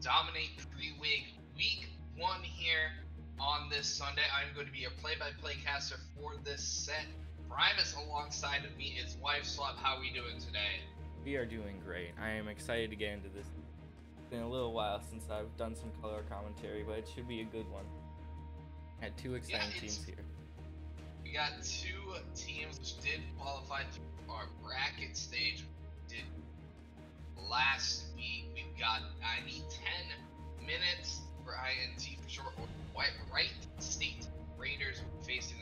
Dominate Premade Week 1 here on this Sunday. I'm going to be your play-by-play caster for this set. Primus alongside of me is Wife Swap. How are we doing today? We are doing great. I am excited to get into this. It's been a little while since I've done some color commentary, but it should be a good one. I Had two exciting Yeah, teams here. We got two teams which did qualify to our bracket stage. Did last week. We've got I need 10 minutes for INT for short. or White Wright State Raiders facing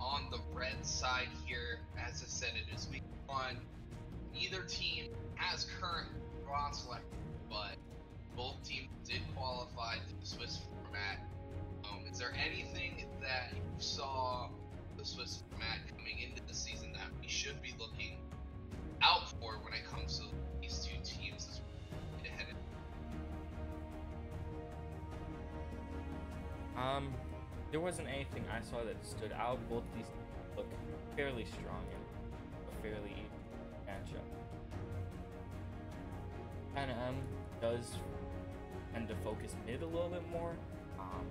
on the red side here. As I said, it is week one. Neither team has current draw select, but both teams did qualify to the Swiss format. Um, is there anything that you saw the Swiss format coming into the season that we should be looking out for when it comes to there wasn't anything I saw that stood out. Both these look fairly strong in a fairly even matchup. NM does tend to focus mid a little bit more, um,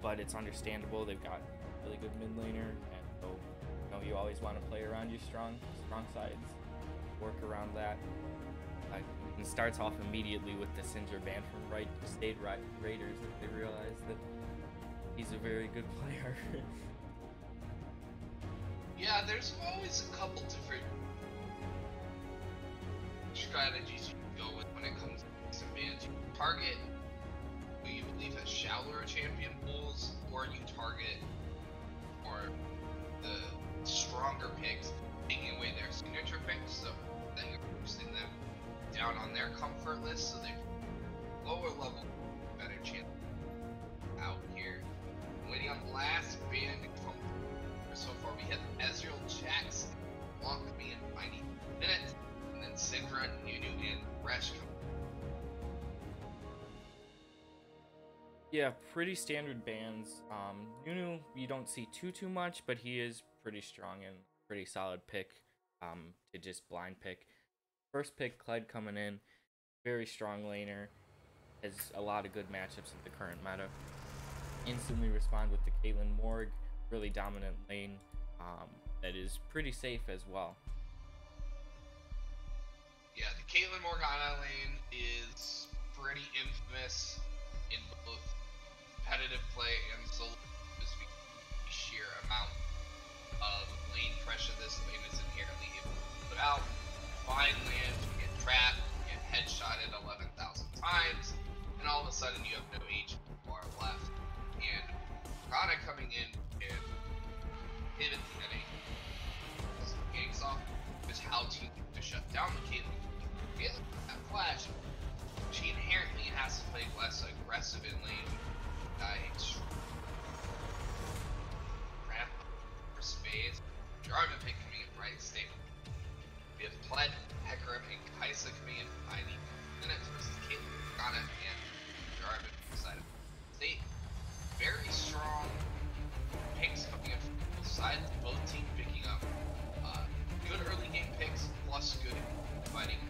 but it's understandable. They've got really good mid laner, and so you know you always want to play around your strong strong sides, work around that. Uh, and starts off immediately with the Singer ban from Wright State Ra- Raiders they realize that he's a very good player. Yeah, there's always a couple different strategies you can go with when it comes to. You target who you believe has shallower champion pools, or you target or the stronger picks, taking away their signature picks, so then you're boosting them down on their comfort list, so they lower level, better chance out here. Waiting on the last ban to come so far, we have Ezreal Jackson, Lock me in 90 minutes, and then Syndra, Nunu, and Resh yeah, pretty standard bands. Um, Nunu, you don't see too too much, but he is pretty strong and pretty solid pick um, to just blind pick. First pick, Kled coming in, very strong laner, has a lot of good matchups at the current meta. Instantly respond with the Caitlyn Morg, really dominant lane um, that is pretty safe as well. Yeah, the Caitlyn Morgana lane is pretty infamous in both competitive play and solo, just the sheer amount of lane pressure this lane is inherently able to put out. Find land, get trapped, get headshotted 11,000 times, and all of a sudden you have no HP bar left. And Morgana coming in and pivot the enemy. Gangs off is how team to shut down the Caitlyn. Caitlyn, that flash, she inherently has to play less aggressive in lane. Nice. Ramp for spades. Jarvan pick coming in Wright State. We have Kled, Hecarim, and Kai'Sa coming in 90 minutes versus Caitlyn, Morgana, and Jarvan side of state. Very strong picks coming in from both sides. Both teams picking up uh, good early game picks plus good fighting.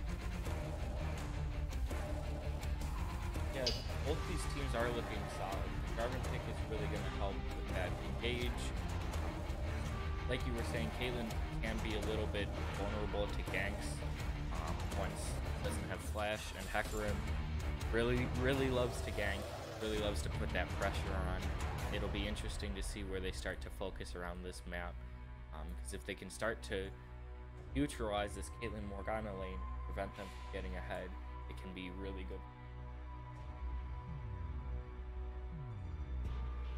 Yeah, both these teams are looking solid. The Jarvan pick is really going to help with that engage. Like you were saying, Caitlyn can be a little bit vulnerable to ganks um, once doesn't have flash, and Hecarim really, really loves to gank, really loves to put that pressure on. It'll be interesting to see where they start to focus around this map, um, because if they can start to neutralize this Caitlyn Morgana lane, prevent them from getting ahead, it can be really good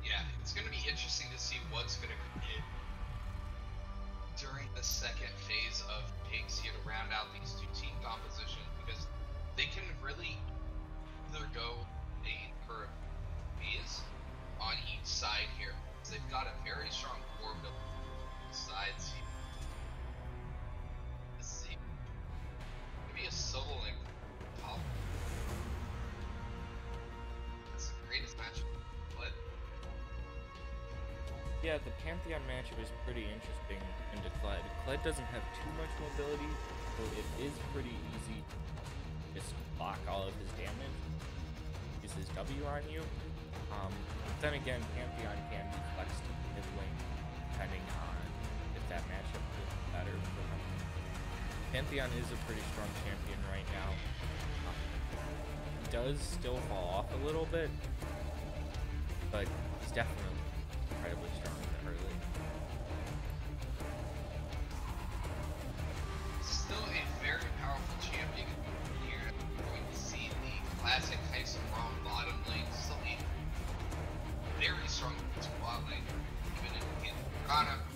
Yeah, it's going to be interesting to see what's going to come in during the second phase of picks here to round out these two team compositions because they can really either go per phase on each side here. They've got a very strong core build sides. Let's see. Maybe a solo link top. That's the greatest matchup. But Yeah, the Pantheon matchup is pretty interesting into Kled. Kled doesn't have too much mobility, so it is pretty easy to just block all of his damage. Use his W on you. Um, then again, Pantheon can be flexed mid lane depending on if that matchup is better for him. Pantheon is a pretty strong champion right now. Um, does still fall off a little bit, but he's definitely incredibly strong early. Still a very powerful champion classic Tyson Braum bottom lane a very strong bot lane, even in Ghana.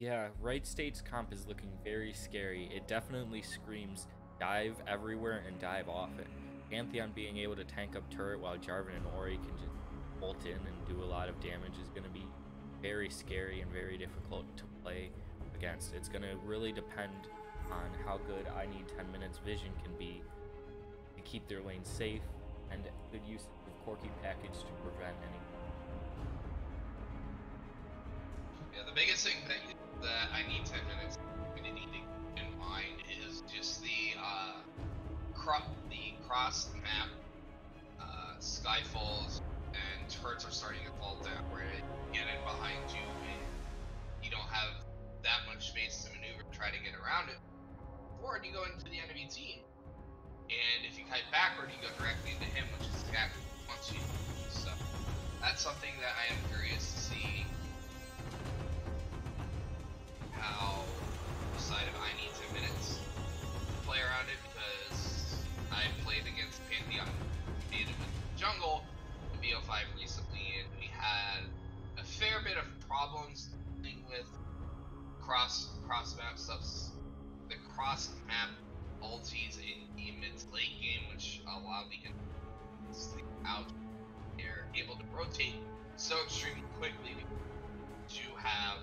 Yeah, Wright State's comp is looking very scary. It definitely screams dive everywhere and dive off it. Pantheon being able to tank up turret while Jarvan and Ori can just bolt in and do a lot of damage is going to be very scary and very difficult to play against. It's going to really depend on how good I Need 10 Minutes vision can be to keep their lane safe and good use of Corki package to prevent any. Yeah, the biggest thing that, that I need 10 minutes to to keep in mind is just the uh, cro- the cross map uh, skyfalls and turrets are starting to fall down where get in behind you and you don't have that much space to maneuver try to get around it. Or you go into the enemy team. And if you kite backward, you go directly into him, which is exactly what he wants you to do. So that's something that I am curious how the side of I need 10 minutes to play around it because I played against Pantheon, with Jungle in BO5 recently, and we had a fair bit of problems dealing with cross cross map stuff, the cross map ultis in mid late game, which allow the sleep out. They're able to rotate so extremely quickly to have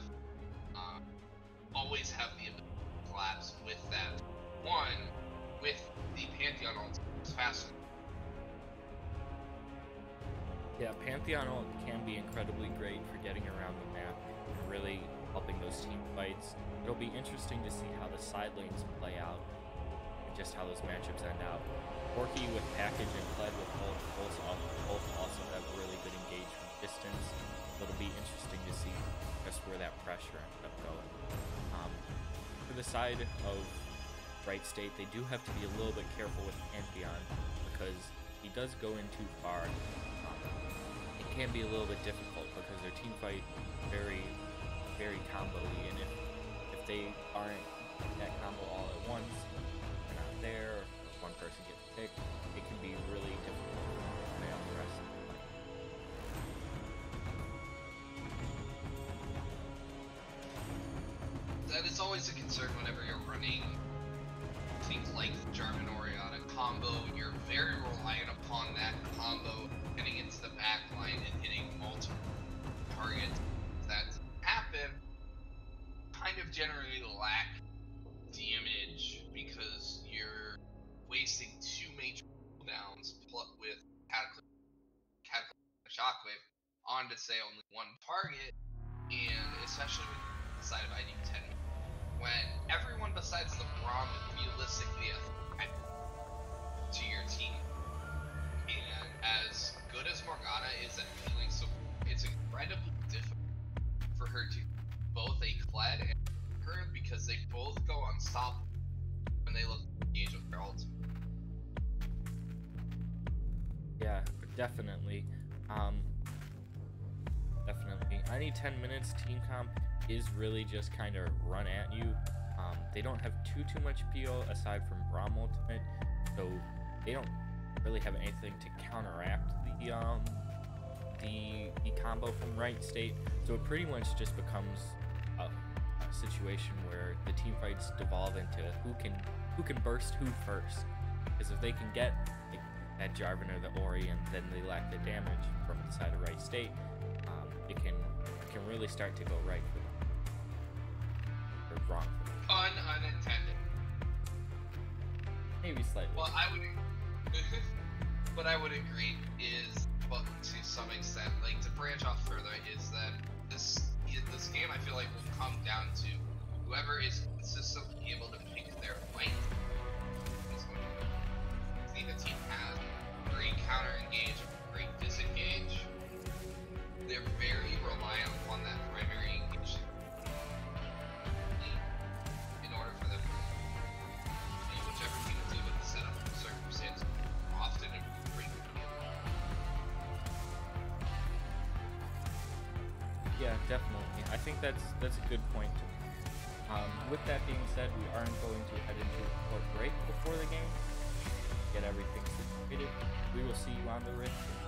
always have the ability to collapse with that one with the Pantheon ult it's faster. Yeah, Pantheon ult can be incredibly great for getting around the map and really helping those team fights. It'll be interesting to see how the side lanes play out and just how those matchups end out. Corki with package and Kled with both, both, both also have really good engage from distance. It'll be interesting to see just where that pressure for the side of Wright State, they do have to be a little bit careful with Pantheon because he does go in too far. It can be a little bit difficult because their team fight very, very combo-y, and if if they aren't that combo all at once, they're not there, one person gets picked, it can be really difficult That is always a concern whenever you're running things like the Jarvan Orianna combo. You're very reliant upon that combo getting into the back line and hitting multiple targets. That happen kind of generally lack damage because you're wasting two major cooldowns with Cataclysm, Cataclysm Shockwave onto say only one target, and especially with the side of ID 10 when everyone besides the Braum realistically a to your team. And as good as Morgana is at healing, so it's incredibly difficult for her to both a Kled and her because they both go unstoppable when they look engage with their ultimate. Yeah, definitely. Um, definitely. Need 10 minutes. Team comp is really just kind of run at you. Um, they don't have too too much PO aside from Braum ultimate, so they don't really have anything to counteract the um the the combo from Wright State. So it pretty much just becomes a, a situation where the team fights devolve into who can who can burst who first. Because if they can get like, that Jarvan or the Ori, and then they lack the damage from the side of Wright State, um, it can it can really start to go right for them. Or wrong for them. Pun unintended. Maybe slightly. Well, I would. what I would agree is, well, to some extent, like to branch off further, is that this this game I feel like will come down to whoever is consistently able to pick their fight. to team has great counter engage, great disengage. They're very reliant on that primary that's that's a good point. Um, with that being said, we aren't going to head into a break before the game. Get everything situated. We will see you on the rift.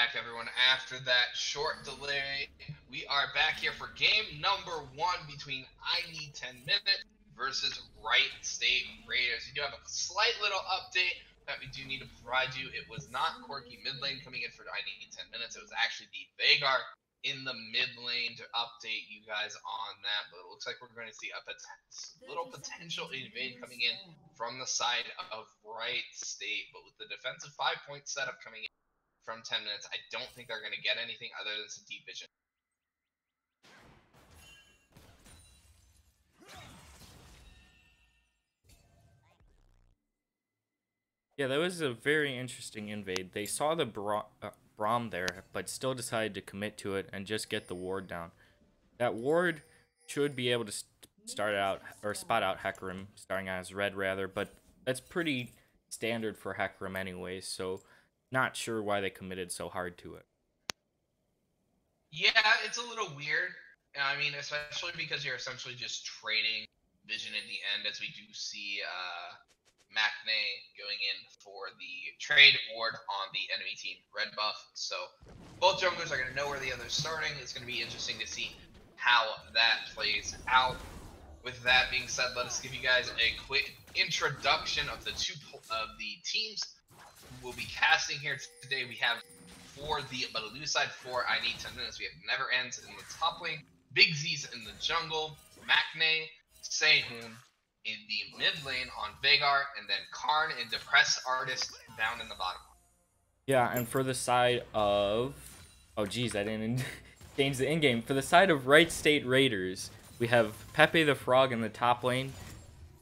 Back, everyone. After that short delay, we are back here for game number one between I Need 10 Minutes versus Wright State Raiders. We do have a slight little update that we do need to provide you. It was not Corky mid lane coming in for I need 10 minutes. It was actually the Veigar in the mid lane to update you guys on that. But it looks like we're going to see a little potential invade coming in from the side of Wright State. But with the defensive five point setup coming in from 10 minutes, I don't think they're going to get anything other than some deep vision. Yeah, that was a very interesting invade. They saw the Bra- uh, Braum there, but still decided to commit to it and just get the ward down. That ward should be able to st- start out or spot out Hecarim, starting out as red rather, but that's pretty standard for Hecarim anyways, so not sure why they committed so hard to it. Yeah, it's a little weird. I mean, especially because you're essentially just trading vision in the end, as we do see uh, Maknae going in for the trade ward on the enemy team red buff. So both junglers are going to know where the other's starting. It's going to be interesting to see how that plays out. With that being said, let us give you guys a quick introduction of the two of the teams we'll be casting here today. We have for the Baloo side for I Need 10 Minutes, we have Never Ends in the top lane, Big Z's in the jungle, Maknae, Sehun in the mid lane on Veigar, and then Karn and Depressed Artist down in the bottom. Yeah, and for the side of oh geez, I didn't change the in game. For the side of Wright State Raiders, we have Pepe the Frog in the top lane,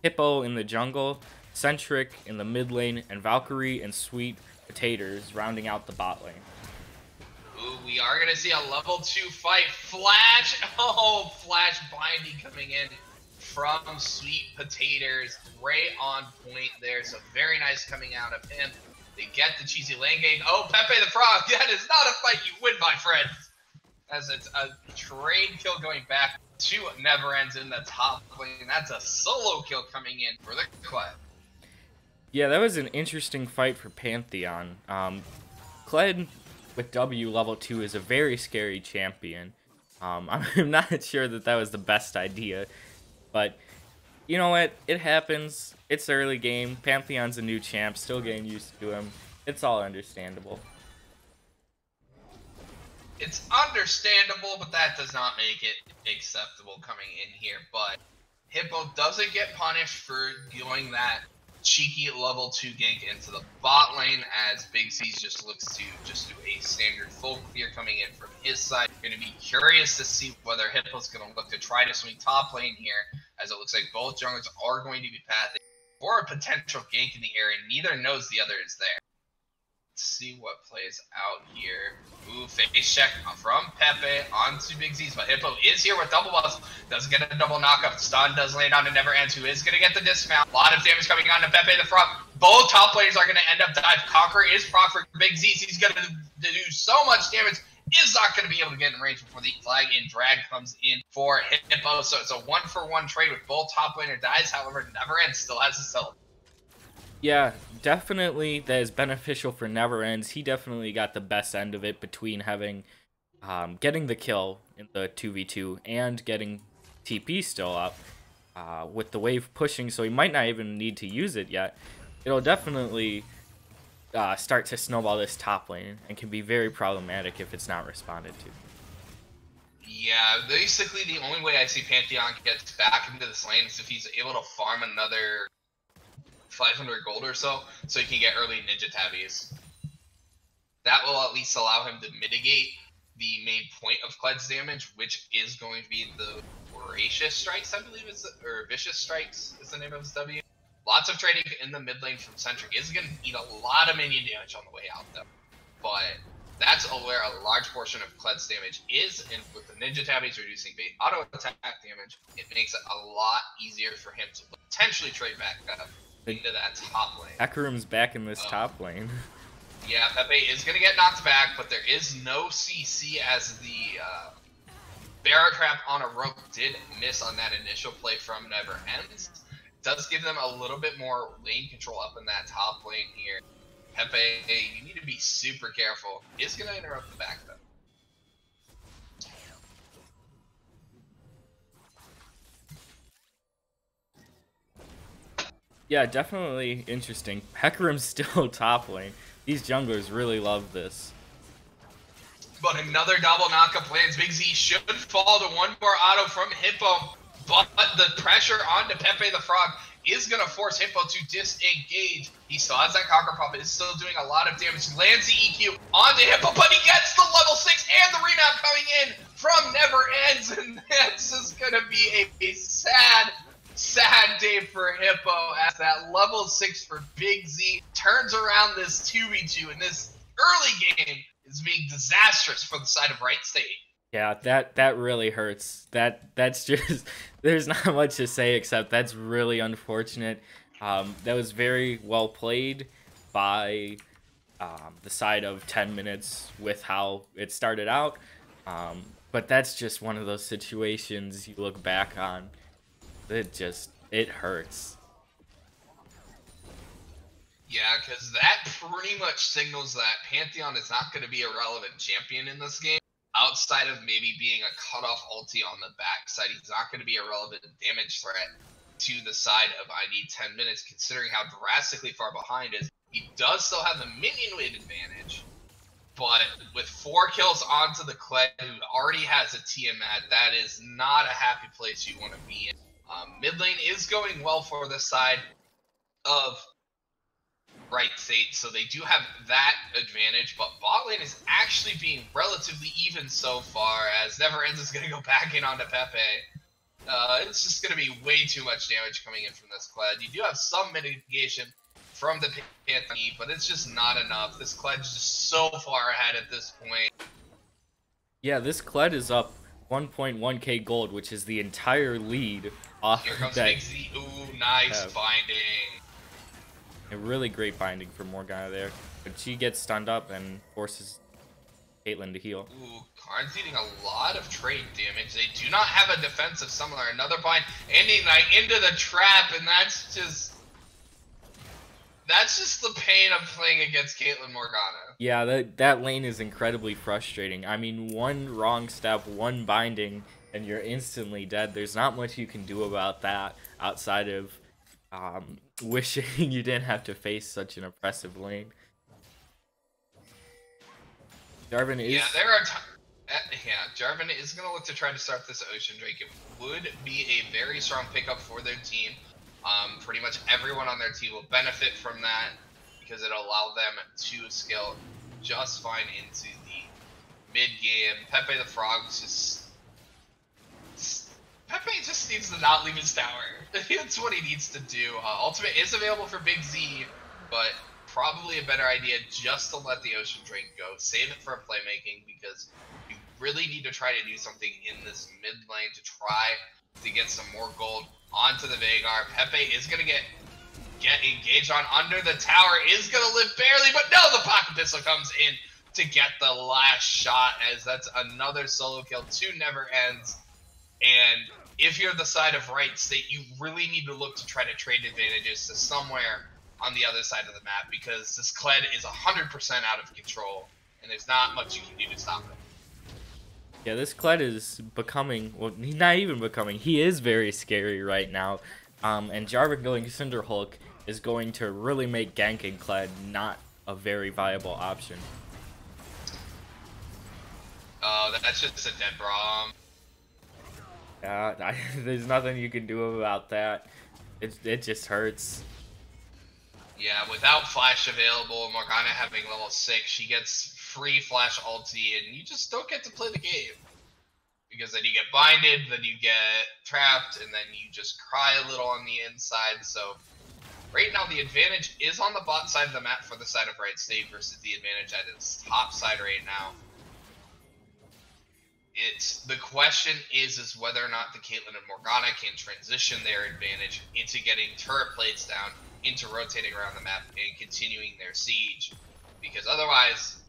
Hippo in the jungle, Centric in the mid lane, and Valkyrie and Sweet Potatoes rounding out the bot lane. Ooh, we are gonna see a level two fight. Flash, oh, Flash binding coming in from Sweet Potatoes, right on point there. So very nice coming out of him. They get the cheesy lane game. Oh, Pepe the Frog, that is not a fight you win, my friend. As it's a trade kill going back to Never Ends in the top lane. That's a solo kill coming in for the Kled. Yeah, that was an interesting fight for Pantheon. Um, Kled with W level 2 is a very scary champion. Um, I'm not sure that that was the best idea, but you know what? It happens. It's early game. Pantheon's a new champ, still getting used to him. It's all understandable. It's understandable, but that does not make it acceptable coming in here. But Hippo doesn't get punished for doing that cheeky level 2 gank into the bot lane as Big C just looks to just do a standard full clear coming in from his side. Going to be curious to see whether Hippo's going to look to try to swing top lane here as it looks like both junglers are going to be pathing for a potential gank in the area. Neither knows the other is there. See what plays out here. Ooh, face check from Pepe onto Big Z's, but Hippo is here with double buffs. Doesn't get a double knockup. Stun does land on to Never Ends, who is going to get the dismount. A lot of damage coming on to Pepe the Frog. Both top players are going to end up dive. Conquer is proc for Big Z's. He's going to do so much damage. Is not going to be able to get in range before the flag and drag comes in for Hippo. So it's a one for one trade with both top laner dies. However, Never Ends still has a cell. Yeah, definitely that is beneficial for Never Ends. He definitely got the best end of it between having um, getting the kill in the 2v2 and getting TP still up uh, with the wave pushing, so he might not even need to use it yet. It'll definitely uh, start to snowball this top lane and can be very problematic if it's not responded to. Yeah, basically the only way I see Pantheon gets back into this lane is if he's able to farm another 500 gold or so, so he can get early ninja tabbies. That will at least allow him to mitigate the main point of Kled's damage, which is going to be the Voracious Strikes, I believe it's or Vicious Strikes is the name of his W. Lots of trading in the mid lane from Centric is going to eat a lot of minion damage on the way out, though. But that's where a large portion of Kled's damage is, and with the Ninja Tabbies reducing bait auto attack damage, it makes it a lot easier for him to potentially trade back up into that top lane. Hecarim's back in this Oh. top lane. Yeah, Pepe is going to get knocked back, but there is no CC as the uh, on a rope did miss on that initial play from Never Ends. Does give them a little bit more lane control up in that top lane here. Pepe, you need to be super careful. Is going to interrupt the back though. Yeah, definitely interesting. Hecarim's still top lane. These junglers really love this. But another double knockup lands. Big Z should fall to one more auto from Hippo. But the pressure onto Pepe the Frog is going to force Hippo to disengage. He still has that Cocker Pop, is still doing a lot of damage. Lands the EQ onto Hippo, but he gets the level 6 and the rebound coming in from Never Ends. And this is going to be a, a sad, sad day for Hippo as that level 6 for Big Z turns around this 2v2 and this early game is being disastrous for the side of Wright State. Yeah, that that really hurts. That that's just there's not much to say except that's really unfortunate. Um, that was very well played by um, the side of 10 minutes with how it started out. Um, but that's just one of those situations you look back on. It just it hurts. Yeah, because that pretty much signals that Pantheon is not going to be a relevant champion in this game. Outside of maybe being a cutoff ulti on the backside, he's not going to be a relevant damage threat to the side of I need 10 minutes, considering how drastically far behind is. He does still have the minion weight advantage, but with four kills onto the Kled, who already has a Tiamat, that is not a happy place you want to be in. Um, mid lane is going well for the side of Wright State, so they do have that advantage. But bot lane is actually being relatively even so far, as Never Ends is going to go back in onto Pepe. Uh, it's just going to be way too much damage coming in from this Kled. You do have some mitigation from the Pantheon, but it's just not enough. This Kled is just so far ahead at this point. Yeah, this Kled is up 1.1k gold, which is the entire lead off Here comes that. Big Z. Ooh, nice have. binding. A really great binding for Morgana there. But she gets stunned up and forces Caitlyn to heal. Ooh, Karn's eating a lot of trade damage. They do not have a defensive summoner. Another bind, ending night into the trap, and that's just that's just the pain of playing against Caitlyn Morgana. Yeah, that that lane is incredibly frustrating. I mean, one wrong step, one binding, and you're instantly dead. There's not much you can do about that outside of um, wishing you didn't have to face such an oppressive lane. Jarvan is Yeah, there are. Uh, yeah, Jarvan is going to look to try to start this Ocean Drake. It would be a very strong pickup for their team. Um, pretty much everyone on their team will benefit from that because it'll allow them to scale just fine into the mid game. Pepe the Frog is just. Pepe just needs to not leave his tower. That's what he needs to do. Uh, Ultimate is available for Big Z, but probably a better idea just to let the Ocean Drake go. Save it for playmaking because you really need to try to do something in this mid lane to try to get some more gold onto the Veigar. Pepe is gonna get get engaged on under the tower, is gonna live barely, but no, the pocket pistol comes in to get the last shot as that's another solo kill. Two never ends. And if you're the side of Wright State, you really need to look to try to trade advantages to somewhere on the other side of the map because this Kled is 100% out of control and there's not much you can do to stop it. Yeah, this Kled is becoming, well, he's not even becoming, he is very scary right now. Um, and Jarvan going Cinderhulk is going to really make ganking Kled not a very viable option. Oh, that's just a dead Braum. Yeah, I, there's nothing you can do about that. It, it just hurts. Yeah, without Flash available, Morgana having level 6, she gets free Flash ulti, and you just don't get to play the game. Because then you get blinded, then you get trapped, and then you just cry a little on the inside. So, right now, the advantage is on the bot side of the map for the side of Wright State versus the advantage at its top side right now. It's the question is is whether or not the Caitlyn and Morgana can transition their advantage into getting turret plates down, into rotating around the map and continuing their siege. Because otherwise,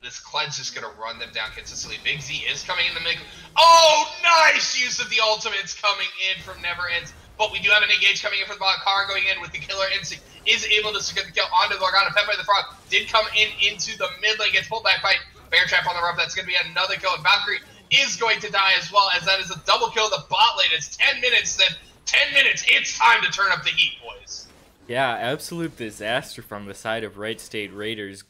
this Kled's just gonna run them down consistently. Big Z is coming in the mid. Oh, nice use of the ultimates coming in from Never Ends. But we do have an engage coming in from the bot. Car going in with the killer instinct is able to secure the kill onto Morgana. Pepe the Frog did come in into the mid lane, gets pulled back by Bear Trap on the rough. That's going to be another kill. And Valkyrie is going to die as well, as that is a double kill the bot lane. It's 10 minutes then 10 minutes. It's time to turn up the heat, boys. Yeah, absolute disaster from the side of Wright State Raiders.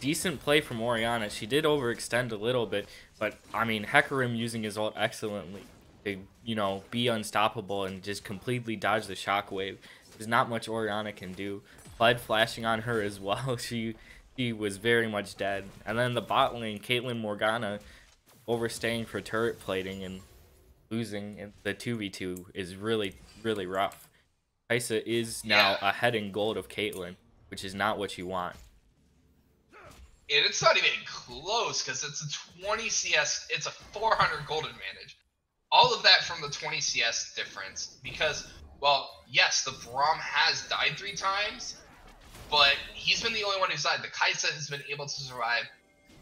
Decent play from Orianna. She did overextend a little bit, but I mean, Hecarim using his ult excellently to, you know, be unstoppable and just completely dodge the shockwave. There's not much Orianna can do. Kled flashing on her as well. She she was very much dead. And then the bot lane, Caitlyn Morgana overstaying for turret plating and losing in the 2v2 is really, really rough. Kai'Sa is now Yeah. ahead in gold of Caitlyn, which is not what you want. And it's not even close because it's a 20 CS, it's a 400 gold advantage. All of that from the 20 CS difference because, well, yes, the Braum has died three times, but he's been the only one who's died. The Kai'Sa has been able to survive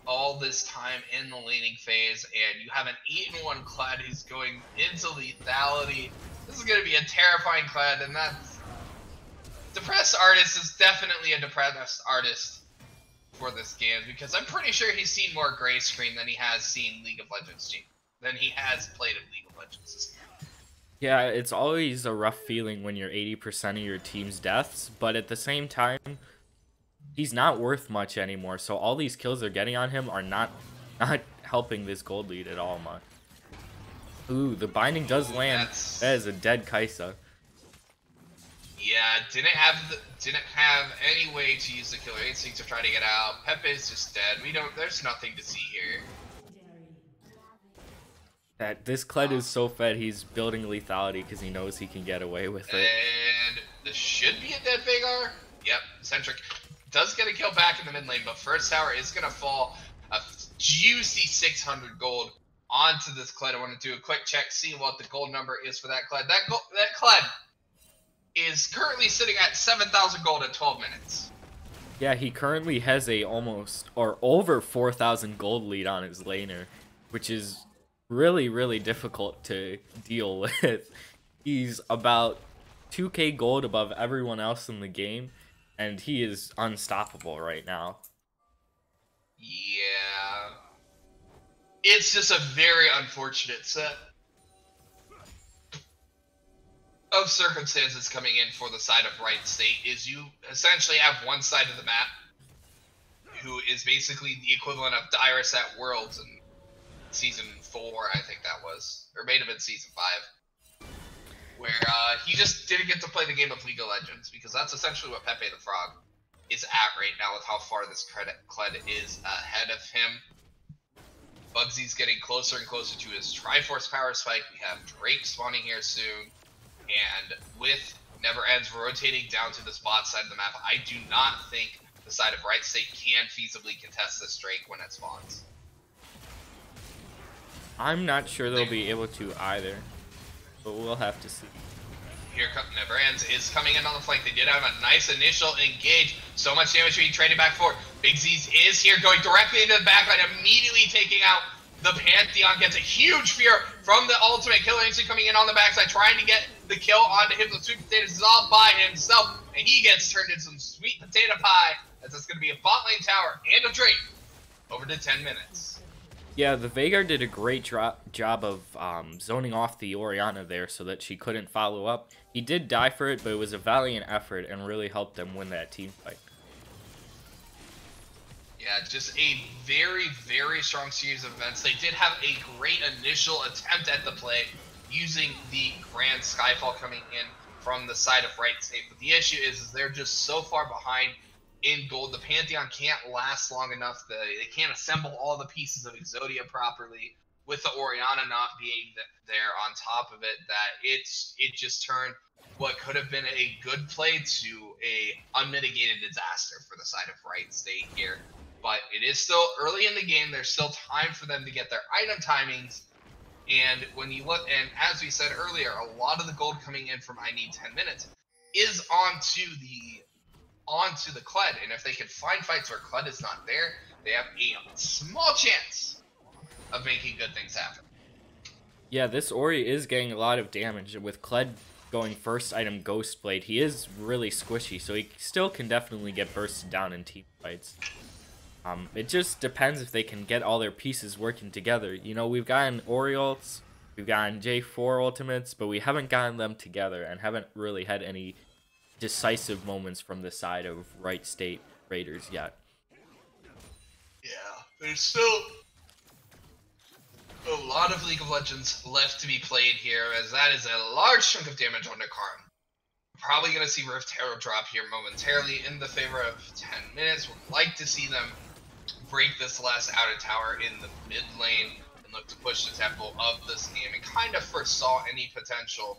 all this time in the laning phase, and you have an 8 in 1 Kled who's going into lethality. This is going to be a terrifying Kled, and that's. Depressed Artist is definitely a depressed artist for this game because I'm pretty sure he's seen more gray screen than he has seen League of Legends than he has played in League of Legends. Yeah, it's always a rough feeling when you're 80% of your team's deaths, but at the same time, he's not worth much anymore. So all these kills they're getting on him are not not helping this gold lead at all much. Ooh, the binding does land. That's- That is a dead Kai'Sa. Yeah, didn't have the, didn't have any way to use the killer instinct to try to get out. Pepe's just dead. We don't. There's nothing to see here. That this Kled is so fed, he's building lethality because he knows he can get away with it. And this should be a dead Veigar. Yep, Centric does get a kill back in the mid lane, but first tower is gonna fall a juicy 600 gold onto this Kled. I want to do a quick check, see what the gold number is for that Kled. That that Kled is currently sitting at 7,000 gold at 12 minutes. Yeah, he currently has a almost or over 4,000 gold lead on his laner, which is really, really difficult to deal with. He's about 2k gold above everyone else in the game, and he is unstoppable right now. Yeah. It's just a very unfortunate set of circumstances coming in for the side of Wright State is you essentially have one side of the map who is basically the equivalent of Dyrus at Worlds in season four, I think that was. Or may have been season five. Where uh, he just didn't get to play the game of League of Legends because that's essentially what Pepe the Frog is at right now with how far this credit is ahead of him. Bugsy's getting closer and closer to his Triforce power spike. We have Drake spawning here soon. And with Never Ends rotating down to this bot side of the map, I do not think the side of Wright State can feasibly contest this Drake when it spawns. I'm not sure they'll be able to either, but we'll have to see. Here comes Never Ends is coming in on the flank. They did have a nice initial engage. So much damage being traded back forward. Big Z's is here going directly into the backline, immediately taking out the Pantheon. Gets a huge fear from the ultimate killer instinct coming in on the backside, trying to get the kill onto him. The sweet potatoes is all by himself, and he gets turned into some sweet potato pie. As it's going to be a bot lane tower and a Drake over to 10 minutes. Yeah, the Veigar did a great job of um, zoning off the Orianna there so that she couldn't follow up. He did die for it, but it was a valiant effort and really helped them win that team fight. Yeah, just a very, very strong series of events. They did have a great initial attempt at the play using the Grand Skyfall coming in from the side of Wright State. But the issue is, is they're just so far behind in gold. The Pantheon can't last long enough. The, they can't assemble all the pieces of Exodia properly. With the Orianna not being th- there on top of it, that it's it just turned what could have been a good play to a unmitigated disaster for the side of Wright State here but it is still early in the game. There's still time for them to get their item timings. And when you look, and as we said earlier, a lot of the gold coming in from I need 10 minutes is onto the onto the Kled. And if they can find fights where Kled is not there, they have a small chance of making good things happen. Yeah, this Ori is getting a lot of damage. With Kled going first item Ghost Blade, he is really squishy, so he still can definitely get bursted down in team fights. Um, it just depends if they can get all their pieces working together. You know, we've gotten Orioles We've gotten J4 ultimates, but we haven't gotten them together and haven't really had any decisive moments from the side of Wright State Raiders yet. Yeah, there's still a lot of League of Legends left to be played here, as that is a large chunk of damage on Karn. Probably going to see Rift Herald drop here momentarily in the favor of 10 minutes. Would like to see them break this last outer tower in the mid lane and look to push the tempo of this game and kind of foresaw any potential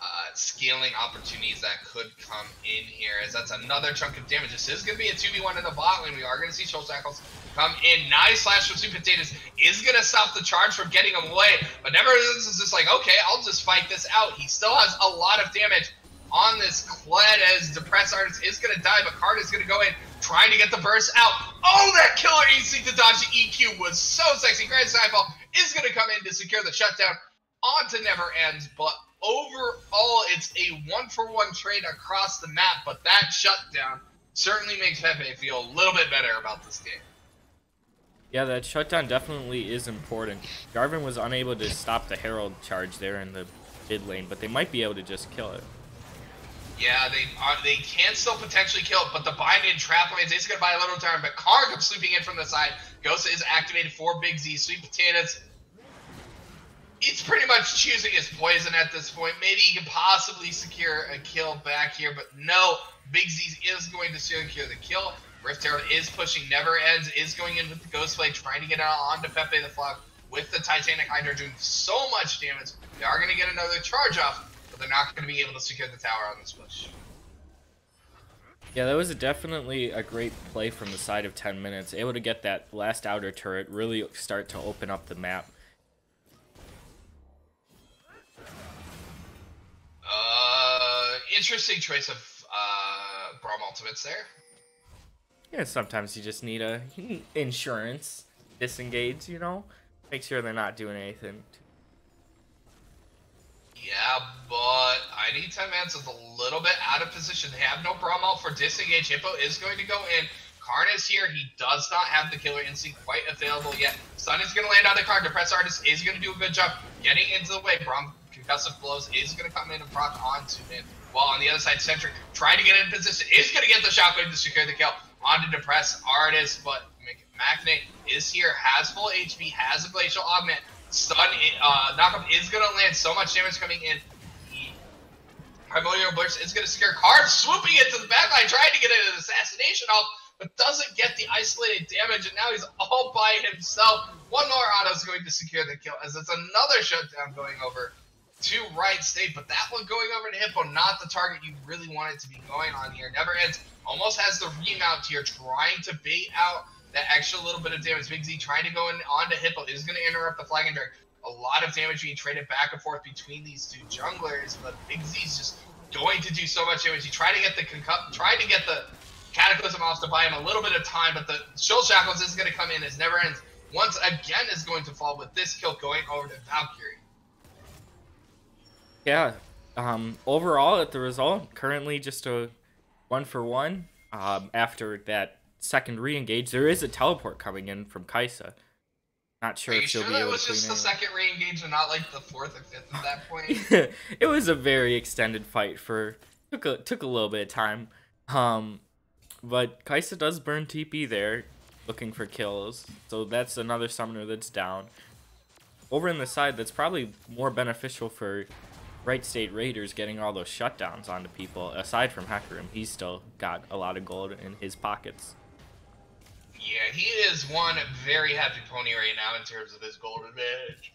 uh, scaling opportunities that could come in here, as that's another chunk of damage. This is going to be a 2v1 in the bot lane. We are going to see Soul Shackles come in. Nice slash from Sweet Potatoes is going to stop the charge from getting him away, but nevertheless, is just like, okay, I'll just fight this out. He still has a lot of damage on this Kled as Depressed Artist is going to die, but Card is going to go in, trying to get the burst out. Oh, that killer instinct to dodge the EQ was so sexy. Grand Skyfall is going to come in to secure the shutdown onto Never Ends, but overall, it's a one for one trade across the map, but that shutdown certainly makes Pepe feel a little bit better about this game. Yeah, that shutdown definitely is important. Jarvan was unable to stop the Herald charge there in the mid lane, but they might be able to just kill it. Yeah, they are, they can still potentially kill it, but the bind in trap lanes is going to buy a little time. But Karn comes sweeping in from the side. Ghost is activated for Big Z. Sweet Potatoes it's pretty much choosing his poison at this point. Maybe he can possibly secure a kill back here, but no, Big Z is going to secure the kill. Rift Herald is pushing, never ends, is going in with the Ghost Blade, trying to get out onto Pepe the Frog with the Titanic Hydra doing so much damage. They are going to get another charge off, but they're not going to be able to secure the tower on this push. Yeah, that was a definitely a great play from the side of 10 minutes. Able to get that last outer turret, really start to open up the map. Interesting choice of uh, Braum ultimates there. Yeah, sometimes you just need a insurance disengage. You know, make sure they're not doing anything. Yeah, but ID 10 Mans is a little bit out of position. They have no Braum ult for disengage. Hippo is going to go in. Karn is here. He does not have the killer instinct quite available yet. Sun is going to land on the card. Depressed Artist is going to do a good job getting into the way. Braum concussive blows is going to come in and proc onto him. While on the other side, Centric trying to get in position is going to get the shotgun to secure the kill onto Depress Artist, but Maknae is here, has full HP, has a Glacial Augment. Stun, uh, knockup is going to land so much damage coming in. Primordial Burst is going to secure Card, swooping into the backline, trying to get an assassination off, but doesn't get the isolated damage, and now he's all by himself. One more auto is going to secure the kill, as it's another shutdown going over to Wright State, but that one going over to Hippo, not the target you really want it to be going on here. Never ends, almost has the remount here, trying to bait out that extra little bit of damage. Big Z trying to go in onto Hippo is going to interrupt the flag and drag. A lot of damage being traded back and forth between these two junglers, but Big Z's just going to do so much damage. He tried to get the concup, to get the Cataclysm off to buy him a little bit of time, but the Soul Shackles is going to come in as Never Ends once again is going to fall with this kill going over to Valkyrie. Yeah. Um, overall, at the result, currently just a one for one. Um, after that second re-engage, there is a teleport coming in from Kai'Sa. Not sure if she'll sure be able to. It was just the second re-engage and not like the fourth or fifth at that point. it was a very extended fight for took a took a little bit of time. Um, but Kai'Sa does burn TP there, looking for kills. So that's another summoner that's down. Over in the side, that's probably more beneficial for Wright State Raiders getting all those shutdowns onto people. Aside from Hecarim, he's still got a lot of gold in his pockets. Yeah, he is one very happy pony right now in terms of his gold advantage.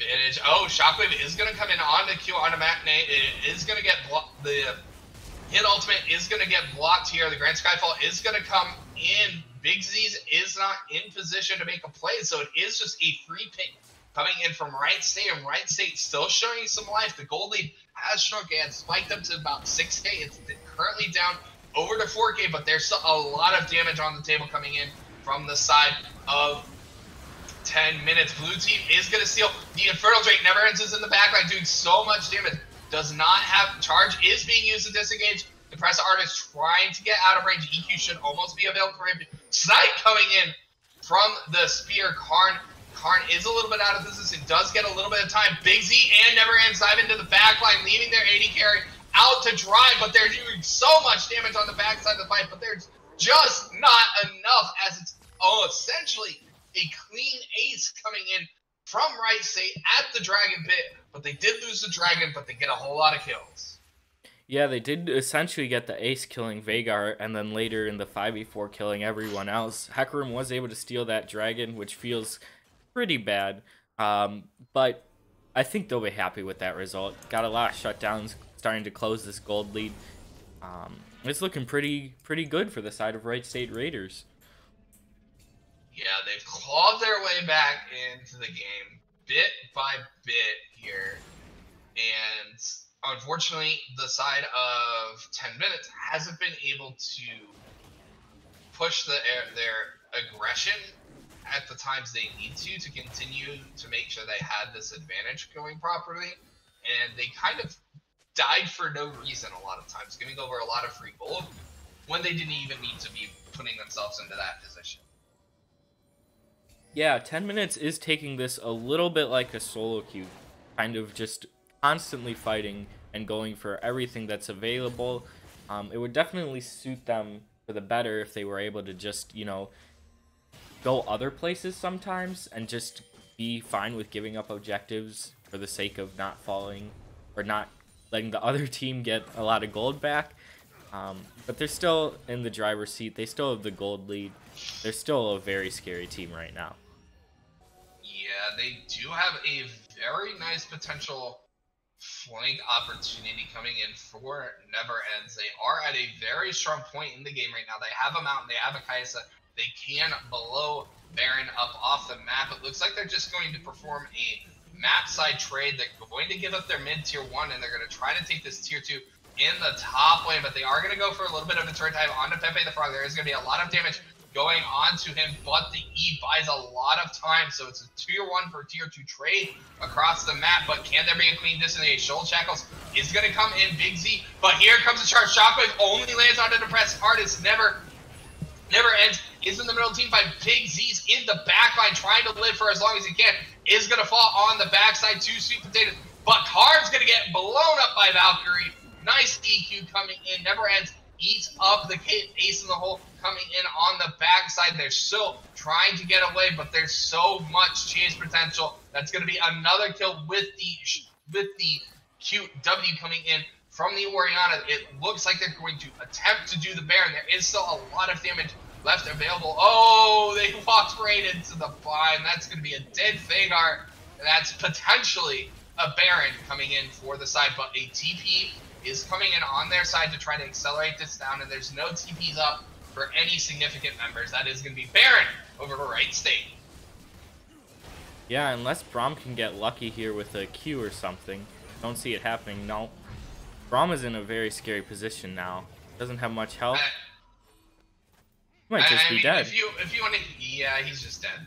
Advantage. Oh, Shockwave is going to come in on the Q on a Maknae. It is going to get blocked. The hit ultimate is going to get blocked here. The Grand Skyfall is going to come in. Big Z's is not in position to make a play, so it is just a free pick coming in from Wright State, and Wright State still showing some life. The gold lead has shrunk and spiked up to about 6K. It's currently down over to 4K, but there's a lot of damage on the table coming in from the side of 10 minutes. Blue team is going to steal. The Infernal Drake never ends is in the backline, doing so much damage. Does not have charge, is being used to disengage. The press artist trying to get out of range. EQ should almost be available for him. Snipe coming in from the spear. Karn Karn is a little bit out of business. It does get a little bit of time. Big Z and Never Ends dive into the back line, leaving their AD carry out to drive, but they're doing so much damage on the backside of the fight, but there's just not enough as it's oh essentially a clean ace coming in from Wright State at the dragon pit, but they did lose the dragon, but they get a whole lot of kills. Yeah, they did essentially get the ace killing Veigar, and then later in the 5v4 killing everyone else. Hecarim was able to steal that dragon, which feels pretty bad. Um, but I think they'll be happy with that result. Got a lot of shutdowns, starting to close this gold lead. Um, it's looking pretty pretty good for the side of Wright State Raiders. Yeah, they've clawed their way back into the game bit by bit here, and unfortunately, the side of 10 minutes hasn't been able to push the, their aggression at the times they need to to continue to make sure they had this advantage going properly. And they kind of died for no reason a lot of times, giving over a lot of free gold when they didn't even need to be putting themselves into that position. Yeah, 10 minutes is taking this a little bit like a solo queue, kind of just constantly fighting and going for everything that's available. Um, it would definitely suit them for the better if they were able to just, you know, go other places sometimes and just be fine with giving up objectives for the sake of not falling or not letting the other team get a lot of gold back. Um, but they're still in the driver's seat. They still have the gold lead. They're still a very scary team right now. Yeah, they do have a very nice potential flank opportunity coming in for Never Ends. They are at a very strong point in the game right now. They have a Mountain, they have a Kai'Sa, they can blow Baron up off the map. It looks like they're just going to perform a map side trade. They're going to give up their mid tier one and they're going to try to take this tier two in the top lane, but they are going to go for a little bit of a turn time onto Pepe the Frog. There is going to be a lot of damage going on to him, but the E buys a lot of time, so it's a tier 1 for tier 2 trade across the map, but can there be a clean disengage? Soul Shackles is going to come in Big Z, but here comes the charge. Shockwave only lands on the depressed artist, never, never ends, is in the middle team fight. Big Z's in the back line trying to live for as long as he can, is going to fall on the backside, two sweet potatoes, but Card's going to get blown up by Valkyrie. Nice EQ coming in, never ends, eats up the ace in the hole coming in on the backside. They're still trying to get away, but there's so much chase potential. That's going to be another kill with the with the cute W coming in from the Orianna. It looks like they're going to attempt to do the Baron. There is still a lot of damage left available. Oh, they walked right into the bind. That's going to be a dead Veigar. That's potentially a Baron coming in for the side, but a TP is coming in on their side to try to accelerate this down, and there's no TPs up for any significant members. That is going to be Baron over to Wright State. Yeah, unless Braum can get lucky here with a Q or something. Don't see it happening. No. Braum is in a very scary position now. Doesn't have much health. Might just I be mean, dead. If you if you want to, yeah, he's just dead.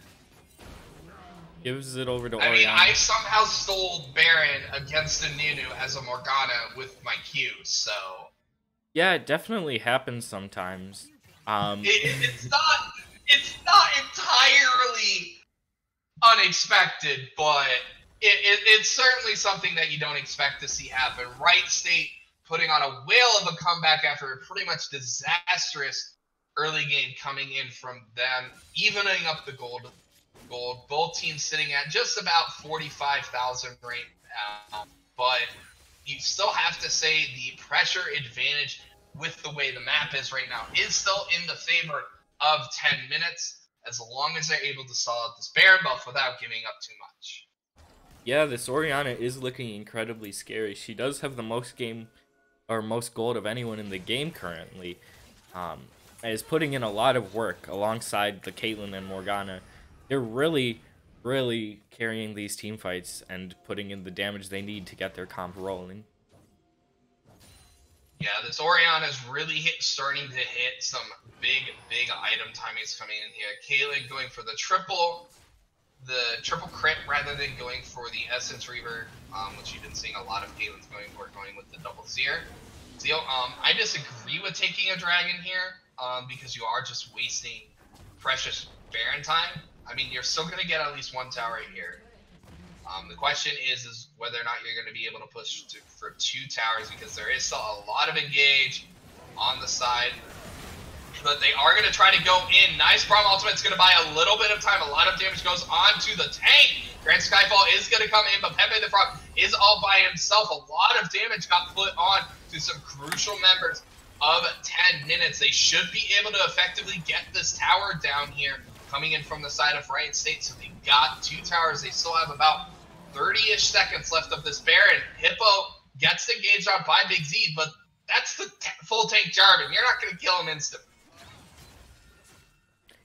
Gives it over to I mean, I somehow stole Baron against the Nunu as a Morgana with my Q, so. Yeah, it definitely happens sometimes. Um, it, it's not it's not entirely unexpected, but it, it, it's certainly something that you don't expect to see happen. Wright State putting on a whale of a comeback after a pretty much disastrous early game coming in from them, evening up the gold. Gold. Both teams sitting at just about forty-five thousand right now, but you still have to say the pressure advantage with the way the map is right now, is still in the favor of 10 minutes as long as they're able to solve this Baron buff without giving up too much. Yeah, this Orianna is looking incredibly scary. She does have the most game or most gold of anyone in the game currently. Um, is putting in a lot of work alongside the Caitlyn and Morgana. They're really, really carrying these team fights and putting in the damage they need to get their comp rolling. Yeah, this Orianna is really hit, starting to hit some big, big item timings coming in here. Caitlyn going for the triple, the triple crit rather than going for the Essence Reaver, um, which you've been seeing a lot of Caitlyn's going for, going with the double Seer. So, um, I disagree with taking a dragon here, um, because you are just wasting precious Baron time, I mean, you're still going to get at least one tower here. Um, the question is, is whether or not you're going to be able to push to, for two towers because there is still a lot of engage on the side. But they are going to try to go in. Nice Braum Ultimate's going to buy a little bit of time. A lot of damage goes on to the tank. Grand Skyfall is going to come in, but Pepe the Frog is all by himself. A lot of damage got put on to some crucial members of 10 minutes. They should be able to effectively get this tower down here coming in from the side of Wright State. So they got two towers. They still have about 30-ish seconds left of this Baron. Hippo gets engaged on by Big Z, but that's the full tank Jarvan. You're not going to kill him instantly.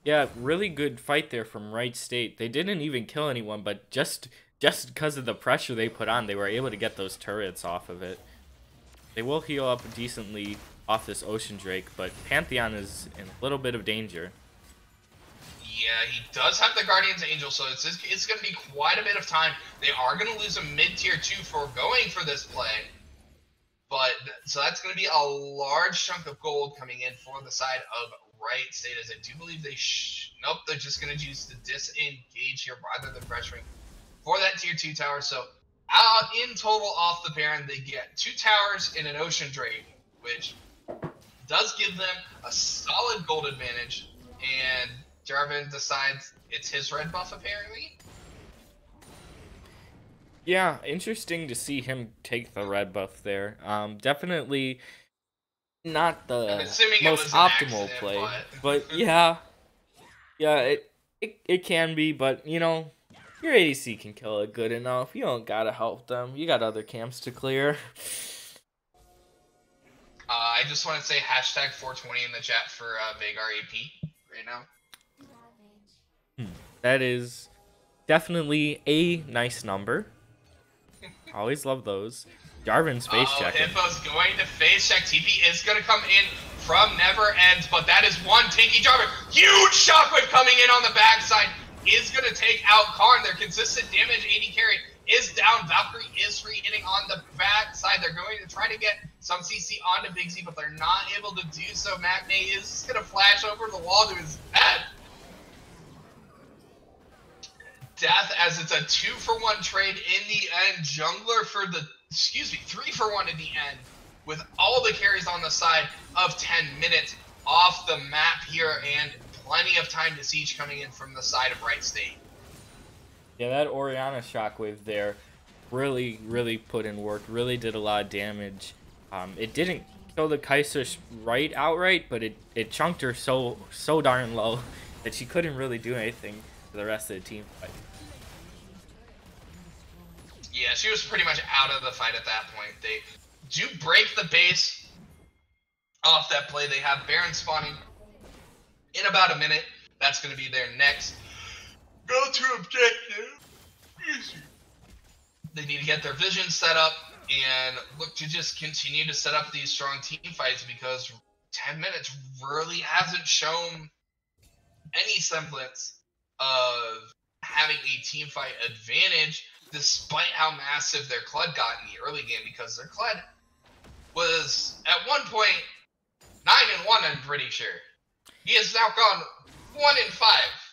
Yeah, really good fight there from Wright State. They didn't even kill anyone, but just just because of the pressure they put on, they were able to get those turrets off of it. They will heal up decently off this Ocean Drake, but Pantheon is in a little bit of danger. Yeah, he does have the Guardian's Angel, so it's, it's going to be quite a bit of time. They are going to lose a mid-tier 2 for going for this play. But, so that's going to be a large chunk of gold coming in for the side of Wright State, as I do believe they Nope, they're just going to choose to disengage here rather than pressuring for that tier 2 tower. So, out in total off the Baron, they get two towers in an Ocean Drake, which does give them a solid gold advantage. And Jarvan decides it's his red buff apparently. Yeah, interesting to see him take the red buff there. Um, definitely not the most optimal accident, play, but... but yeah, yeah, it, it it can be, but you know, your ADC can kill it good enough. You don't gotta help them. You got other camps to clear. Uh, I just want to say hashtag 420 in the chat for uh, Veigar AP right now. That is definitely a nice number. Always love those. Jarvan's face oh, check. Hippo's going to face check. TP is going to come in from Never Ends, but that is one Tinky Jarvan. Huge shockwave coming in on the backside. Is going to take out Karn. Their consistent damage AD carry is down. Valkyrie is free hitting on the back side. They're going to try to get some CC onto Big Z, but they're not able to do so. Maknae is just going to flash over the wall to his head death as it's a two for one trade in the end. Jungler for the, excuse me, three for one in the end with all the carries on the side of 10 minutes off the map here and plenty of time to siege coming in from the side of Wright State. Yeah, that Orianna shockwave there really, really put in work, really did a lot of damage. Um, it didn't kill the Kai'Sa right outright, but it, it chunked her so so darn low that she couldn't really do anything for the rest of the team fight. Yeah, she was pretty much out of the fight at that point. They do break the base off that play. They have Baron spawning in about a minute. That's going to be their next go-to objective. They need to get their vision set up and look to just continue to set up these strong team fights because 10 minutes really hasn't shown any semblance of having a team fight advantage despite how massive their Kled got in the early game, because their Kled was at one point nine and one. I'm pretty sure he has now gone one in five.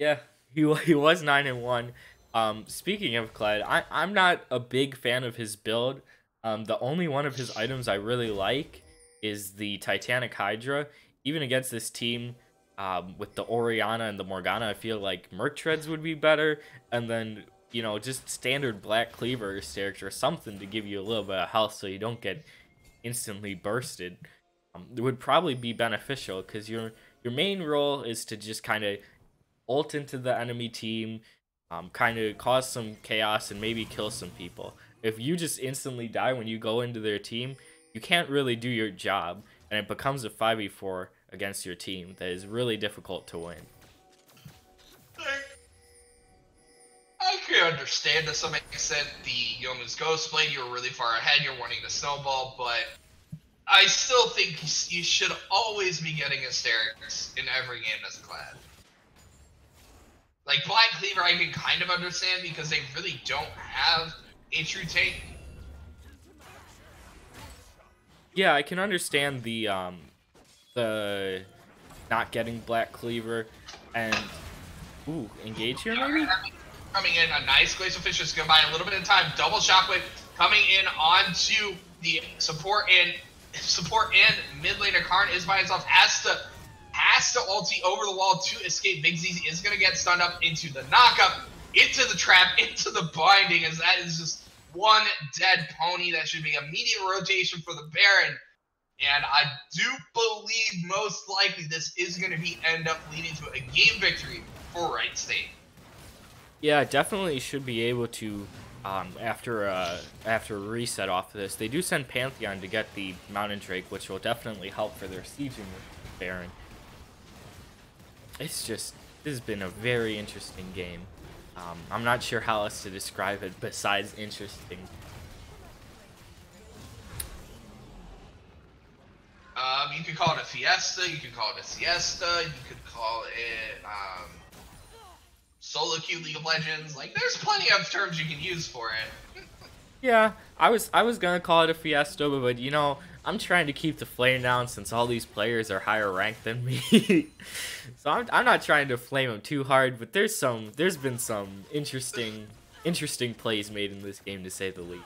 Yeah, he he was nine and one. Um, speaking of Kled, I I'm not a big fan of his build. Um, the only one of his items I really like is the Titanic Hydra. Even against this team, um, with the Orianna and the Morgana, I feel like Merc Treads would be better. And then, you know, just standard Black Cleaver character or something to give you a little bit of health so you don't get instantly bursted. Um, it would probably be beneficial because your your main role is to just kind of ult into the enemy team, um, kind of cause some chaos and maybe kill some people. If you just instantly die when you go into their team, you can't really do your job, and it becomes a 5v4 against your team that is really difficult to win. I can understand to some extent the Youmuu's Ghostblade. You're really far ahead. You're wanting to snowball, but I still think you should always be getting Hysterics in every game as a Kled. Like Black Cleaver, I can kind of understand because they really don't have a true take. Yeah, I can understand the um, the not getting Black Cleaver, and ooh, engage here maybe. Coming in, a nice Glacial Fissure is going to buy a little bit of time. Double Shockwave coming in onto the support and support and mid laner Karn is by himself. Has to has to ulti over the wall to escape. Big Z is going to get stunned up into the knockup, into the trap, into the binding, as that is just one dead pony that should be immediate rotation for the Baron. And I do believe most likely this is going to be end up leading to a game victory for Wright State. Yeah, definitely should be able to um, after uh, after reset off of this. They do send Pantheon to get the Mountain Drake, which will definitely help for their sieging Baron. It's just this has been a very interesting game. Um, I'm not sure how else to describe it besides interesting. Um, you could call it a fiesta, you could call it a siesta, you could call it um, solo queue League of Legends. Like, there's plenty of terms you can use for it. yeah, I was I was gonna call it a fiesta, but, but you know, I'm trying to keep the flame down since all these players are higher ranked than me. so I'm, I'm not trying to flame them too hard, but there's some there's been some interesting interesting plays made in this game to say the least.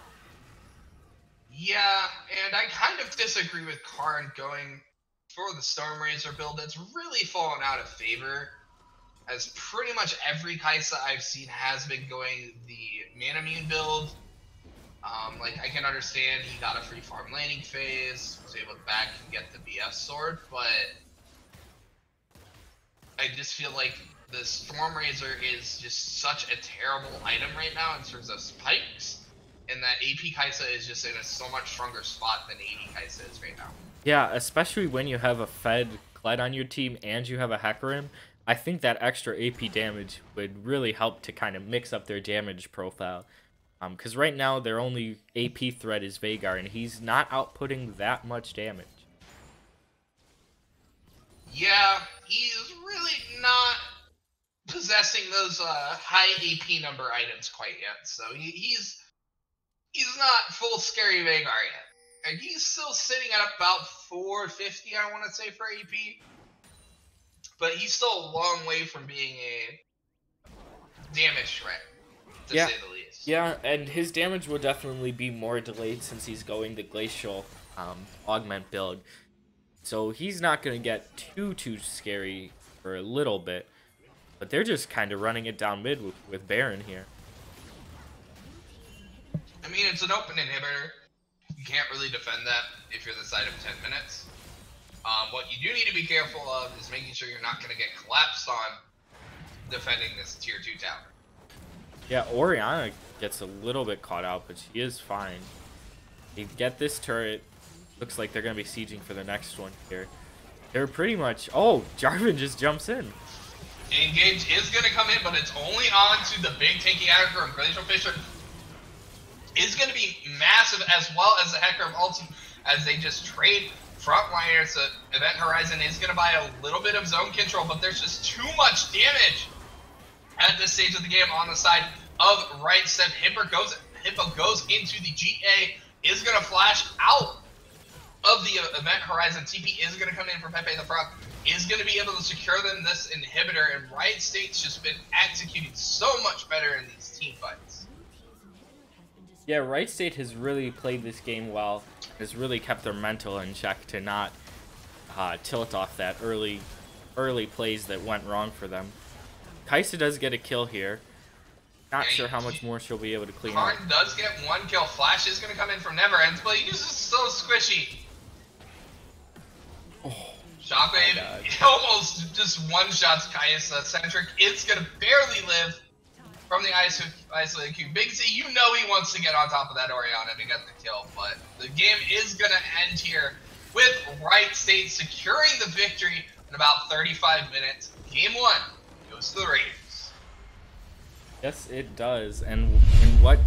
Yeah, and I kind of disagree with Karn going for the Stormrazor build. That's really fallen out of favor, as pretty much every Kai'Sa I've seen has been going the Manamune build um, like I can understand he got a free farm landing phase, was able to back and get the BF sword, but I just feel like the Stormrazor is just such a terrible item right now in terms of spikes, and that AP Kai'Sa is just in a so much stronger spot than AD Kai'Sa is right now. Yeah, especially when you have a Fed Kled on your team and you have a Hecarim. I think that extra AP damage would really help to kind of mix up their damage profile. Because um, right now their only AP threat is Veigar, and he's not outputting that much damage. Yeah, he's really not possessing those uh, high AP number items quite yet. So he, he's he's not full scary Veigar yet. Like, he's still sitting at about 450, I want to say, for AP. But he's still a long way from being a damage threat, to yeah. say the least. Yeah, and his damage will definitely be more delayed since he's going the glacial um, augment build. So he's not going to get too, too scary for a little bit. But they're just kind of running it down mid with, with Baron here. I mean, it's an open inhibitor. You can't really defend that if you're the side of 10 minutes. Um, what you do need to be careful of is making sure you're not going to get collapsed on defending this tier 2 tower. Yeah, Orianna gets a little bit caught out, but she is fine. They get this turret. Looks like they're going to be sieging for the next one here. They're pretty much... Oh, Jarvan just jumps in. Engage is going to come in, but it's only on to the big tanky Hecarim. Glacial Fissure is going to be massive as well as the Hecarim ulti as they just trade frontliners. So Event Horizon is going to buy a little bit of zone control, but there's just too much damage at this stage of the game on the side of Wright State. Hippo goes Hippo goes into the GA, is gonna flash out of the event horizon. TP is gonna come in for Pepe the Frog, is gonna be able to secure them this inhibitor, and Wright State's just been executing so much better in these team fights. Yeah, Wright State has really played this game well, has really kept their mental in check to not uh, tilt off that early early plays that went wrong for them. Kai'Sa does get a kill here. Not sure how much more she'll be able to clean Karn up. does get one kill. Flash is going to come in from Neverends, but he's just so squishy. Oh, Shockwave oh almost just one-shots Kai'Sa. Centric is going to barely live from the isolated cube. Big Z, you know he wants to get on top of that Orianna to get the kill, but the game is going to end here with Wright State securing the victory in about 35 minutes. Game one to the Raiders. Yes, it does. And in what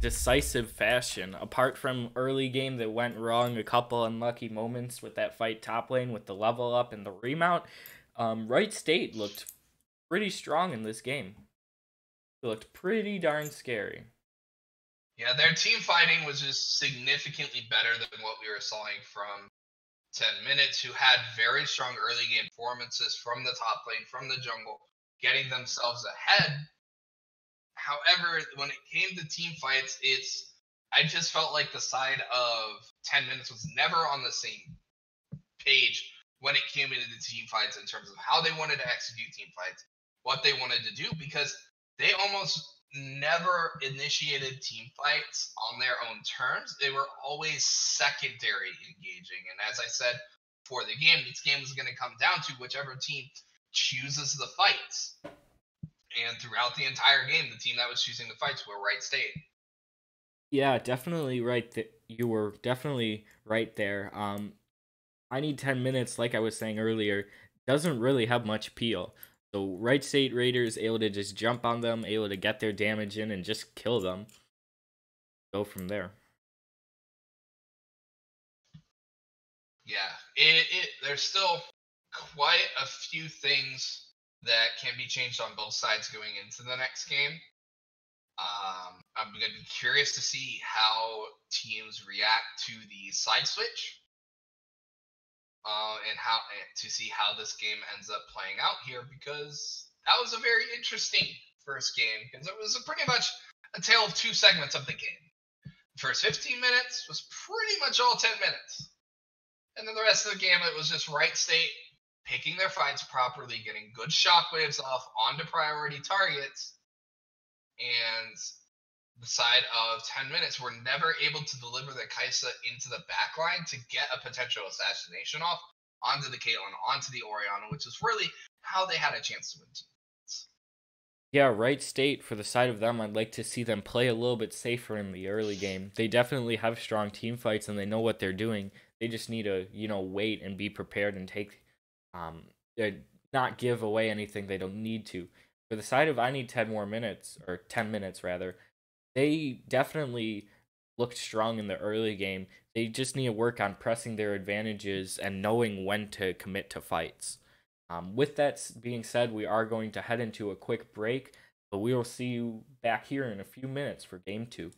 decisive fashion, apart from early game that went wrong, a couple unlucky moments with that fight top lane with the level up and the remount, um, Wright State looked pretty strong in this game. It looked pretty darn scary. Yeah, their team fighting was just significantly better than what we were sawing from 10 minutes who had very strong early game performances from the top lane, from the jungle, getting themselves ahead. However, when it came to team fights, it's I just felt like the side of 10 minutes was never on the same page when it came into the team fights in terms of how they wanted to execute team fights, what they wanted to do, because they almost never initiated team fights on their own terms. They were always secondary engaging. And as I said for the game, this game is going to come down to whichever team chooses the fights. And throughout the entire game, the team that was choosing the fights were Wright State. Yeah, definitely right. Th- you were definitely right there. Um, I need 10 minutes, like I was saying earlier, doesn't really have much appeal. So Wright State raiders able to just jump on them, able to get their damage in and just kill them. Go from there. Yeah, it, it there's still quite a few things that can be changed on both sides going into the next game. Um, I'm going to be curious to see how teams react to the side switch uh, and how to see how this game ends up playing out here because that was a very interesting first game because it was pretty much a tale of two segments of the game. The first 15 minutes was pretty much all 10 minutes. And then the rest of the game, it was just Wright State picking their fights properly, getting good shockwaves off onto priority targets, and the side of 10 minutes were never able to deliver the Kai'Sa into the backline to get a potential assassination off onto the Caitlyn, onto the Orianna, which is really how they had a chance to win. Yeah, Wright State for the side of them. I'd like to see them play a little bit safer in the early game. They definitely have strong team fights and they know what they're doing. They just need to, you know, wait and be prepared and take, um, not give away anything they don't need to. For the side of I need 10 more minutes, or 10 minutes rather, they definitely looked strong in the early game. They just need to work on pressing their advantages and knowing when to commit to fights. Um, with that being said, we are going to head into a quick break, but we will see you back here in a few minutes for game two.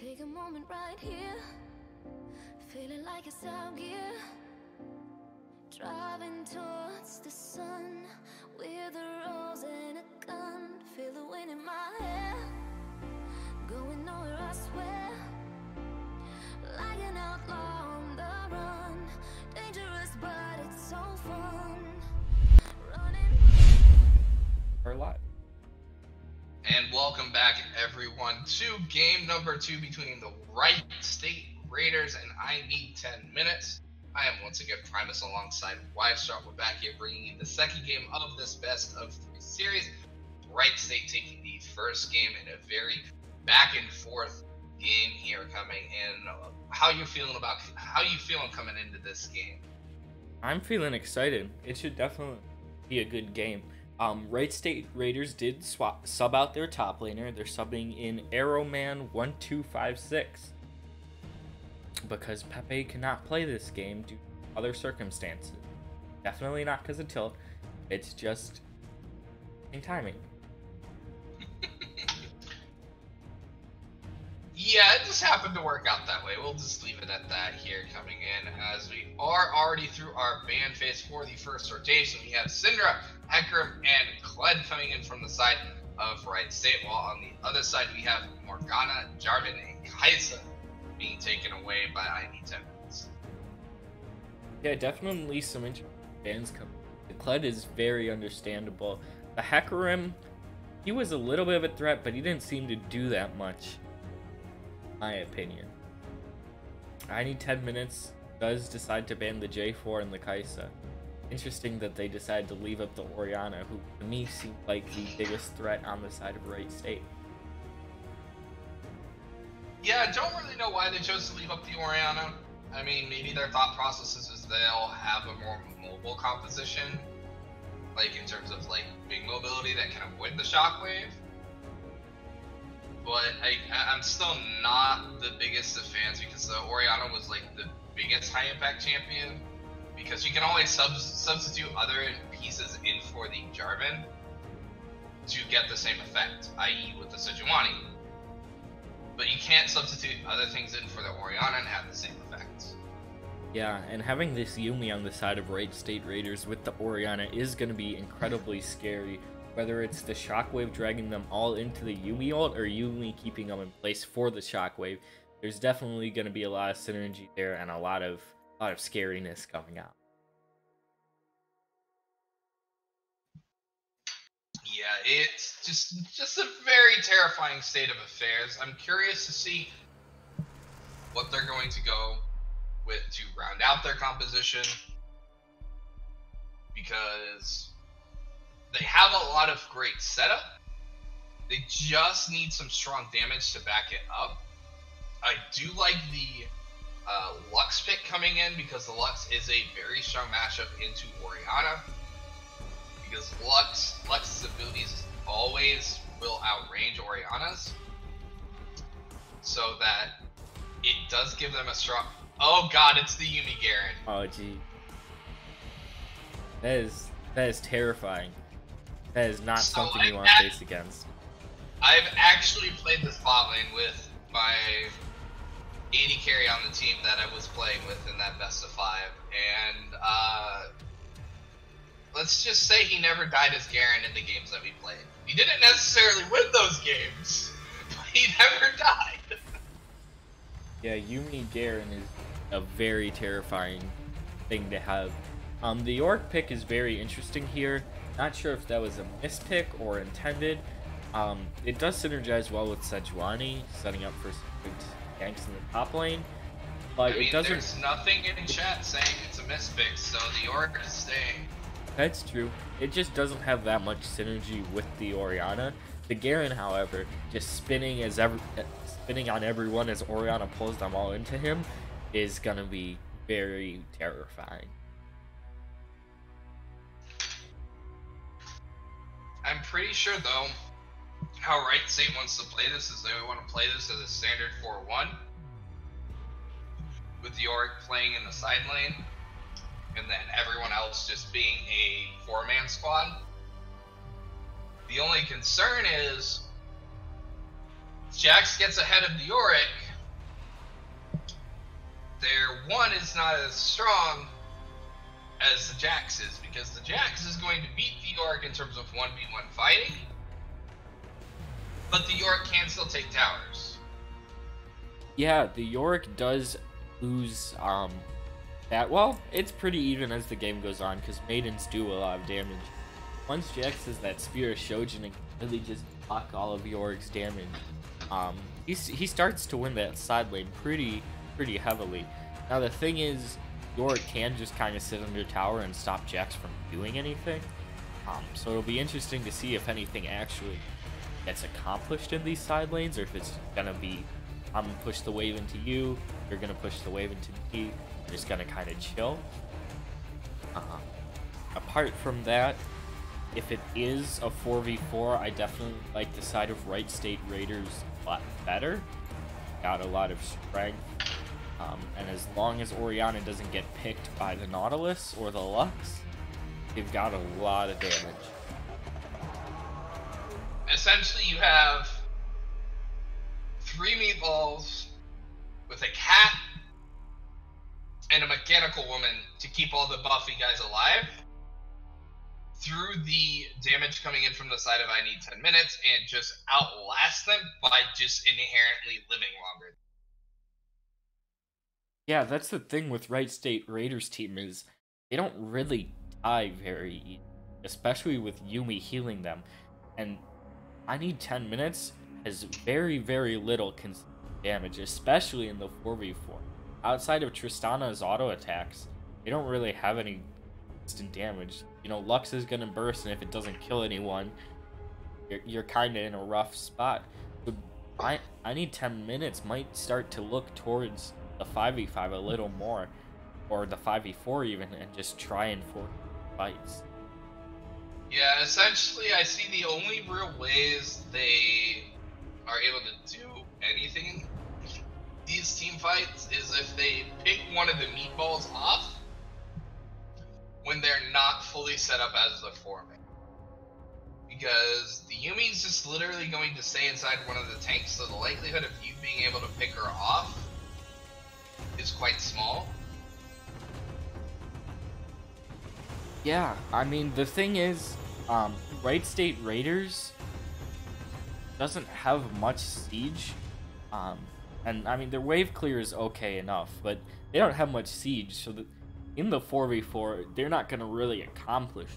Take a moment right here, feeling like it's out gear. Driving towards the sun with a rose and a gun. Feel the wind in my hair, going nowhere, I swear. Like an outlaw on the run, dangerous, but it's so fun. Running. Are live. And welcome back, everyone, to game number two between the Wright State Raiders and I Need 10 Minutes. I am once again Primus alongside Wivestrop. We're back here bringing you the second game of this best of three series. Wright State taking the first game in a very back and forth game here coming in. How you feeling about how you feeling coming into this game? I'm feeling excited. It should definitely be a good game. Um, Wright State Raiders did swap sub out their top laner. They're subbing in Arrowman one two five six because Pepe cannot play this game due to other circumstances. Definitely not because of tilt. It's just in timing. Yeah, it just happened to work out that way. We'll just leave it at that here coming in as we are already through our ban phase for the first rotation. We have Syndra, Hecarim, and Kled coming in from the side of Wright State, while on the other side we have Morgana, Jarvan, and Kai'Sa being taken away by ID Tempest. Yeah, definitely some interesting bans coming. The Kled is very understandable. The Hecarim, he was a little bit of a threat, but he didn't seem to do that much. My opinion. I need 10 minutes. Does decide to ban the J4 and the Kai'Sa. Interesting that they decided to leave up the Orianna, who to me seemed like the biggest threat on the side of Wright State. Yeah, I don't really know why they chose to leave up the Orianna. I mean, maybe their thought process is they'll have a more mobile composition, like in terms of like big mobility that can avoid the shockwave. But I, I'm still not the biggest of fans because the Orianna was like the biggest high impact champion because you can always sub- substitute other pieces in for the Jarvan to get the same effect, i.e., with the Sejuani. But you can't substitute other things in for the Orianna and have the same effects. Yeah, and having this Yuumi on the side of Wright State Raiders with the Orianna is going to be incredibly scary. Whether it's the Shockwave dragging them all into the Yuumi ult or Yuumi keeping them in place for the Shockwave, there's definitely going to be a lot of synergy there and a lot of a lot of scariness coming out. Yeah, it's just just a very terrifying state of affairs. I'm curious to see what they're going to go with to round out their composition because they have a lot of great setup. They just need some strong damage to back it up. I do like the uh, Lux pick coming in because the Lux is a very strong matchup into Orianna. Because Lux Lux's abilities always will outrange Orianna's. So that it does give them a strong Oh god, it's the Yuumi Garen. Oh gee. That is that is terrifying. That is not So something you I've want to face against. I've actually played this bot lane with my AD carry on the team that I was playing with in that best of five, and uh, let's just say he never died as Garen in the games that we played. He didn't necessarily win those games, but he never died. Yeah, Yuumi Garen is a very terrifying thing to have. Um, the Yorick pick is very interesting here. Not sure if that was a mispick or intended. Um, it does synergize well with Sejuani, setting up for some good ganks in the top lane. But I mean, it doesn't. there's nothing in chat saying it's a mispick, so the orc is staying. That's true. It just doesn't have that much synergy with the Orianna. The Garen, however, just spinning as ever, uh, spinning on everyone as Orianna pulls them all into him, is gonna be very terrifying. I'm pretty sure though, how Wright State wants to play this is they want to play this as a standard 4-1, with the Yorick playing in the side lane, and then everyone else just being a four-man squad. The only concern is Jax gets ahead of the Yorick, their one is not as strong as the Jax is because the Jax is going to beat the Yorick in terms of 1v1 fighting, but the Yorick can still take towers. Yeah, the Yorick does lose um that well, it's pretty even as the game goes on because maidens do a lot of damage. Once Jax has that Spear of Shojin and really just block all of Yorick's damage, um, he, he starts to win that side lane pretty pretty heavily. Now the thing is, Yorick can just kind of sit under tower and stop Jax from doing anything. Um, so it'll be interesting to see if anything actually gets accomplished in these side lanes, or if it's gonna be, I'm gonna push the wave into you, you're gonna push the wave into me, just gonna kind of chill. Uh, apart from that, if it is a 4v4, I definitely like the side of Wright State Raiders a lot better. Got a lot of strength um, and as long as Orianna doesn't get picked by the Nautilus or the Lux, they've got a lot of damage. Essentially, you have three meatballs with a cat and a mechanical woman to keep all the Buffy guys alive. Through the damage coming in from the side of I need 10 minutes and just outlast them by just inherently living longer. Yeah, that's the thing with Wright State Raiders team is they don't really die very especially with Yuumi healing them. And I need 10 minutes has very, very little damage, especially in the 4v4. Outside of Tristana's auto attacks, they don't really have any instant damage. You know, Lux is gonna burst, and if it doesn't kill anyone, you're, you're kind of in a rough spot. But I, I need 10 minutes might start to look towards the 5v5 a little more, or the 5v4 even, and just try and force fights. Yeah, essentially, I see the only real ways they are able to do anything these team fights is if they pick one of the meatballs off when they're not fully set up as the foreman. Because the Yuumi's just literally going to stay inside one of the tanks, so the likelihood of you being able to pick her off is quite small. Yeah, I mean the thing is, um, Wright State Raiders doesn't have much siege, um, and I mean their wave clear is okay enough, but they don't have much siege, so in the 4v4 they're not gonna really accomplish.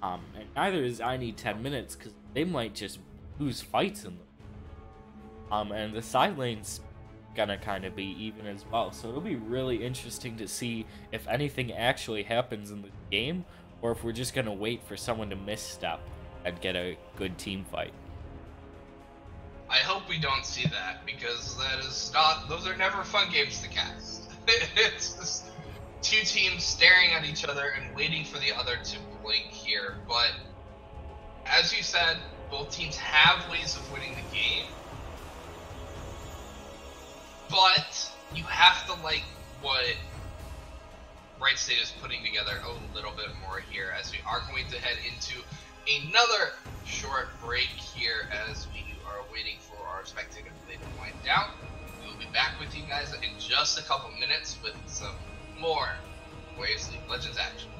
Um, and neither is I need 10 minutes because they might just lose fights in them. Um, and the side lanes gonna kind of be even as well. So it'll be really interesting to see if anything actually happens in the game, or if we're just gonna wait for someone to misstep and get a good team fight. I hope we don't see that because that is not; those are never fun games to cast. it's just two teams staring at each other and waiting for the other to blink here. But as you said, both teams have ways of winning the game but you have to like what Wright State is putting together a little bit more here as we are going to head into another short break here as we are waiting for our spectator play to wind down. We will be back with you guys in just a couple minutes with some more Waves League Legends action.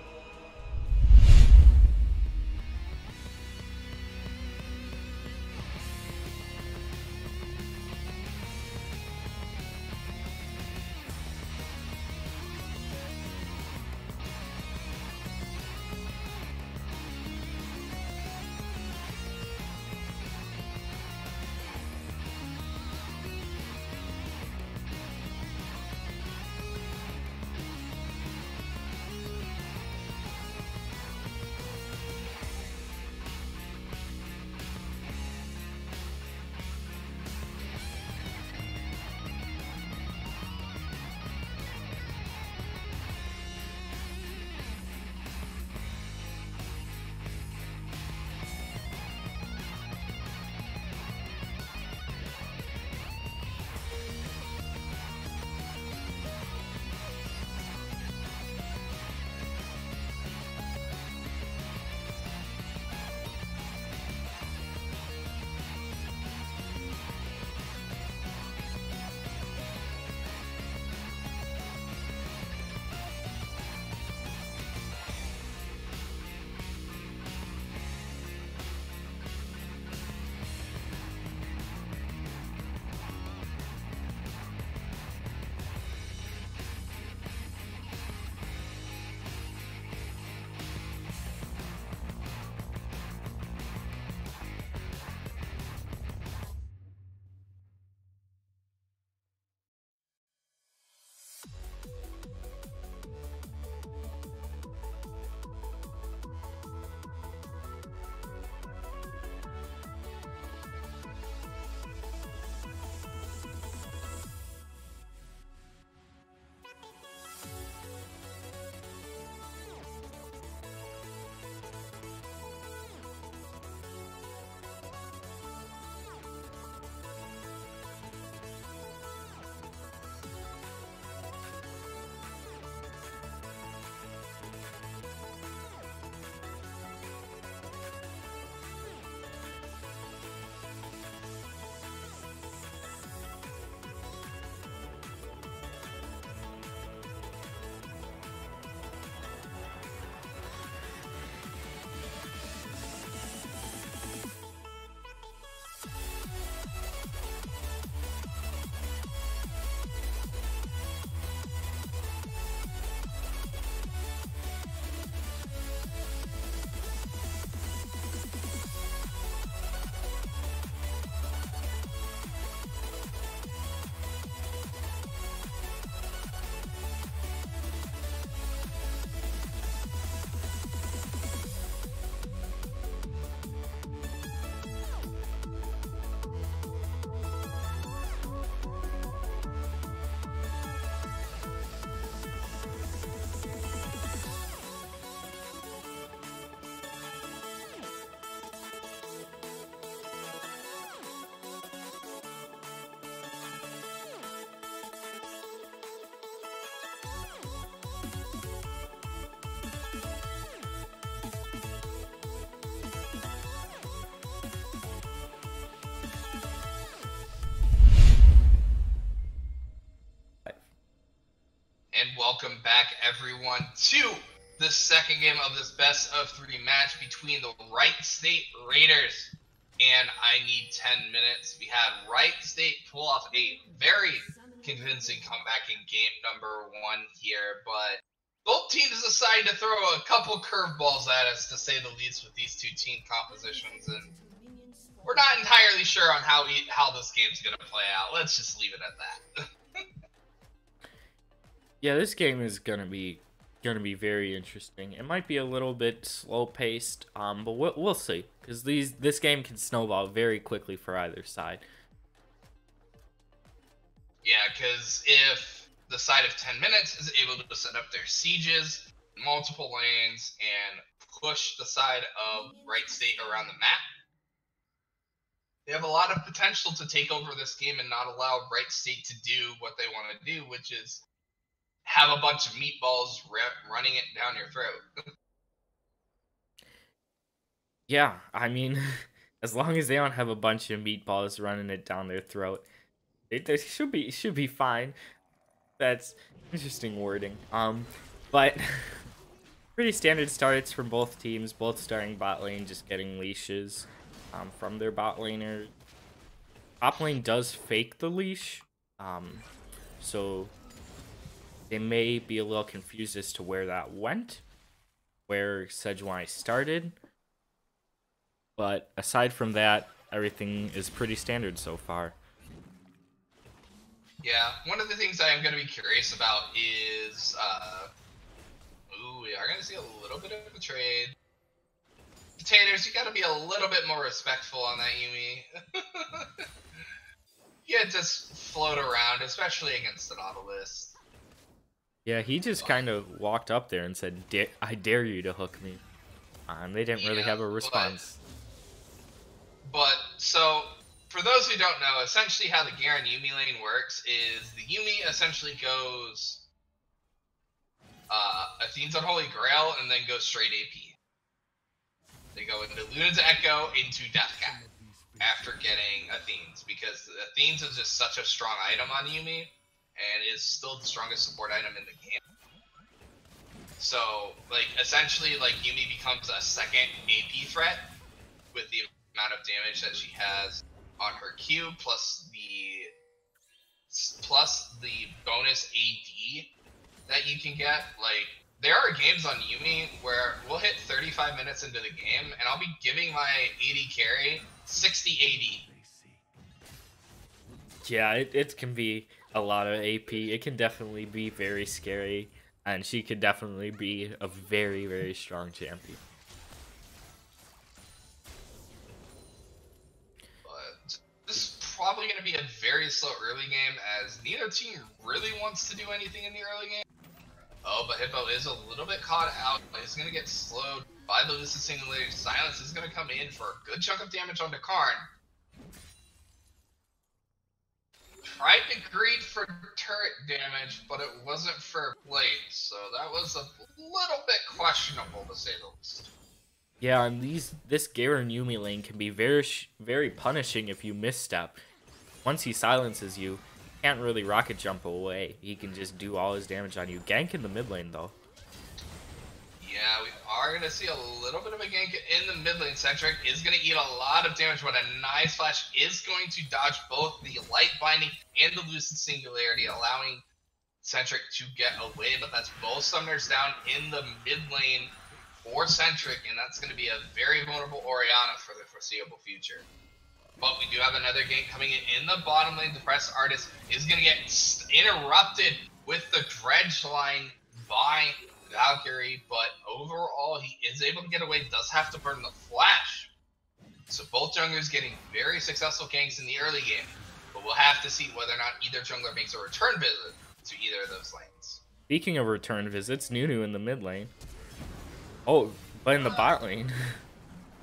And welcome back everyone to the second game of this best of three match between the Wright State Raiders and I Need 10 Minutes. We had Wright State pull off a very convincing comeback in game number one here, but both teams decided to throw a couple curveballs at us, to say the least, with these two team compositions, and we're not entirely sure on how we, how this game's gonna play out. Let's just leave it at that. Yeah, this game is gonna be gonna be very interesting. It might be a little bit slow paced, um, but we'll, we'll see because these this game can snowball very quickly for either side. Yeah, because if the side of 10 minutes is able to set up their sieges, multiple lanes, and push the side of Wright State around the map. They have a lot of potential to take over this game and not allow Wright State to do what they want to do, which is have a bunch of meatballs running it down your throat. yeah, I mean, as long as they don't have a bunch of meatballs running it down their throat, it, should be should be fine. That's interesting wording. Um, but pretty standard starts from both teams. Both starting bot lane, just getting leashes um, from their bot laner. Top lane does fake the leash, um, so they may be a little confused as to where that went, where Sejuani started. But aside from that, everything is pretty standard so far. Yeah, one of the things I am going to be curious about is, uh, ooh, we are going to see a little bit of a trade. Potatoes, you got to be a little bit more respectful on that Yuumi. yeah, just float around, especially against the Nautilus. Yeah, he just kind of walked up there and said, "I dare you to hook me," and they didn't yeah, really have a response. But, but so for those who don't know, essentially how the Garen Yuumi lane works is the Yuumi essentially goes uh, Athene's Unholy Grail and then goes straight AP. They go into Luden's Echo into Deathcap after getting Athene's because Athene's is just such a strong item on Yuumi and is still the strongest support item in the game. So, like, essentially, like, Yuumi becomes a second AP threat with the amount of damage that she has on her Q plus the plus the bonus AD that you can get. Like there are games on Yuumi where we'll hit 35 minutes into the game and I'll be giving my AD carry 60 AD. Yeah, it, it can be a lot of AP. It can definitely be very scary, and she could definitely be a very, very strong champion. But this is probably going to be a very slow early game as neither team really wants to do anything in the early game. Oh, but Hippo is a little bit caught out. He's going to get slowed by the Lucent. Silence is going to come in for a good chunk of damage onto Karn. Tried to greed for turret damage, but it wasn't for blade, so that was a little bit questionable to say the least. Yeah, and these this Garen Yuumi lane can be very very punishing if you misstep once he silences you, can't really rocket jump away. He can just do all his damage on you. Gank in the mid lane though. Yeah, we are going to see a little bit of a gank in the mid lane. Centric is going to eat a lot of damage, but a nice flash is going to dodge both the light binding and the lucent singularity, allowing Centric to get away. But that's both summoners down in the mid lane for Centric, and that's going to be a very vulnerable Orianna for the foreseeable future. But we do have another gank coming in in the bottom lane. The press artist is going to get interrupted with the dredge line by Valkyrie. But overall, he is able to get away. Does have to burn the flash. So both junglers getting very successful ganks in the early game. But we'll have to see whether or not either jungler makes a return visit to either of those lanes. Speaking of return visits, Nunu in the mid lane. Oh, but in the bot lane.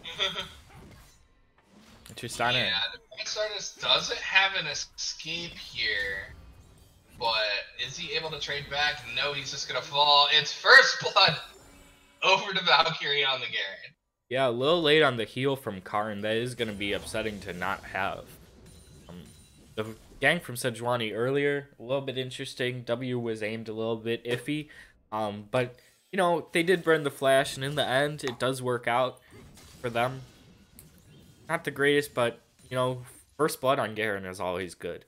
Tristana. Yeah, the Prince Artist doesn't have an escape here. But is he able to trade back? No, he's just gonna fall. It's first blood over to Valkyrie on the Garen. Yeah, a little late on the heal from Karn. That is gonna be upsetting to not have. Um, the gank from Sejuani earlier, a little bit interesting. W was aimed a little bit iffy, um, but you know they did burn the flash, and in the end, it does work out for them. Not the greatest, but you know, first blood on Garen is always good.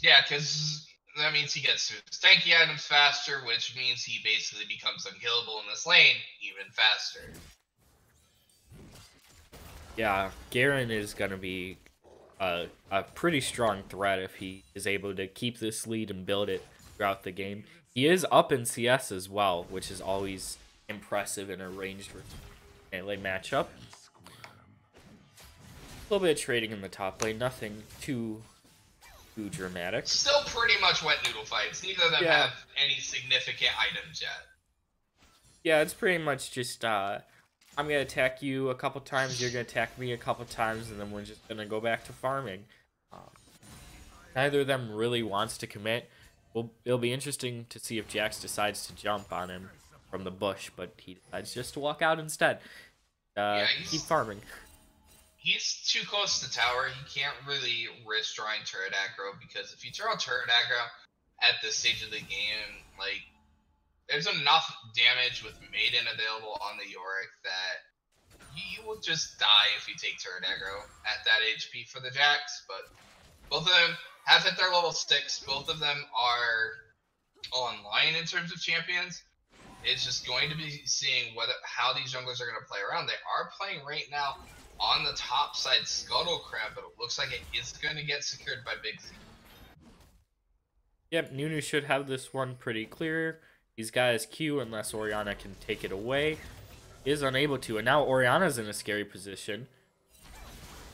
Yeah, because that means he gets stanky items faster, which means he basically becomes unkillable in this lane even faster. Yeah, Garen is going to be a, a pretty strong threat if he is able to keep this lead and build it throughout the game. He is up in CS as well, which is always impressive in a ranged melee matchup. A little bit of trading in the top lane, nothing too too dramatic. Still pretty much wet noodle fights. Neither of them Yeah. have any significant items yet. Yeah, it's pretty much just uh I'm gonna attack you a couple times, you're gonna attack me a couple times, and then we're just gonna go back to farming. Um, neither of them really wants to commit. Well, it'll be interesting to see if Jax decides to jump on him from the bush, but he decides just to walk out instead. Uh, Yeah, keep farming. He's too close to tower. He can't really risk drawing turret aggro because if you draw turret aggro at this stage of the game, like there's enough damage with Maiden available on the Yorick that you will just die if you take turret aggro at that HP for the Jax. But both of them have hit their level six. Both of them are online in terms of champions. It's just going to be seeing whether how these junglers are going to play around. They are playing right now on the top side Scuttle Crab, but it looks like it is going to get secured by Big Z. Yep, Nunu should have this one pretty clear. He's got his Q unless Orianna can take it away. Is unable to, and now Orianna's in a scary position.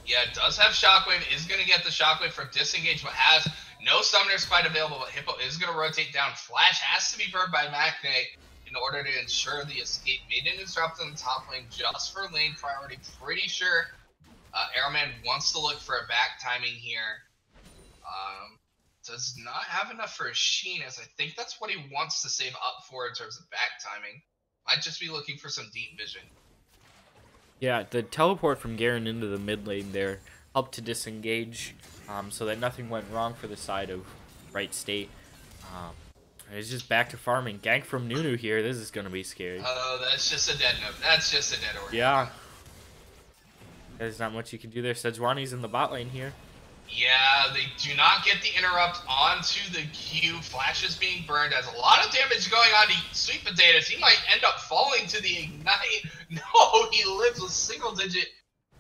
Yeah, it does have Shockwave, is going to get the Shockwave from disengage, but has no Summoners quite available, but Hippo is going to rotate down. Flash has to be burned by Maknae in order to ensure the escape. Maiden is dropped in the top lane just for lane priority. Pretty sure uh, Arrowman wants to look for a back timing here. Um, does not have enough for a Sheen, as I think that's what he wants to save up for in terms of back timing. Might just be looking for some deep vision. Yeah, the teleport from Garen into the mid lane there helped to disengage, um, so that nothing went wrong for the side of Wright State. Um, it's just back to farming. Gank from Nunu here. This is gonna be scary. Oh, that's just a dead note. That's just a dead order. Yeah. There's not much you can do there. Sejuani's in the bot lane here. Yeah, they do not get the interrupt onto the Q. Flash is being burned. Has a lot of damage going on to Sweet Potatoes. He might end up falling to the Ignite. No, he lives with single digit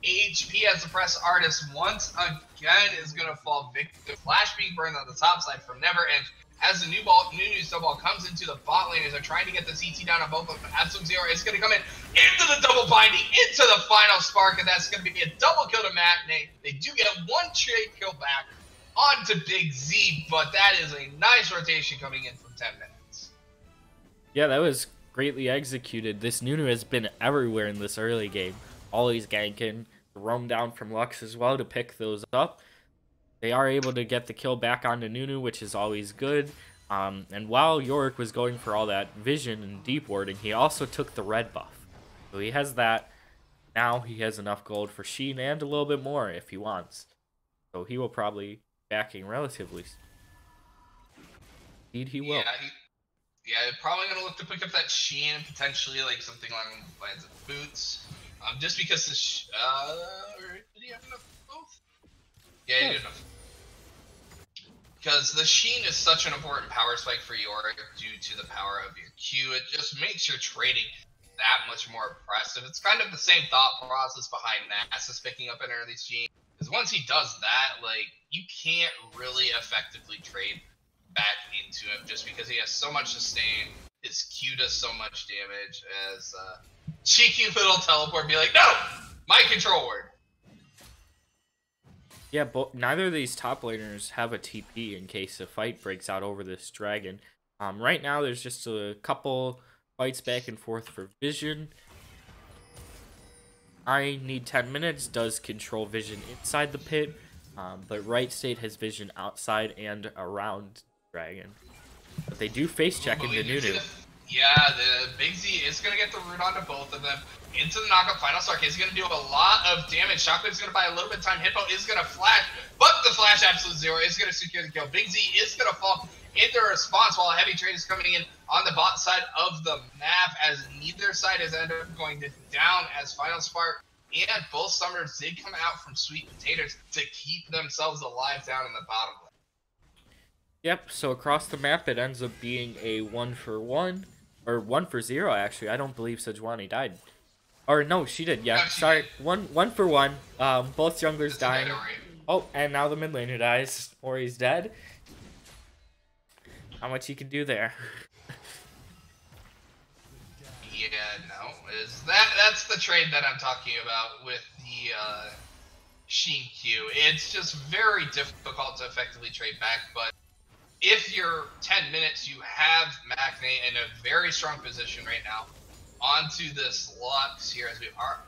HP as the press artist once again is going to fall victim. Flash being burned on the top side from Never End. As the new ball, new new snowball comes into the bot lane as they're trying to get the CT down on both of them. Absolute Zero is going to come in into the double binding, into the final spark, and that's going to be a double kill to Matinee. They do get one trade kill back onto Big Z, but that is a nice rotation coming in from 10 minutes. Yeah, that was greatly executed. This Nunu has been everywhere in this early game. Always ganking, roam down from Lux as well to pick those up. They are able to get the kill back onto Nunu, which is always good. Um, and while Yorick was going for all that vision and deep warding, he also took the red buff. So he has that. Now he has enough gold for Sheen and a little bit more if he wants. So he will probably backing relatively. Indeed, he will. Yeah, he, yeah, probably gonna look to pick up that Sheen and potentially like something along the lines of boots. Um, just because the sh- uh, did he have enough both? Yeah, he Yeah. did enough. Because the Sheen is such an important power spike for Yorick due to the power of your Q. It just makes your trading that much more impressive. It's kind of the same thought process behind Nasus picking up an early Sheen. Because once he does that, like, you can't really effectively trade back into him just because he has so much sustain. His Q does so much damage as uh, cheeky little teleport be like, no, my control ward. Yeah, but neither of these top laners have a TP in case a fight breaks out over this dragon. Um, right now, there's just a couple fights back and forth for vision. I need 10 minutes, does control vision inside the pit, um, but Wright State has vision outside and around dragon. But they do face check into Nunu. Yeah, the Big Z is going to get the root onto both of them. Into the knockup final Spark is going to do a lot of damage. Shockwave's going to buy a little bit of time. Hippo is going to flash, but the flash absolute zero is going to secure the kill. Big Z is going to fall into response while a heavy trade is coming in on the bot side of the map as neither side is ended up going down as Final Spark and both Summoners did come out from Sweet Potatoes to keep themselves alive down in the bottom. Yep, so across the map it ends up being a one for one, or one for zero actually. I don't believe Sejuani died. Or no, she did. Yeah, No, she sorry, did. one one for one. Um, both junglers That's dying. Oh, and now the mid laner dies, or he's dead. How much he can do there? Yeah, no, is that that's the trade that I'm talking about with the uh, Sheen Q. It's just very difficult to effectively trade back, but if you're 10 minutes, you have Maknae in a very strong position right now. Onto this Lux here as we are.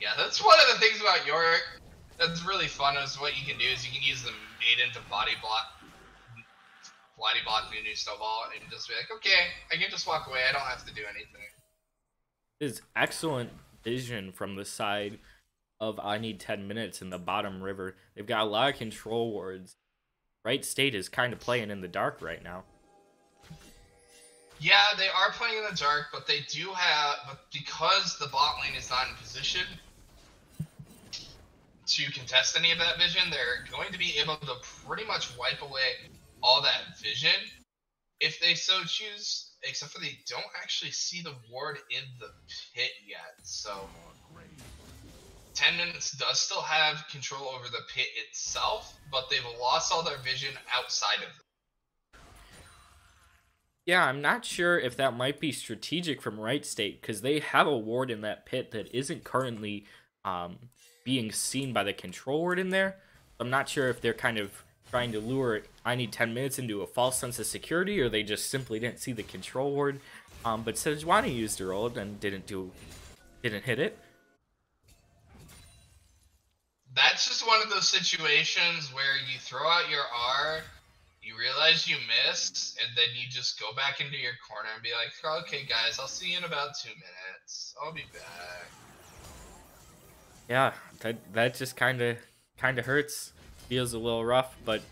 Yeah, that's one of the things about Yorick that's really fun is what you can do is you can use the maiden to body block body block Nunu Snowball and just be like, okay, I can just walk away. I don't have to do anything. is excellent vision from the side of I need 10 minutes in the bottom river. They've got a lot of control wards. Wright State is kind of playing in the dark right now. Yeah, they are playing in the dark, but they do have, but because the bot lane is not in position to contest any of that vision, they're going to be able to pretty much wipe away all that vision if they so choose. Except for they don't actually see the ward in the pit yet, so 10 minutes does still have control over the pit itself, but they've lost all their vision outside of it. Yeah, I'm not sure if that might be strategic from Wright State because they have a ward in that pit that isn't currently um, being seen by the control ward in there. I'm not sure if they're kind of trying to lure I need 10 minutes into a false sense of security or they just simply didn't see the control ward. Um, but Sejuani used her ult and didn't do, didn't hit it. That's just one of those situations where you throw out your R, you realize you missed, and then you just go back into your corner and be like, okay, guys, I'll see you in about two minutes. I'll be back. Yeah, that that just kind of kind of hurts. Feels a little rough, but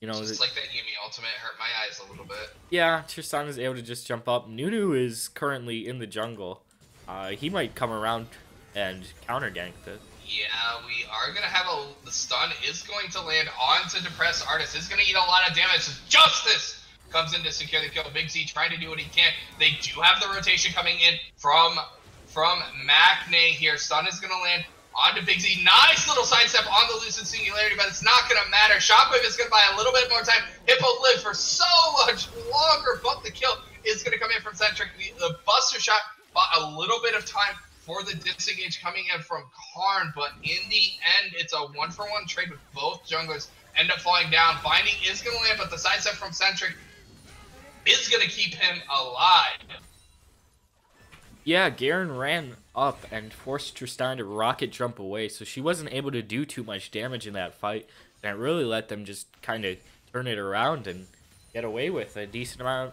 you know, Just like that Yuumi ultimate hurt my eyes a little bit. yeah, Tristan is able to just jump up. Nunu is currently in the jungle. Uh, he might come around and counter gank this. Yeah, we are gonna have a. The stun is going to land onto Depressed Artist. It's gonna eat a lot of damage. Justice comes in to secure the kill. Big Z trying to do what he can. They do have the rotation coming in from from Maknae here. Stun is gonna land onto Big Z. Nice little sidestep on the Lucent Singularity, but it's not gonna matter. Shockwave is gonna buy a little bit more time. Hippo live for so much longer, but the kill is gonna come in from Centric. The Buster shot bought a little bit of time for the disengage coming in from Karn, but in the end, it's a one for one trade with both junglers end up falling down. Binding is going to land, but the sidestep from Centric is going to keep him alive. Yeah, Garen ran up and forced Tristan to rocket jump away, so she wasn't able to do too much damage in that fight. And really let them just kind of turn it around and get away with a decent amount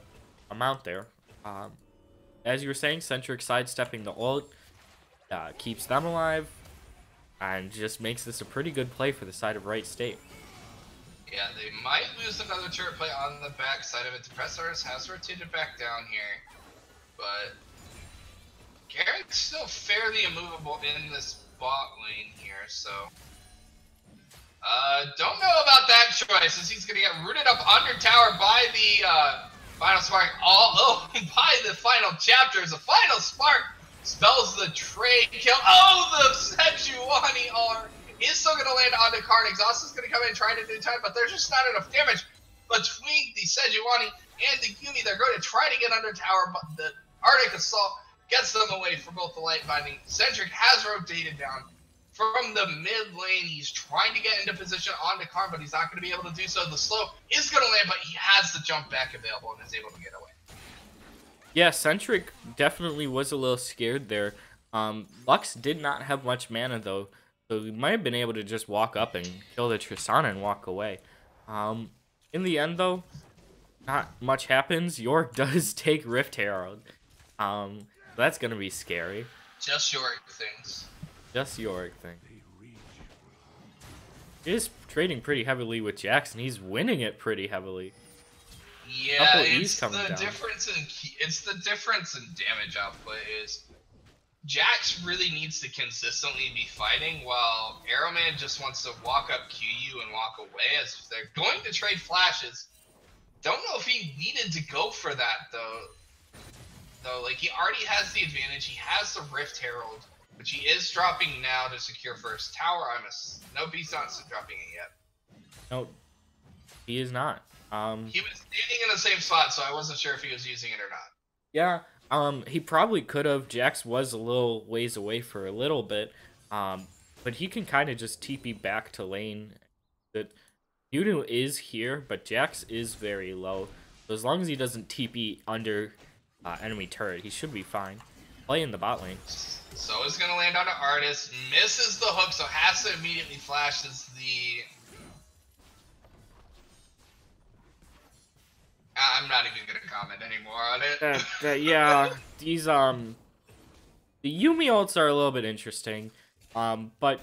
amount there. Um, as you were saying, Centric sidestepping the ult uh, keeps them alive and just makes this a pretty good play for the side of Wright State. Yeah, they might lose another turret play on the back side of it. Depressed Artist has rotated back down here, but Garen's still fairly immovable in this bot lane here, so. Uh, don't know about that choice, as he's gonna get rooted up under tower by the uh, final spark. All oh, by the final chapters. The final spark spells the trade kill. Oh, the Sejuani R is still gonna land onto Karn. Exhaust is gonna come in trying to do time, but there's just not enough damage between the Sejuani and the Yuumi. They're going to try to get under tower, but the Arctic Assault gets them away from both the light binding. Centric has rotated down from the mid lane. He's trying to get into position onto Karn, but he's not going to be able to do so. The slow is going to land, but he has the jump back available and is able to get away. Yeah, Centric definitely was a little scared there. Um, Lux did not have much mana though, so he might have been able to just walk up and kill the Tristana and walk away. Um, in the end though, not much happens. Yorick does take Rift Herald. Um, that's gonna be scary. Just Yorick things. Just Yorick thing. He is trading pretty heavily with Jackson. He's winning it pretty heavily. Yeah, Couple E's it's coming the down. difference in it's the difference in damage output is Jax really needs to consistently be fighting while Arrowman just wants to walk up Q you and walk away as if they're going to trade flashes. Don't know if he needed to go for that though. Though like he already has the advantage, he has the Rift Herald, which he is dropping now to secure first tower. I'm a s- no he's not dropping it yet. No, he is not. Um, He was standing in the same spot, so I wasn't sure if he was using it or not. yeah. Um, he probably could have. Jax was a little ways away for a little bit. Um, but he can kind of just TP back to lane. That Yunu is here, but Jax is very low. So as long as he doesn't TP under uh, enemy turret, he should be fine. Play in the bot lane. So is gonna land on an artist, misses the hook, so has to immediately flashes the. I'm not even gonna comment anymore on it. that, that yeah these um the Yuumi ults are a little bit interesting um but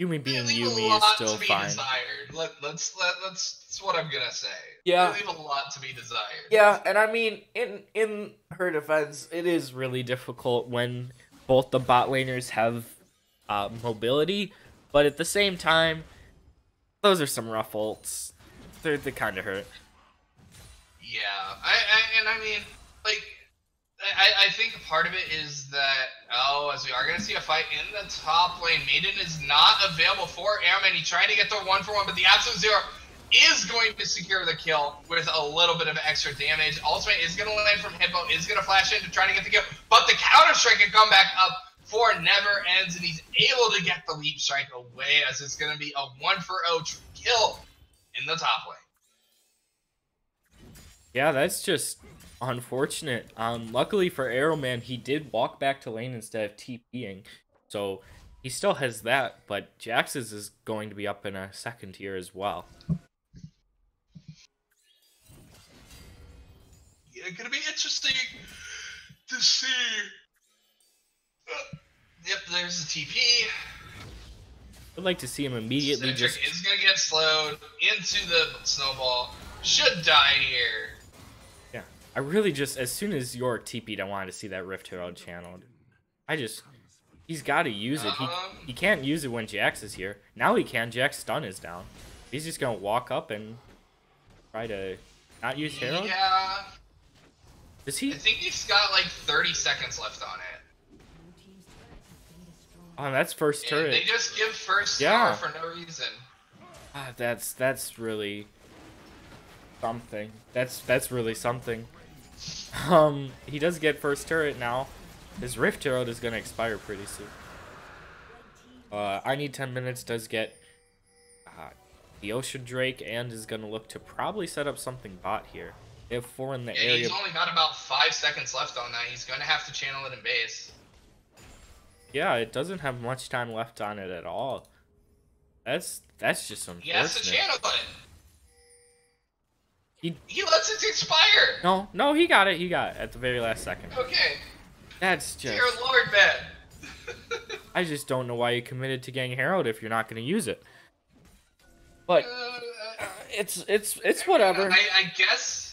Yuumi being They leave a Yuumi lot is still to be fine desired. Let, let's let, let's. That's what I'm gonna say. Yeah. They leave a lot to be desired. yeah and I mean in in her defense it is really difficult when both the bot laners have uh, mobility but at the same time those are some rough ults they're they kind of hurt Yeah, I, I and I mean, like, I, I think part of it is that oh, as we are gonna see a fight in the top lane, Maiden is not available for Airman. He tried to get the one for one, but the absolute zero is going to secure the kill with a little bit of extra damage. Ultimate is gonna land from Hippo, is gonna flash in to try to get the kill, but the counter strike can come back up for never ends, and he's able to get the leap strike away as it's gonna be a one for oh O kill in the top lane. Yeah, that's just unfortunate. Um, luckily for Arrowman, he did walk back to lane instead of TPing, so he still has that. But Jax's is going to be up in a second tier as well. Yeah, gonna be interesting to see. Uh, yep, there's the TP. I'd like to see him immediately Centric just. is gonna get slowed into the snowball. Should die here. Yeah, I really just as soon as Yorick TP'd, I wanted to see that Rift Herald channeled. I just. He's got to use it. He, Um. he can't use it when Jax is here. Now he can. Jax's stun is down. He's just gonna walk up and try to not use Herald. Yeah, Does he? I think he's got like 30 seconds left on it. Oh, that's first And turret. they just give first Yeah. tower for no reason. Ah, that's that's really something. That's that's really something. Um, he does get first turret now. His Rift Herald is gonna expire pretty soon. Uh, I need 10 minutes does get uh, the Ocean Drake and is gonna look to probably set up something bot here. They have four in the Yeah, area. he's only got about five seconds left on that. He's gonna have to channel it in base. Yeah, it doesn't have much time left on it at all. That's that's just He has to unfortunate. channel it. He He lets it expire. no no he got it he got it at the very last second. Okay. That's just Dear Lord, man. I just don't know why you committed to Gang Herald if you're not going to use it. But Uh, it's it's it's whatever. I, I guess.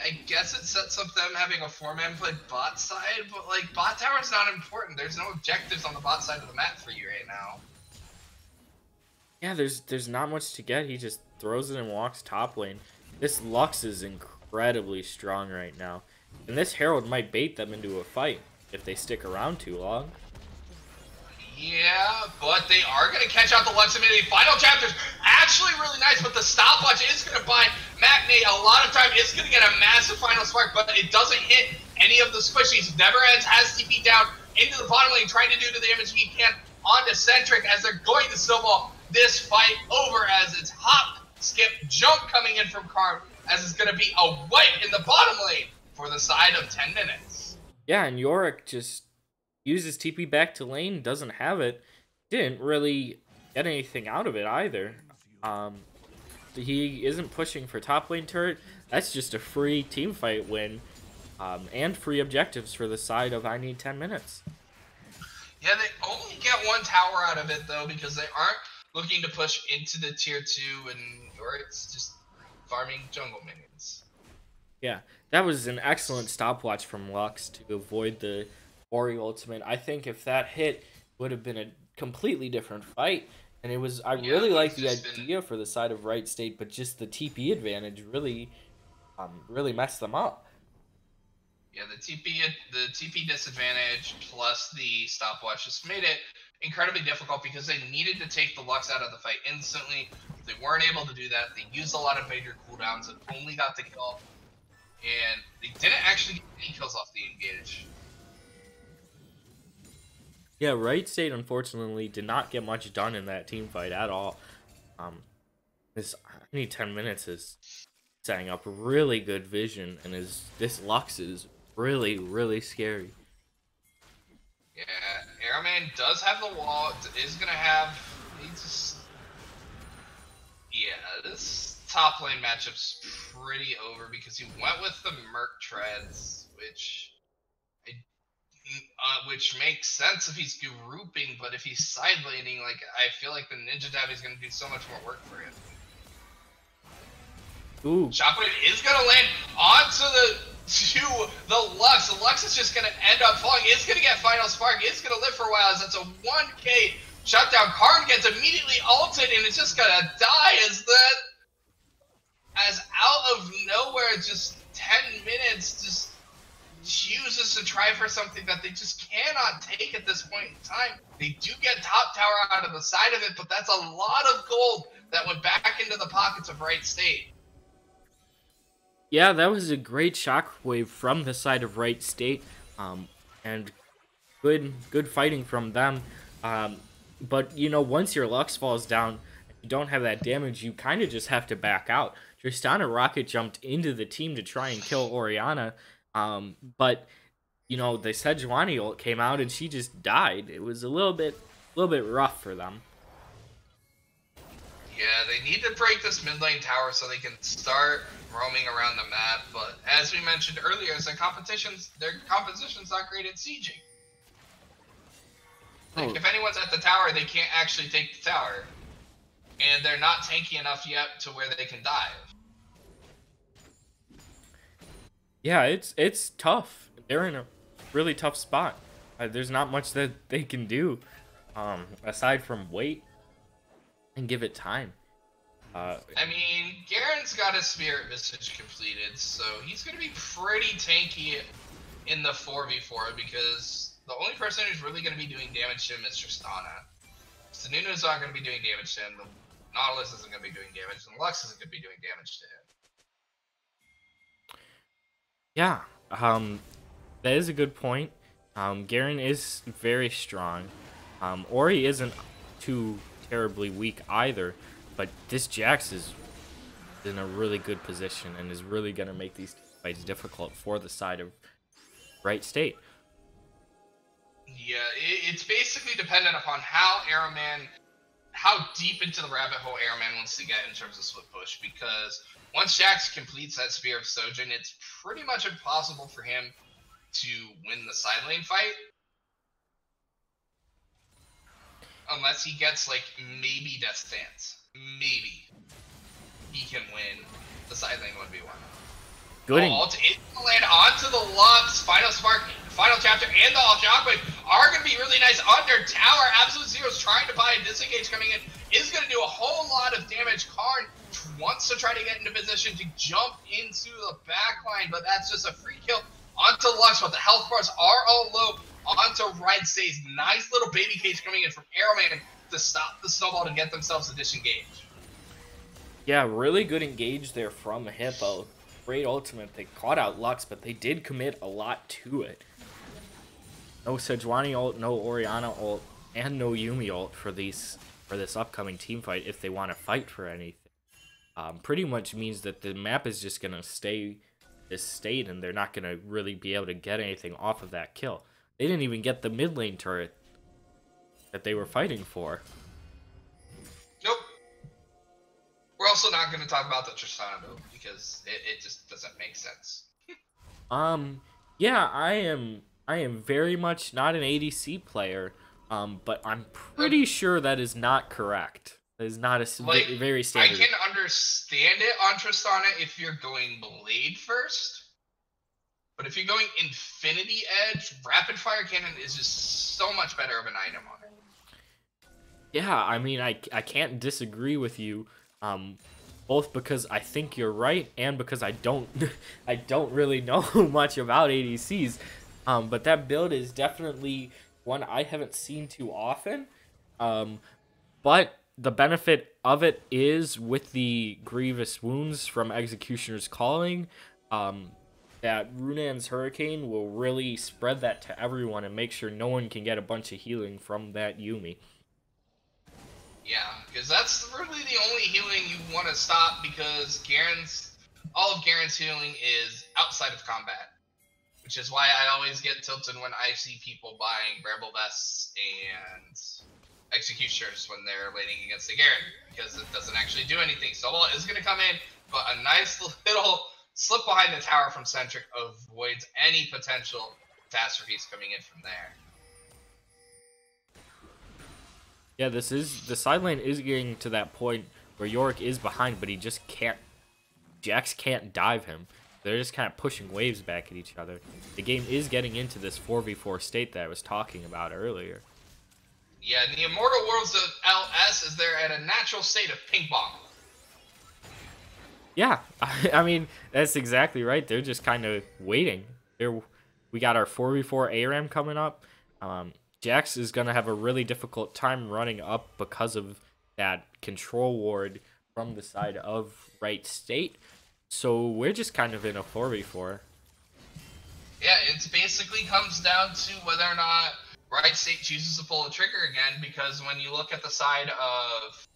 I guess it sets up them having a four-man play bot side, but like bot tower is not important. There's no objectives on the bot side of the map for you right now. Yeah, there's there's not much to get. He just throws it and walks top lane. This Lux is incredibly strong right now, and this Herald might bait them into a fight if they stick around too long. Yeah, but they are going to catch out the Lux immunity. Final chapter's actually really nice, but the stopwatch is going to buy Matinee a lot of time. It's going to get a massive final spark, but it doesn't hit any of the squishies. Never ends has TP down into the bottom lane, trying to do the damage he can onto Centric as they're going to snowball this fight over as it's hop, skip, jump coming in from Karm as it's going to be a wipe in the bottom lane for the side of 10 minutes. Yeah, and Yorick just uses TP back to lane, doesn't have it. Didn't really get anything out of it either. Um, he isn't pushing for top lane turret. That's just a free team fight win, um, and free objectives for the side of I need 10 minutes. Yeah, they only get one tower out of it though because they aren't looking to push into the tier two and or it's just farming jungle minions. Yeah, that was an excellent stopwatch from Lux to avoid the Ori ultimate. I think if that hit, would have been a completely different fight. And it was I Yeah, really like the just been- idea for the side of Wright State, but just the TP advantage really, um, really messed them up. Yeah, the TP the TP disadvantage plus the stopwatch just made it incredibly difficult because they needed to take the Lux out of the fight instantly. They weren't able to do that. They used a lot of major cooldowns and only got the kill. And they didn't actually get any kills off the engage. Yeah, Wright State unfortunately did not get much done in that team fight at all. Um, this I need ten minutes is setting up really good vision, and is this Lux is really really scary. Yeah, Airman does have the wall. Is gonna have. He just. Yeah, this top lane matchup's pretty over because he went with the Merc treads, which. Uh, which makes sense if he's grouping, but if he's side laning, like I feel like the Ninja Tabi is gonna do so much more work for him. Ooh, Shockwave is gonna land onto the to the Lux. The Lux is just gonna end up falling. It's gonna get final spark. It's gonna live for a while as it's a 1k shutdown. Karn gets immediately ulted and it's just gonna die as that as out of nowhere, just 10 minutes, just chooses to try for something that they just cannot take at this point in time. They do get top tower out of the side of it, but that's a lot of gold that went back into the pockets of Wright State. Yeah, that was a great shockwave from the side of Wright State, um, and good good fighting from them. Um, but you know, once your Lux falls down, you don't have that damage. You kind of just have to back out. Tristana Rocket jumped into the team to try and kill Orianna, um, but you know the Sejuani ult came out and she just died. It was a little bit a little bit rough for them. Yeah, they need to break this mid lane tower so they can start roaming around the map. But as we mentioned earlier, their competitions their composition's not great at sieging. Like Oh. if anyone's at the tower, they can't actually take the tower. And they're not tanky enough yet to where they can dive. Yeah, it's it's tough. They're in a really tough spot. Uh, there's not much that they can do, um, aside from wait and give it time. Uh, I mean, Garen's got his spirit visage completed, so he's gonna be pretty tanky in the 4v4 because the only person who's really gonna be doing damage to him is Tristana. Sanuna's not gonna be doing damage to him, the Nautilus isn't gonna be doing damage, and Lux isn't gonna be doing damage to him. yeah, um, that is a good point. Um, Garen is very strong. Um, Ori isn't too terribly weak either, but this Jax is in a really good position and is really going to make these fights difficult for the side of Wright State. Yeah, it's basically dependent upon how Airman, how deep into the rabbit hole Airman wants to get in terms of split push. Because once Jax completes that Spear of Shojin, it's pretty much impossible for him to win the side lane fight. Unless he gets like maybe Death's Dance. Maybe. He can win the side lane 1v1. Good. Oh, gonna land onto the Lux, Final Spark, Final Chapter, and the All Shockwave are gonna be really nice under tower. Absolute Zero's trying to buy a disengage coming in, is gonna do a whole lot of damage. Karn wants to try to get into position to jump into the back line, but that's just a free kill onto Lux, but the health bars are all low onto Red Stays. Nice little baby cage coming in from Arrowman to stop the snowball to get themselves a disengage. Yeah, really good engage there from Hippo. Great ultimate. They caught out Lux, but they did commit a lot to it. No Sejuani ult, no Orianna ult, and no Yuumi ult for these for this upcoming team fight if they want to fight for anything. Um, pretty much means that the map is just gonna stay this state, and they're not gonna really be able to get anything off of that kill. They didn't even get the mid lane turret that they were fighting for. Nope. We're also not going to talk about the Tristana build because it, it just doesn't make sense. Um, yeah, I am. I am very much not an ADC player. Um, but I'm pretty sure that is not correct. That is not a Like, very standard. I can understand it on Tristana if you're going Blade first. But if you're going Infinity Edge, Rapid Fire Cannon is just so much better of an item on it. Yeah, I mean, I, I can't disagree with you, um, both because I think you're right and because I don't I don't really know much about ADCs, um, but that build is definitely one I haven't seen too often, um, but the benefit of it is with the grievous wounds from Executioner's Calling, um, that Runaan's Hurricane will really spread that to everyone and make sure no one can get a bunch of healing from that Yuumi. Yeah, because that's really the only healing you want to stop because Garen's all of Garen's healing is outside of combat, which is why I always get tilted when I see people buying Rebel vests and executioners when they're laning against the Garen because it doesn't actually do anything. Sobal is going to come in, but a nice little slip behind the tower from Centric avoids any potential catastrophes coming in from there. Yeah, this is the side lane is getting to that point where Yorick is behind, but he just can't. Jax can't dive him. They're just kind of pushing waves back at each other. The game is getting into this 4v4 state that I was talking about earlier. Yeah, in the Immortal Worlds of LS is there at a natural state of ping pong. Yeah, I mean that's exactly right. They're just kind of waiting. They're, we got our 4v4 ARAM coming up. Um, Jax is gonna have a really difficult time running up because of that control ward from the side of Wright State. So we're just kind of in a 4v4. Yeah, it basically comes down to whether or not Wright State chooses to pull the trigger again, because when you look at the side of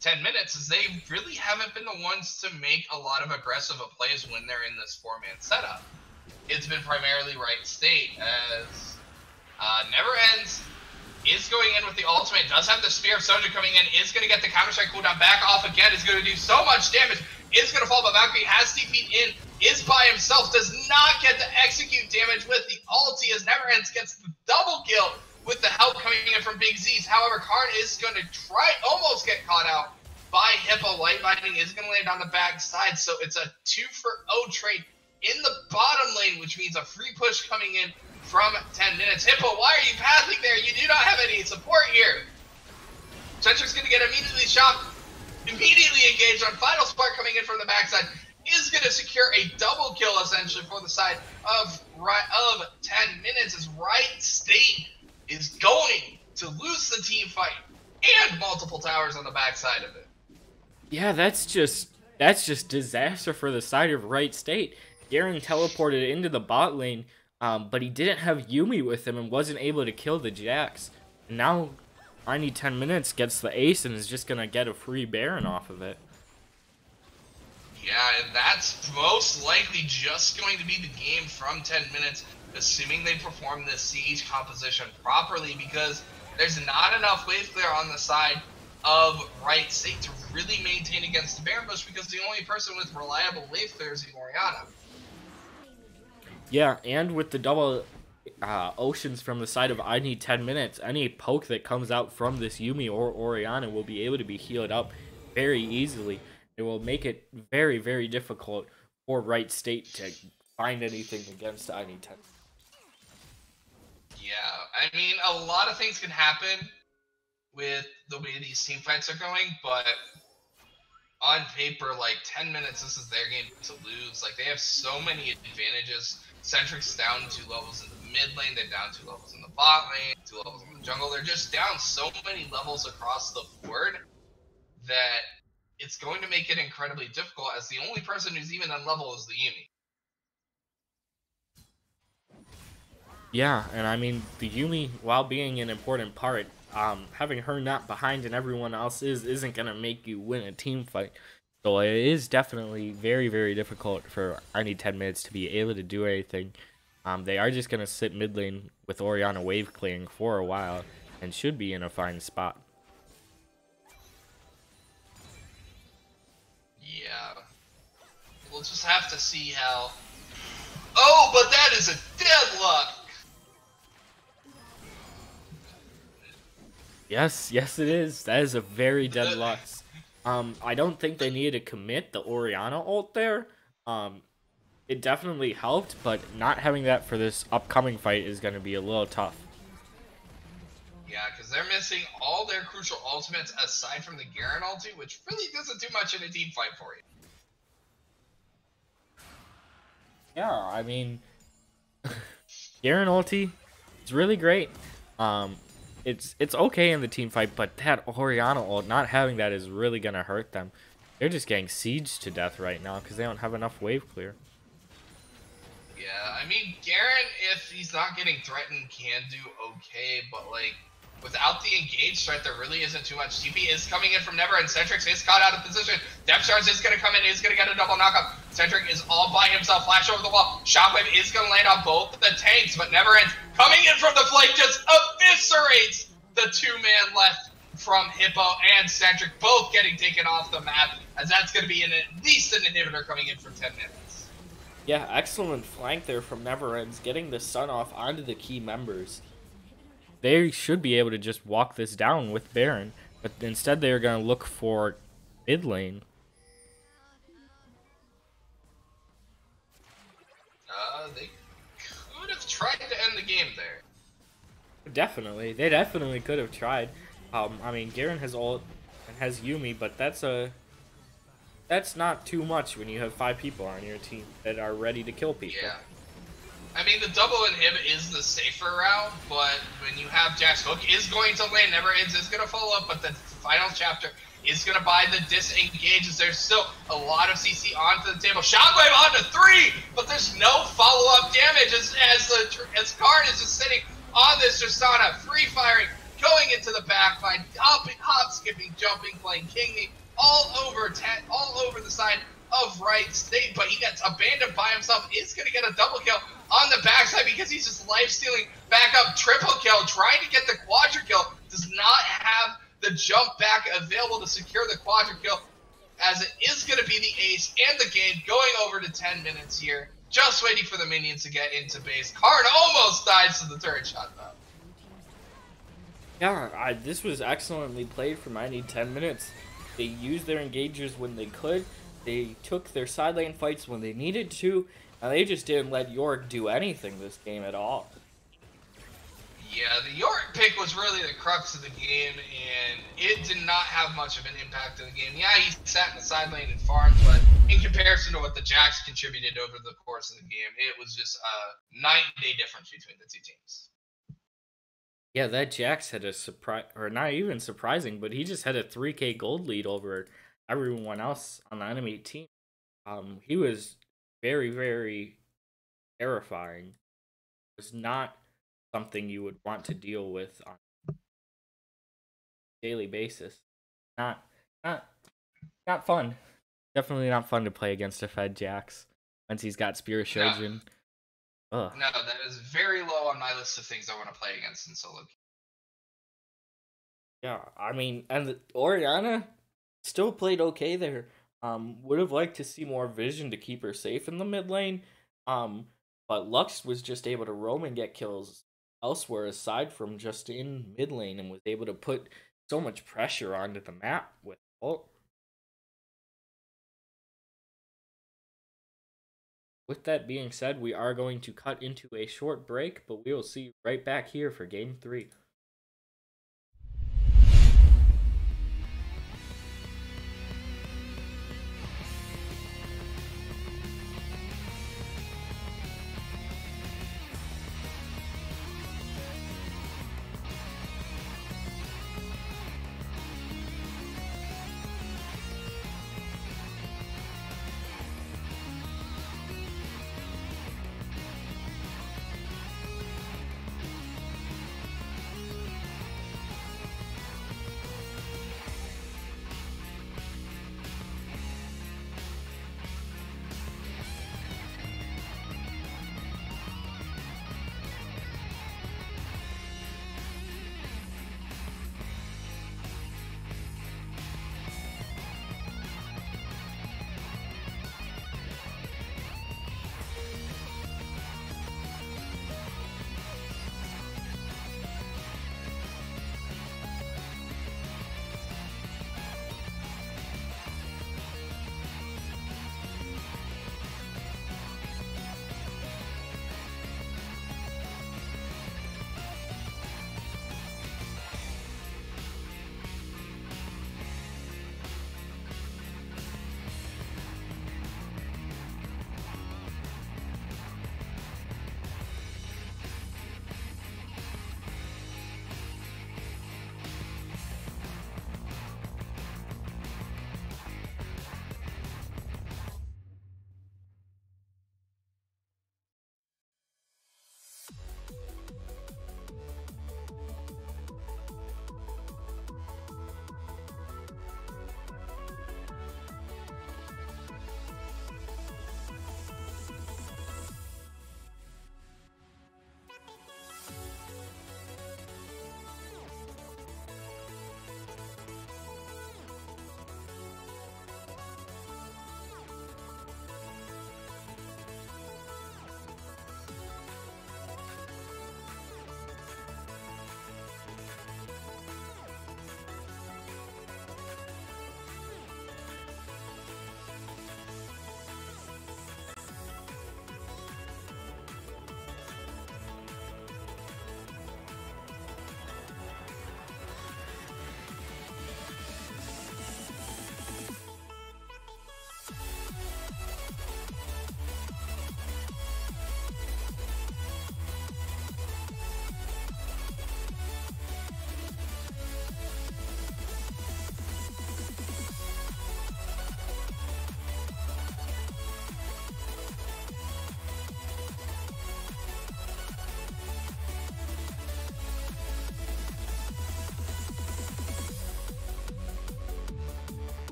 10 minutes, is they really haven't been the ones to make a lot of aggressive plays when they're in this four-man setup. It's been primarily Wright State, as uh, Never Ends is going in with the ultimate, does have the Spear of Soja coming in, is going to get the Counter-Strike cooldown back off again, is going to do so much damage, is going to fall, but Valkyrie has TP'd in, is by himself, does not get to execute damage with the ulti, as Never Ends gets the double kill with the help coming in from Big Z's. However, Karn is going to try, almost get caught out by Hippo. White Lightning is going to land on the back side, so it's a two for O trade in the bottom lane, which means a free push coming in from 10 minutes. Hippo, why are you passing there? You do not have any support here. Centric's going to get immediately shot, immediately engaged on Final Spark coming in from the backside. Is going to secure a double kill essentially for the side of right of 10 minutes as Wright State is going to lose the team fight and multiple towers on the backside of it. Yeah, that's just that's just disaster for the side of Wright State. Garen teleported into the bot lane, um, but he didn't have Yuumi with him and wasn't able to kill the Jax. And now, I need 10 minutes, gets the ace, and is just gonna get a free Baron off of it. Yeah, and that's most likely just going to be the game from 10 minutes, assuming they perform the siege composition properly, because there's not enough wave clear on the side of Wright State to really maintain against the Baron Bush, because the only person with reliable wave clear is Orianna. Yeah, and with the double uh, oceans from the side of I need 10 minutes, any poke that comes out from this Yuumi or Orianna will be able to be healed up very easily. It will make it very, very difficult for Wright State to find anything against I need 10. Yeah, I mean, a lot of things can happen with the way these team fights are going, but on paper, like 10 minutes, this is their game to lose. Like, they have so many advantages. Centric's down two levels in the mid lane, they're down two levels in the bot lane, two levels in the jungle. They're just down so many levels across the board that it's going to make it incredibly difficult as the only person who's even on level is the Yuumi. Yeah, and I mean the Yuumi, while being an important part, um, having her not behind and everyone else is isn't gonna make you win a team fight. So it is definitely very very difficult for any ten minutes to be able to do anything. Um, they are just gonna sit mid lane with Orianna wave clearing for a while and should be in a fine spot. Yeah. We'll just have to see how. Oh, but that is a deadlock. Yes, yes, it is. That is a very deadlock. Um, I don't think they needed to commit the Orianna ult there. Um, it definitely helped, but not having that for this upcoming fight is going to be a little tough. Yeah, because they're missing all their crucial ultimates aside from the Garen ulti, which really doesn't do much in a team fight for you. Yeah, I mean, Garen ulti is really great. Um, it's it's okay in the team fight, but that Orianna ult, not having that is really gonna hurt them. They're just getting sieged to death right now because they don't have enough wave clear. Yeah, I mean, Garen, if he's not getting threatened, can do okay, but like without the engaged threat, there really isn't too much. TP is coming in from Never, and Centrix is caught out of position. Depth is going to come in, is going to get a double knockup. Centric is all by himself, flash over the wall. Shockwave is going to land on both the tanks, but Never Ends coming in from the flank just eviscerates the two-man left from Hippo and Centric, both getting taken off the map, as that's going to be an, at least an inhibitor coming in for 10 minutes. Yeah, excellent flank there from Never Ends, getting the sun off onto the key members they should be able to just walk this down with Baron, but instead they are going to look for mid lane. Uh, they could have tried to end the game there. Definitely, they definitely could have tried. Um, I mean, Garen has ult and has Yuumi, but that's a that's not too much when you have five people on your team that are ready to kill people. Yeah. I mean, the double inhib is the safer route, but when you have Jack's hook is going to land, never ends, is going to follow up, but the final chapter is going to buy the disengages. There's still a lot of CC onto the table. Shockwave onto three, but there's no follow-up damage as, as, the, as Karn is just sitting on this Tristana, free firing, going into the backline, hopping, hop, skipping, jumping, playing King all over ten, all over the side of Wright State, but he gets abandoned by himself. Is going to get a double kill on the backside because he's just life stealing back up. Triple kill, trying to get the quadra kill. Does not have the jump back available to secure the quadra kill, as it is going to be the ace and the game going over to 10 minutes here. Just waiting for the minions to get into base. Karn almost dies to the third shot, though. Yeah, I, this was excellently played I Need 10 minutes. They used their engagers when they could. They took their side lane fights when they needed to, and they just didn't let Yorick do anything this game at all. Yeah, the Yorick pick was really the crux of the game, and it did not have much of an impact on the game. Yeah, he sat in the side lane and farmed, but in comparison to what the Jacks contributed over the course of the game, it was just a night and day difference between the two teams. Yeah, that Jax had a surprise, or not even surprising, but he just had a 3k gold lead over everyone else on the enemy team. Um, he was very, very terrifying. It was not something you would want to deal with on a daily basis. Not, not, not fun. Definitely not fun to play against a Fed Jax once he's got Spirit Shojin. No. no, that is very low on my list of things I want to play against in solo. Yeah, I mean, and Orianna still played okay there. Um, would have liked to see more vision to keep her safe in the mid lane. Um, but Lux was just able to roam and get kills elsewhere aside from just in mid lane and was able to put so much pressure onto the map with ult. With that being said, we are going to cut into a short break, but we will see you right back here for game three.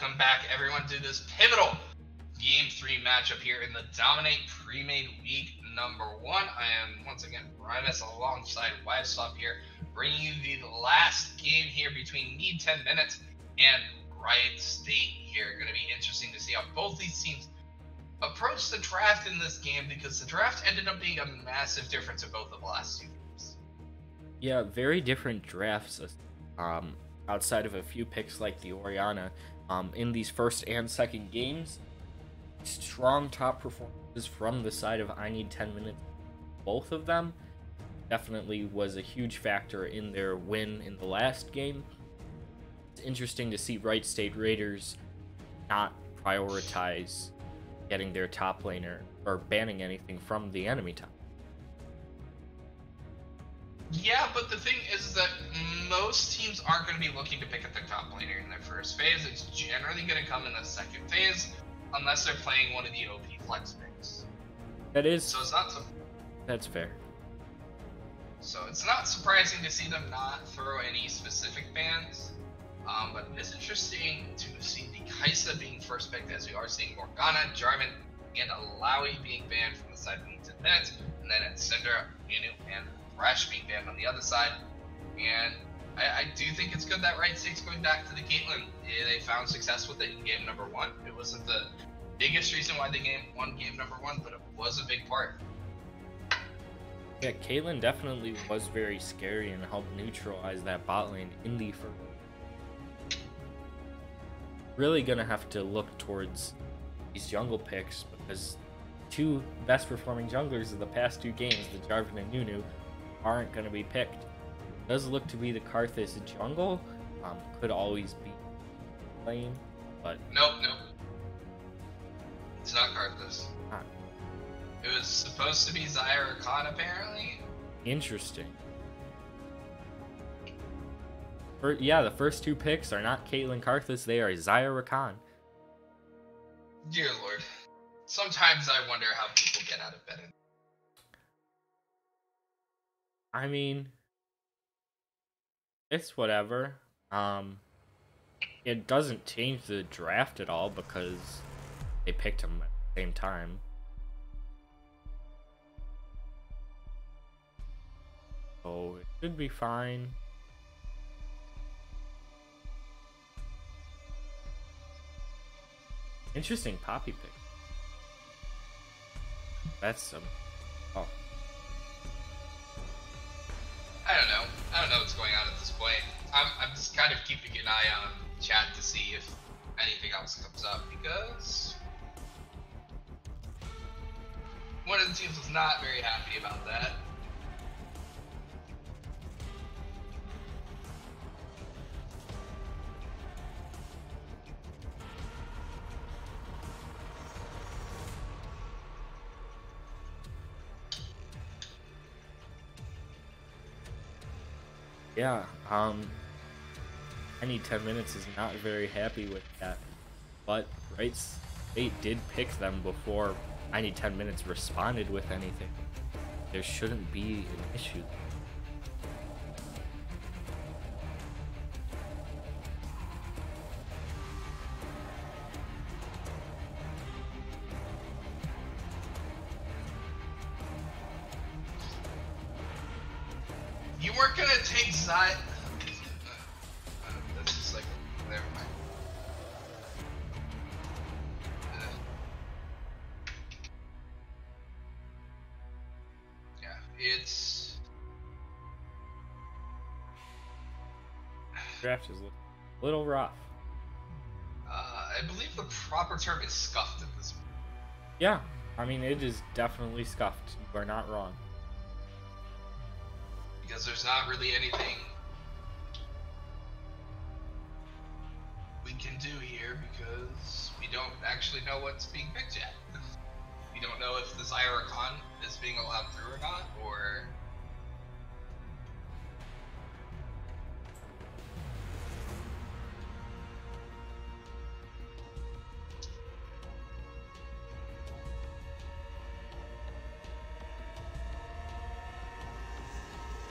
Back everyone to this pivotal Game 3 matchup here in the Dominate Premade Week number one. I am once again Primus alongside Wivestop here, bringing you the last game here between Need 10 Minutes and Wright State here. Going to be interesting to see how both these teams approach the draft in this game because the draft ended up being a massive difference in both of the last two games. Yeah, very different drafts. Um, outside of a few picks like the Orianna, um, in these first and second games, strong top performances from the side of I Need 10 Minutes. Both of them definitely was a huge factor in their win in the last game. It's interesting to see Wright State Raiders not prioritize getting their top laner or banning anything from the enemy top. Yeah, but the thing is that most teams aren't going to be looking to pick up their top laner in their first phase. It's generally going to come in the second phase, unless they're playing one of the OP flex picks. That is. So it's not. Su- that's fair. So it's not surprising to see them not throw any specific bans. Um, but it's interesting to see the Kai'Sa being first picked, as we are seeing Morgana, Jarvan, and Illaoi being banned from the side of and Net, and then at Syndra, Nunu, and Thresh being on the other side. And I, I, do think it's good that Wright State's going back to the Caitlyn. They found success with it in game number one. It wasn't the biggest reason why they game won game number one, but it was a big part. Yeah, Caitlyn definitely was very scary and helped neutralize that bot lane in the first really gonna have to look towards these jungle picks because two best performing junglers of the past two games, the Jarvan and Nunu, aren't gonna be picked. It does look to be the Karthus jungle. Um, could always be playing, but nope, nope. It's not Karthus. Huh. It was supposed to be Xayah Rakan apparently. Interesting. For, yeah, the first two picks are not Caitlyn Karthus, they are Xayah Rakan. Dear Lord. Sometimes I wonder how people get out of bed. I mean, it's whatever. Um, it doesn't change the draft at all because they picked him at the same time. So it should be fine. Interesting poppy pick. That's some. I don't know. I don't know what's going on at this point. I'm, I'm just kind of keeping an eye on chat to see if anything else comes up because one of the teams was not very happy about that. Yeah, um, need 10 minutes is not very happy with that. But Wright State did pick them before any 10 minutes responded with anything. There shouldn't be an issue. Yeah, I mean, it is definitely scuffed. You are not wrong. Because there's not really anything we can do here because we don't actually know what's being picked yet. we don't know if this Rakan is being allowed through or not, or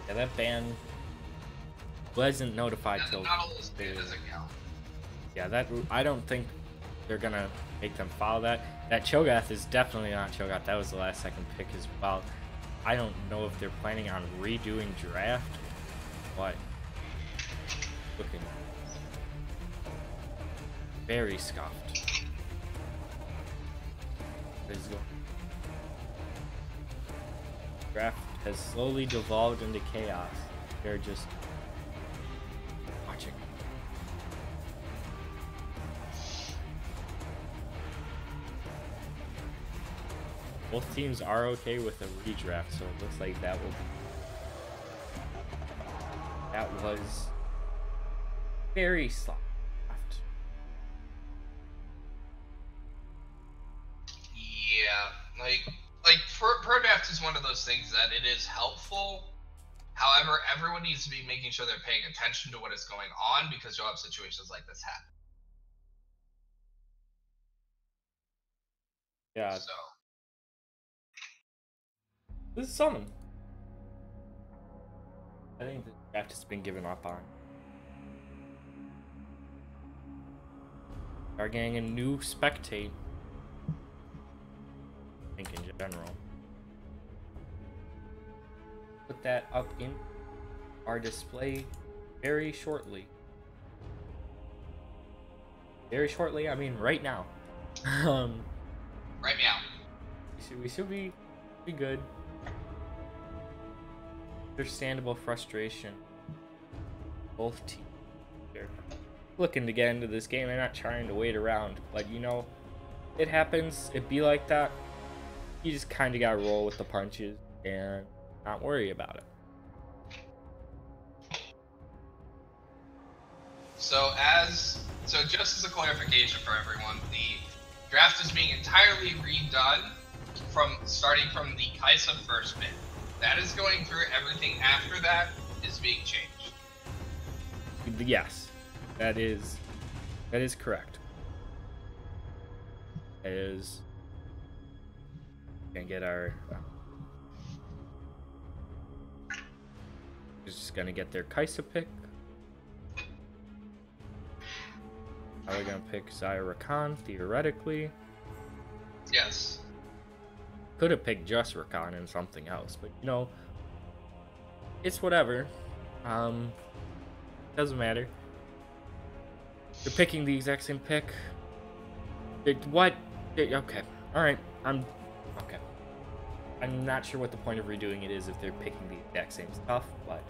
Yeah, that ban wasn't notified till. Not all as bad as a gal. Yeah, that I don't think they're gonna make them follow that. That Cho'Gath is definitely not Cho'Gath. That was the last second pick as well. I don't know if they're planning on redoing draft, but looking very scuffed. Draft has slowly devolved into chaos. They're just watching. Both teams are okay with a redraft, so it looks like that will be... that was very soft. Those things that it is helpful. However, everyone needs to be making sure they're paying attention to what is going on because you'll have situations like this happen. Yeah. So This is something. I think the draft has been given up on. Are getting a new spectate. I think in general. Put that up in our display very shortly. Very shortly, I mean right now. um, right now. we should, we should be be good. Understandable frustration. Both teams are looking to get into this game. They're not trying to wait around, but you know, it happens. It be like that. You just kind of gotta roll with the punches and not worry about it. So as so just as a clarification for everyone, the draft is being entirely redone from starting from the Kai'Sa first bit. That is going through everything after that is being changed. Yes, that is that is correct. That is gonna get our. Just gonna get their Kai'Sa pick. Are we gonna pick Xayah Rakan theoretically? Yes. Could have picked just Rakan and something else, but you know, it's whatever. Um, doesn't matter. You're picking the exact same pick. It- what? Okay, all right. I'm okay. I'm not sure what the point of redoing it is if they're picking the exact same stuff, but.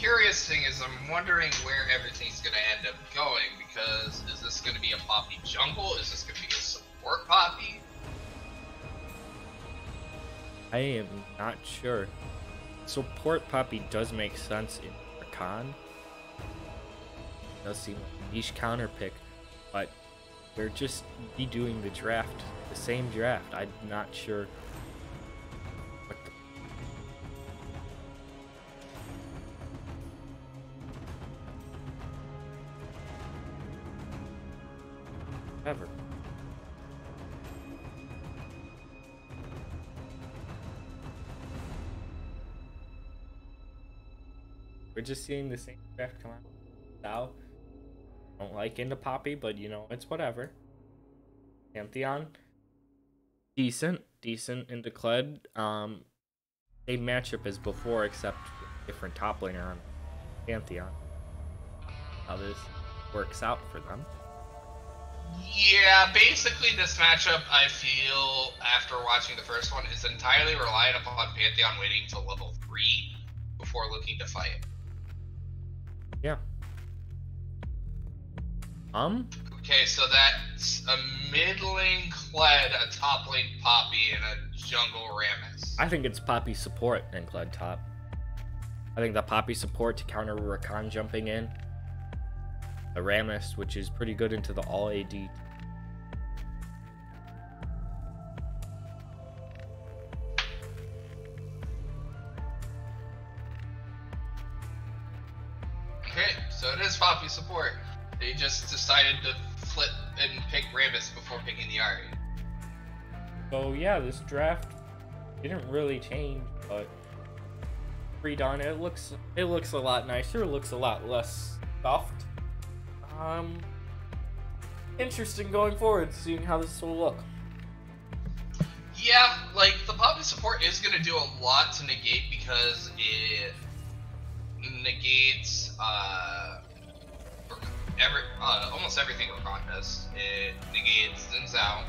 Curious thing is, I'm wondering where everything's going to end up going because is this going to be a Poppy jungle? Is this going to be a support Poppy? I am not sure. Support Poppy does make sense in Rakan. Does seem like a niche counter pick, but they're just redoing the draft, the same draft. I'm not sure ever. We're just seeing the same draft come out now. Don't like into Poppy, but you know, it's whatever. Pantheon. Decent. Decent into Kled. Um same matchup as before, except different top laner on Pantheon. How this works out for them. Yeah, basically this matchup, I feel, after watching the first one, is entirely reliant upon Pantheon waiting to level 3 before looking to fight. Yeah. Um, Okay, so that's a mid lane Kled, a top lane Poppy, and a jungle Rammus. I think it's Poppy support and Kled top. I think the Poppy support to counter Rakan jumping in. Rammus, which is pretty good into the all AD. Okay, so it is Poppy support. They just decided to flip and pick Rammus before picking the Ahri. So yeah, this draft didn't really change, but redone. It looks it looks a lot nicer. It looks a lot less stuffed. Um, interesting going forward, seeing how this will look. Yeah, like the poppy support is going to do a lot to negate because it negates uh, every uh, almost everything Rakan does. It negates Xin Zhao,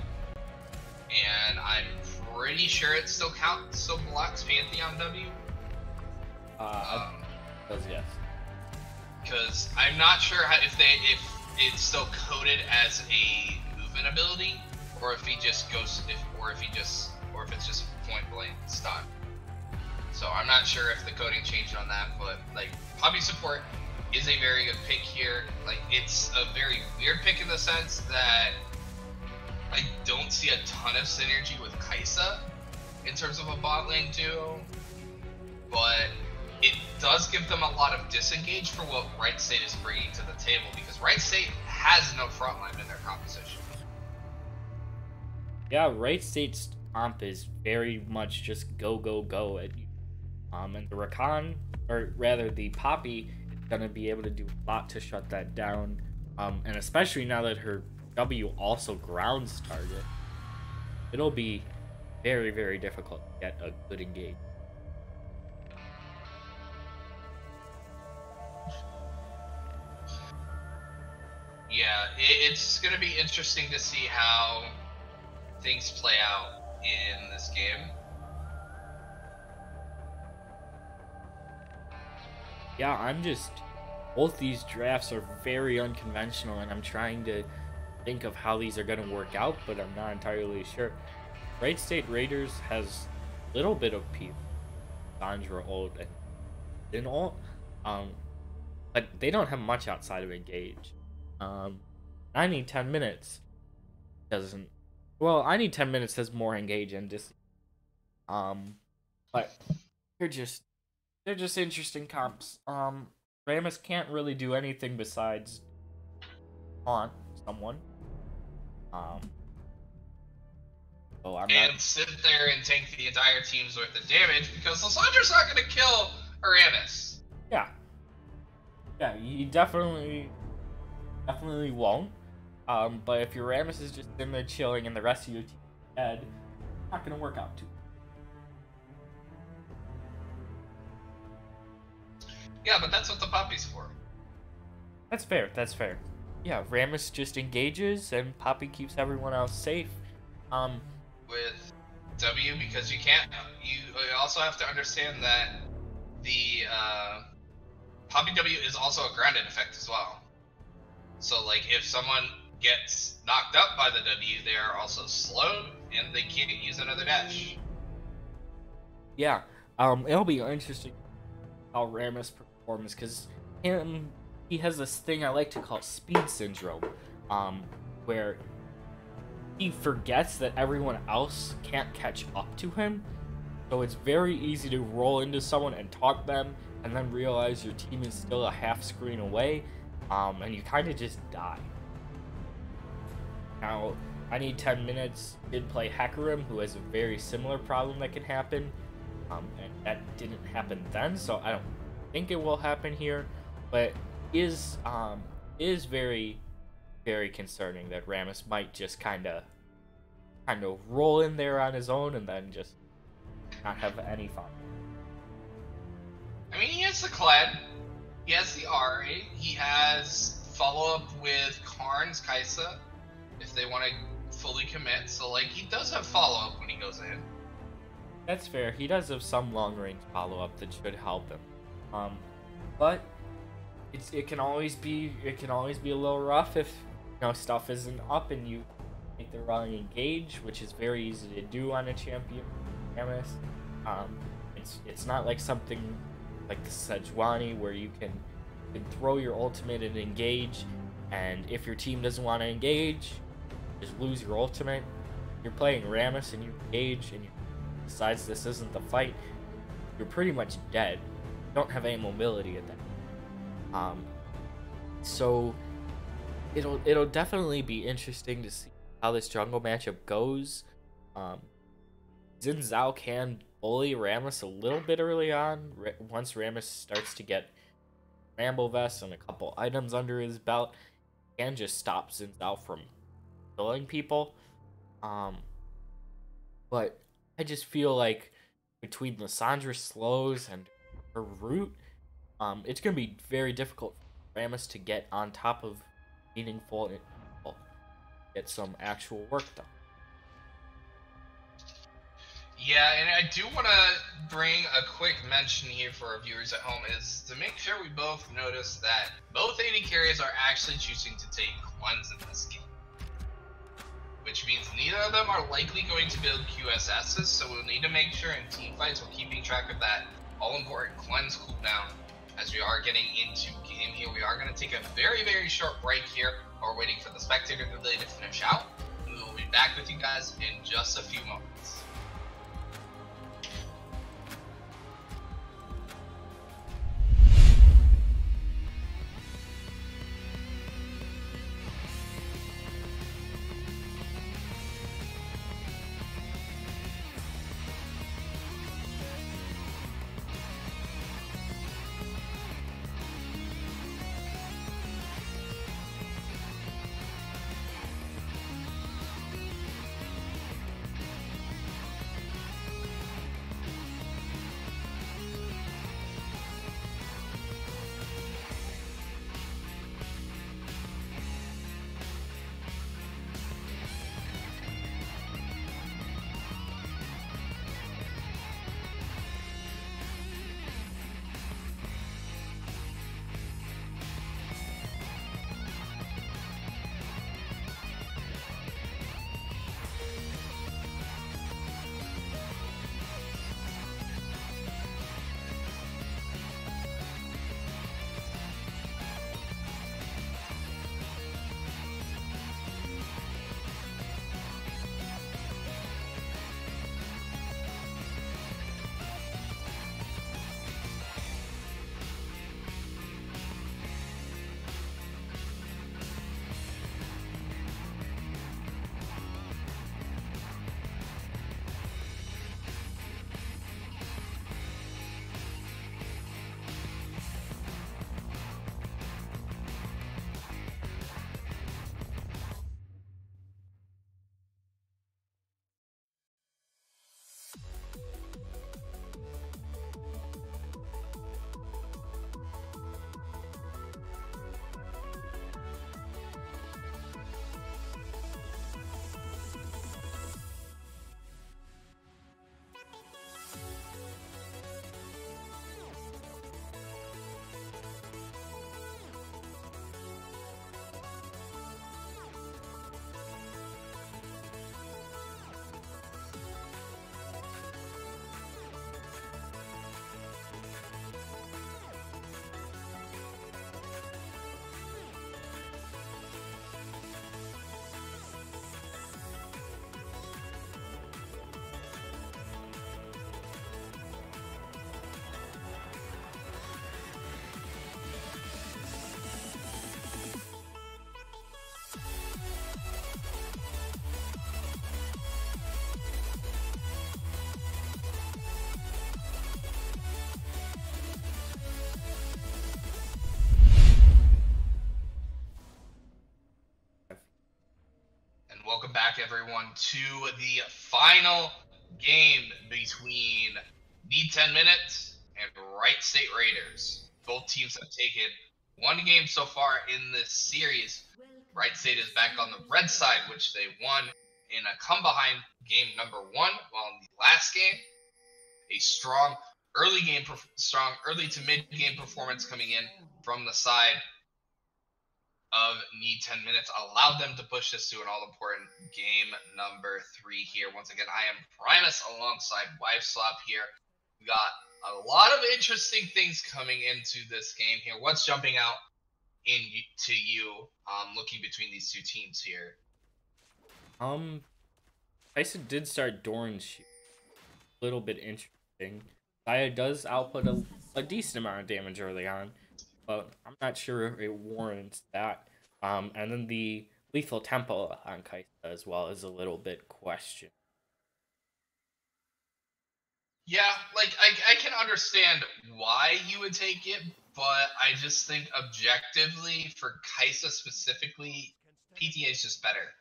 and I'm pretty sure it still counts still blocks Pantheon W. Uh, Um, does yes. Because I'm not sure how, if they if it's still coded as a movement ability or if he just goes if or if he just or if it's just point blank stun. So I'm not sure if the coding changed on that, but like Poppy support is a very good pick here. Like it's a very weird pick in the sense that I don't see a ton of synergy with Kai'Sa in terms of a bot lane duo, but it does give them a lot of disengage for what Wright State is bringing to the table because Wright State has no frontline in their composition. Yeah, Wright State's comp is very much just go go go at you. Um, and the Rakan, or rather the Poppy, is gonna be able to do a lot to shut that down. Um, and especially now that her W also grounds target, it'll be very very difficult to get a good engage. Yeah, it, it's going to be interesting to see how things play out in this game. Yeah, I'm just. Both these drafts are very unconventional, and I'm trying to think of how these are going to work out, but I'm not entirely sure. Wright State Raiders has a little bit of people, Sandra Old and ult, um, but they don't have much outside of engage. Um, I need 10 minutes. Doesn't. Well, I need 10 minutes has more engage and just. Um, but they're just they're just interesting comps. Um, Rammus can't really do anything besides haunt someone. Um, so I'm and not. sit there and tank the entire team's worth of damage because Lissandra's not going to kill Aramis. Yeah, yeah, you definitely, definitely won't. Um, but if your Rammus is just in there chilling and the rest of your team is dead, not gonna work out too. Yeah, but that's what the Poppy's for. That's fair. That's fair. Yeah, Rammus just engages and Poppy keeps everyone else safe. Um, with W because you can't. You also have to understand that the uh, Poppy W is also a grounded effect as well. So like if someone gets knocked up by the W, they are also slowed and they can't use another dash. yeah, um, it'll be interesting how Rammus performs because him he has this thing I like to call speed syndrome, um, where he forgets that everyone else can't catch up to him. So it's very easy to roll into someone and talk them, and then realize your team is still a half screen away, um, and you kind of just die. Now, I need 10 minutes. Did play Hecarim, who has a very similar problem that can happen, um, and that didn't happen then, so I don't think it will happen here. But is um, is very very concerning that Rammus might just kind of kind of roll in there on his own and then just not have any fun. I mean, he has the Kled, he has the RA, he has follow up with Karn's Kai'Sa if they want to fully commit. So like he does have follow up when he goes in. That's fair. He does have some long range follow up that should help him. Um, but it's it can always be it can always be a little rough if you know stuff isn't up and you make the wrong engage, which is very easy to do on a champion. Rammus. Um, it's it's not like something like the Sejuani where you can, you can throw your ultimate and engage, and if your team doesn't want to engage, just lose your ultimate. You're playing Rammus and you engage and you decides this isn't the fight, you're pretty much dead. You don't have any mobility at that. Um, so it'll it'll definitely be interesting to see how this jungle matchup goes. Um, Xin Zhao can bully Rammus a little bit early on. Once Rammus starts to get Bramble Vest and a couple items under his belt, can just stop Xin from killing people. Um, but I just feel like between Lissandra slows and her root, um, it's going to be very difficult for Rammus to get on top of meaningful and get some actual work done. Yeah, and I do want to bring a quick mention here for our viewers at home is to make sure we both notice that both AD carriers are actually choosing to take cleanse in this game. Which means neither of them are likely going to build QSSs, so we'll need to make sure in team fights we're keeping track of that all-important cleanse cooldown as we are getting into game here. We are going to take a very, very short break here we're waiting for the spectator delay to finish out. We will be back with you guys in just a few moments. Back everyone to the final game between Need 10 Minutes and Wright State Raiders. Both teams have taken one game so far in this series. Wright State is back on the red side, which they won in a come behind game number one, while in the last game, a strong early game, strong early to mid game performance coming in from the side of need 10 minutes allowed them to push this to an all important game number three here. Once again, I am Primus alongside Wife Swap here. We got a lot of interesting things coming into this game here. What's jumping out in to you um, looking between these two teams here? Um, Tyson did start Doran's a little bit interesting. Xayah does output a, a decent amount of damage early on but I'm not sure it warrants that. Um, and then the lethal tempo on Kai'Sa as well is a little bit question. Yeah, like I, I can understand why you would take it, but I just think objectively for Kai'Sa specifically, PTA is just better.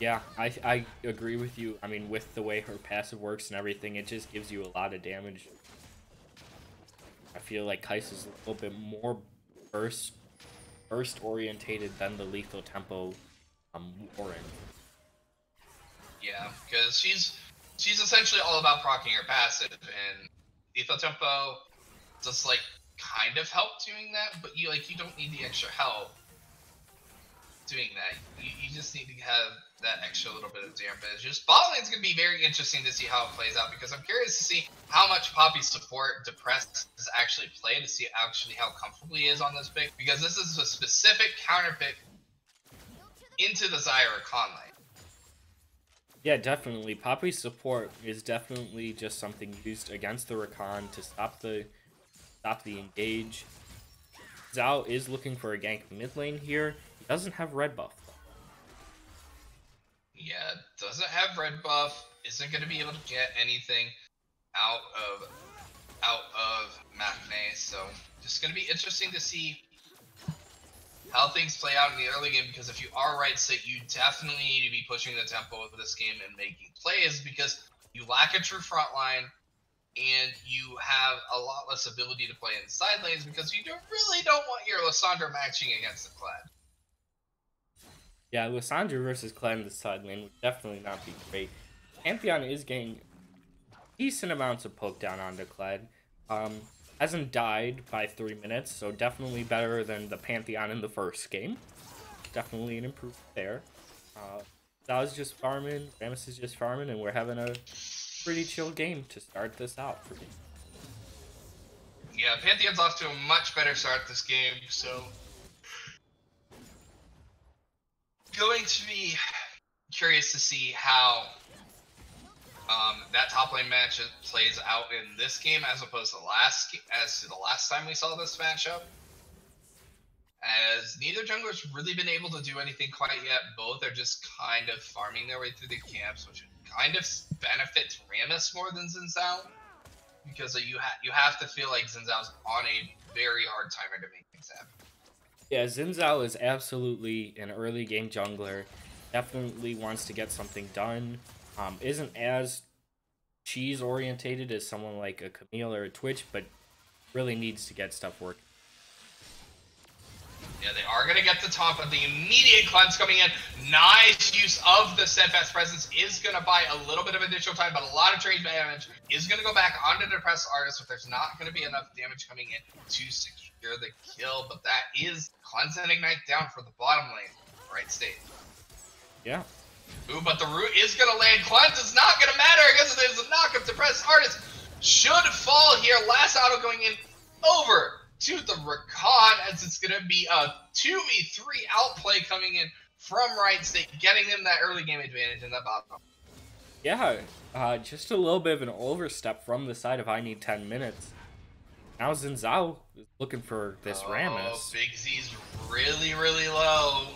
Yeah, I I agree with you. I mean, with the way her passive works and everything, it just gives you a lot of damage. I feel like Kai'Sa's a little bit more burst burst orientated than the lethal tempo um Warren. Yeah, because she's she's essentially all about proccing her passive, and lethal tempo just like kind of help doing that, but you like you don't need the extra help doing that. You, you just need to have that extra little bit of damage. Just bot lane's gonna be very interesting to see how it plays out because I'm curious to see how much Poppy support Depressed has actually played to see actually how comfortable he is on this pick because this is a specific counter pick into the Xayah lane. Yeah, definitely. Poppy's support is definitely just something used against the Rakan to stop the stop the engage. Zhao is looking for a gank mid lane here. Doesn't have red buff. Yeah, doesn't have red buff. Isn't going to be able to get anything out of out of Maknae. So just going to be interesting to see how things play out in the early game because if you are Wright State, you definitely need to be pushing the tempo of this game and making plays because you lack a true front line and you have a lot less ability to play in side lanes because you don't really don't want your Lissandra matching against the Kled. Yeah, Lissandra versus in the side lane would definitely not be great. Pantheon is getting decent amounts of poke down onto Kled. Um, hasn't died by three minutes, so definitely better than the Pantheon in the first game. Definitely an improvement there. Uh, was just farming, Rammus is just farming, and we're having a pretty chill game to start this out for me. Yeah, Pantheon's off to a much better start this game, so going to be curious to see how um, that top lane match plays out in this game as opposed to last as to the last time we saw this matchup. As neither jungler's really been able to do anything quite yet, both are just kind of farming their way through the camps, which kind of benefits Rammus more than Xin Zhao. Because you have you have to feel like Xin Zhao's on a very hard timer to make things happen. Yeah, Xin Zhao is absolutely an early game jungler. Definitely wants to get something done. Um, isn't as cheese orientated as someone like a Camille or a Twitch, but really needs to get stuff working. Yeah, they are going to get the top of the immediate cleanse coming in. Nice use of the steadfast presence is going to buy a little bit of additional time, but a lot of trade damage is going to go back onto the depressed artist if there's not going to be enough damage coming in to secure the kill. But that is cleanse and ignite down for the bottom lane, Wright State. Yeah. Ooh, but the root is going to land. Cleanse is not going to matter I guess there's a knock of depressed artist. Should fall here. Last auto going in over to the Rakan as it's going to be a 2v3 outplay coming in from Wright State, getting them that early game advantage in that bottom. Yeah, uh, just a little bit of an overstep from the side of I need 10 minutes. Now is looking for this oh, Rammus. Big Z's really, really low.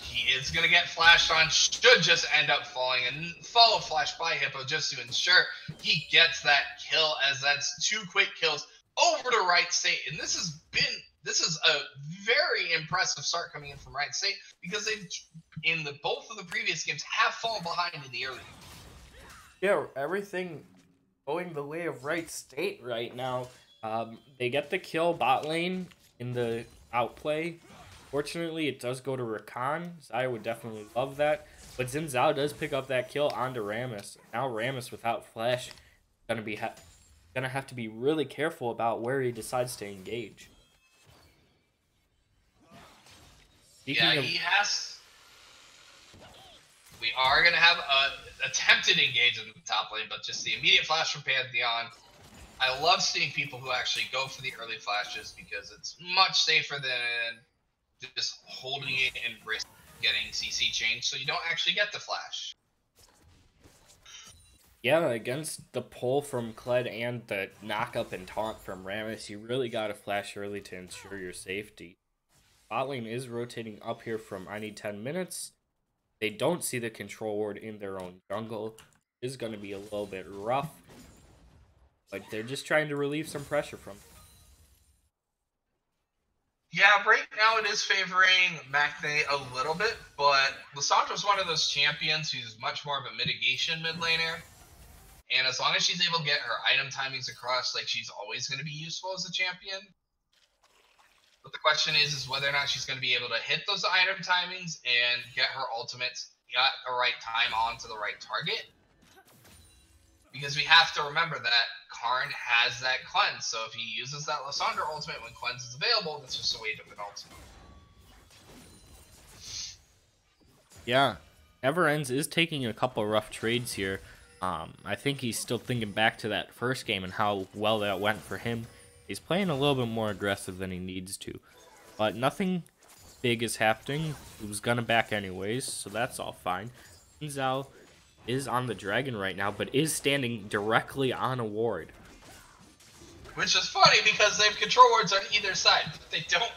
He is going to get flashed on, should just end up falling and follow flash by Hippo just to ensure he gets that kill as that's two quick kills over to Wright State, and this has been this is a very impressive start coming in from Wright State because they've in the both of the previous games have fallen behind in the early. Yeah, everything going the way of Wright State right now. Um, they get the kill bot lane in the outplay. Fortunately, it does go to Rakan. Xayah would definitely love that. But Xin Zhao does pick up that kill onto Rammus. Now Rammus without flash gonna be gonna have to be really careful about where he decides to engage. Speaking yeah, he has. We are gonna have a attempted engage in the top lane, but just the immediate flash from Pantheon. I love seeing people who actually go for the early flashes because it's much safer than just holding it and risk getting CC changed, so you don't actually get the flash. Yeah, against the pull from Kled and the knock up and taunt from Rammus, you really got to flash early to ensure your safety. Bot lane is rotating up here from I need 10 minutes. they don't see the control ward in their own jungle, is going to be a little bit rough. But they're just trying to relieve some pressure from. Yeah, right now it is favoring Maknae a little bit, but Lissandra's one of those champions who's much more of a mitigation mid laner. And as long as she's able to get her item timings across, like she's always going to be useful as a champion. But the question is, is whether or not she's going to be able to hit those item timings and get her ultimates at the right time onto the right target. Because we have to remember that Karn has that cleanse, so if he uses that Lissandra ultimate when cleanse is available, that's just a way to an ultimate. Yeah, Neverends is taking a couple rough trades here. Um, I think he's still thinking back to that first game and how well that went for him. He's playing a little bit more aggressive than he needs to. But nothing big is happening. He was gonna back anyways, so that's all fine. Zhao is on the dragon right now, but is standing directly on a ward. Which is funny because they have control wards on either side. They don't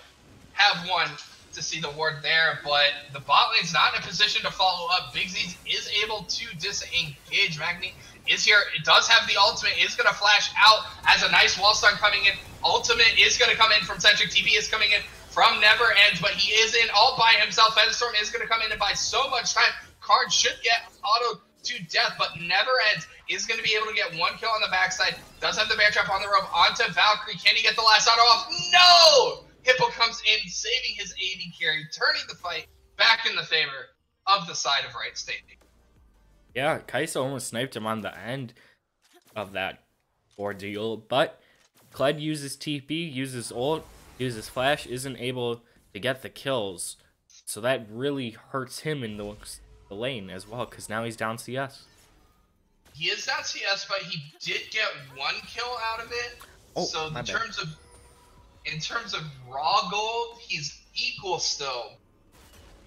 have one to see the ward there, but the bot lane's not in a position to follow up. Big Z is able to disengage. Maknae is here. It does have the ultimate. Is going to flash out as a nice wall stun coming in. Ultimate is going to come in from Centric. TP is coming in from Never Ends, but he is in all by himself. Featherstorm is going to come in and buy so much time. Card should get auto to death, but never ends. Is going to be able to get one kill on the backside. Does have the bear trap on the rope onto Valkyrie. Can he get the last auto off? No! Hippo comes in, saving his AD carry, turning the fight back in the favor of the side of Wright State. Yeah, Kai'Sa almost sniped him on the end of that ordeal, but Kled uses TP, uses ult, uses flash, isn't able to get the kills. So that really hurts him in the the lane as well, because now he's down CS. He is down CS, but he did get one kill out of it. Oh, so in terms of in terms of raw gold, he's equal still.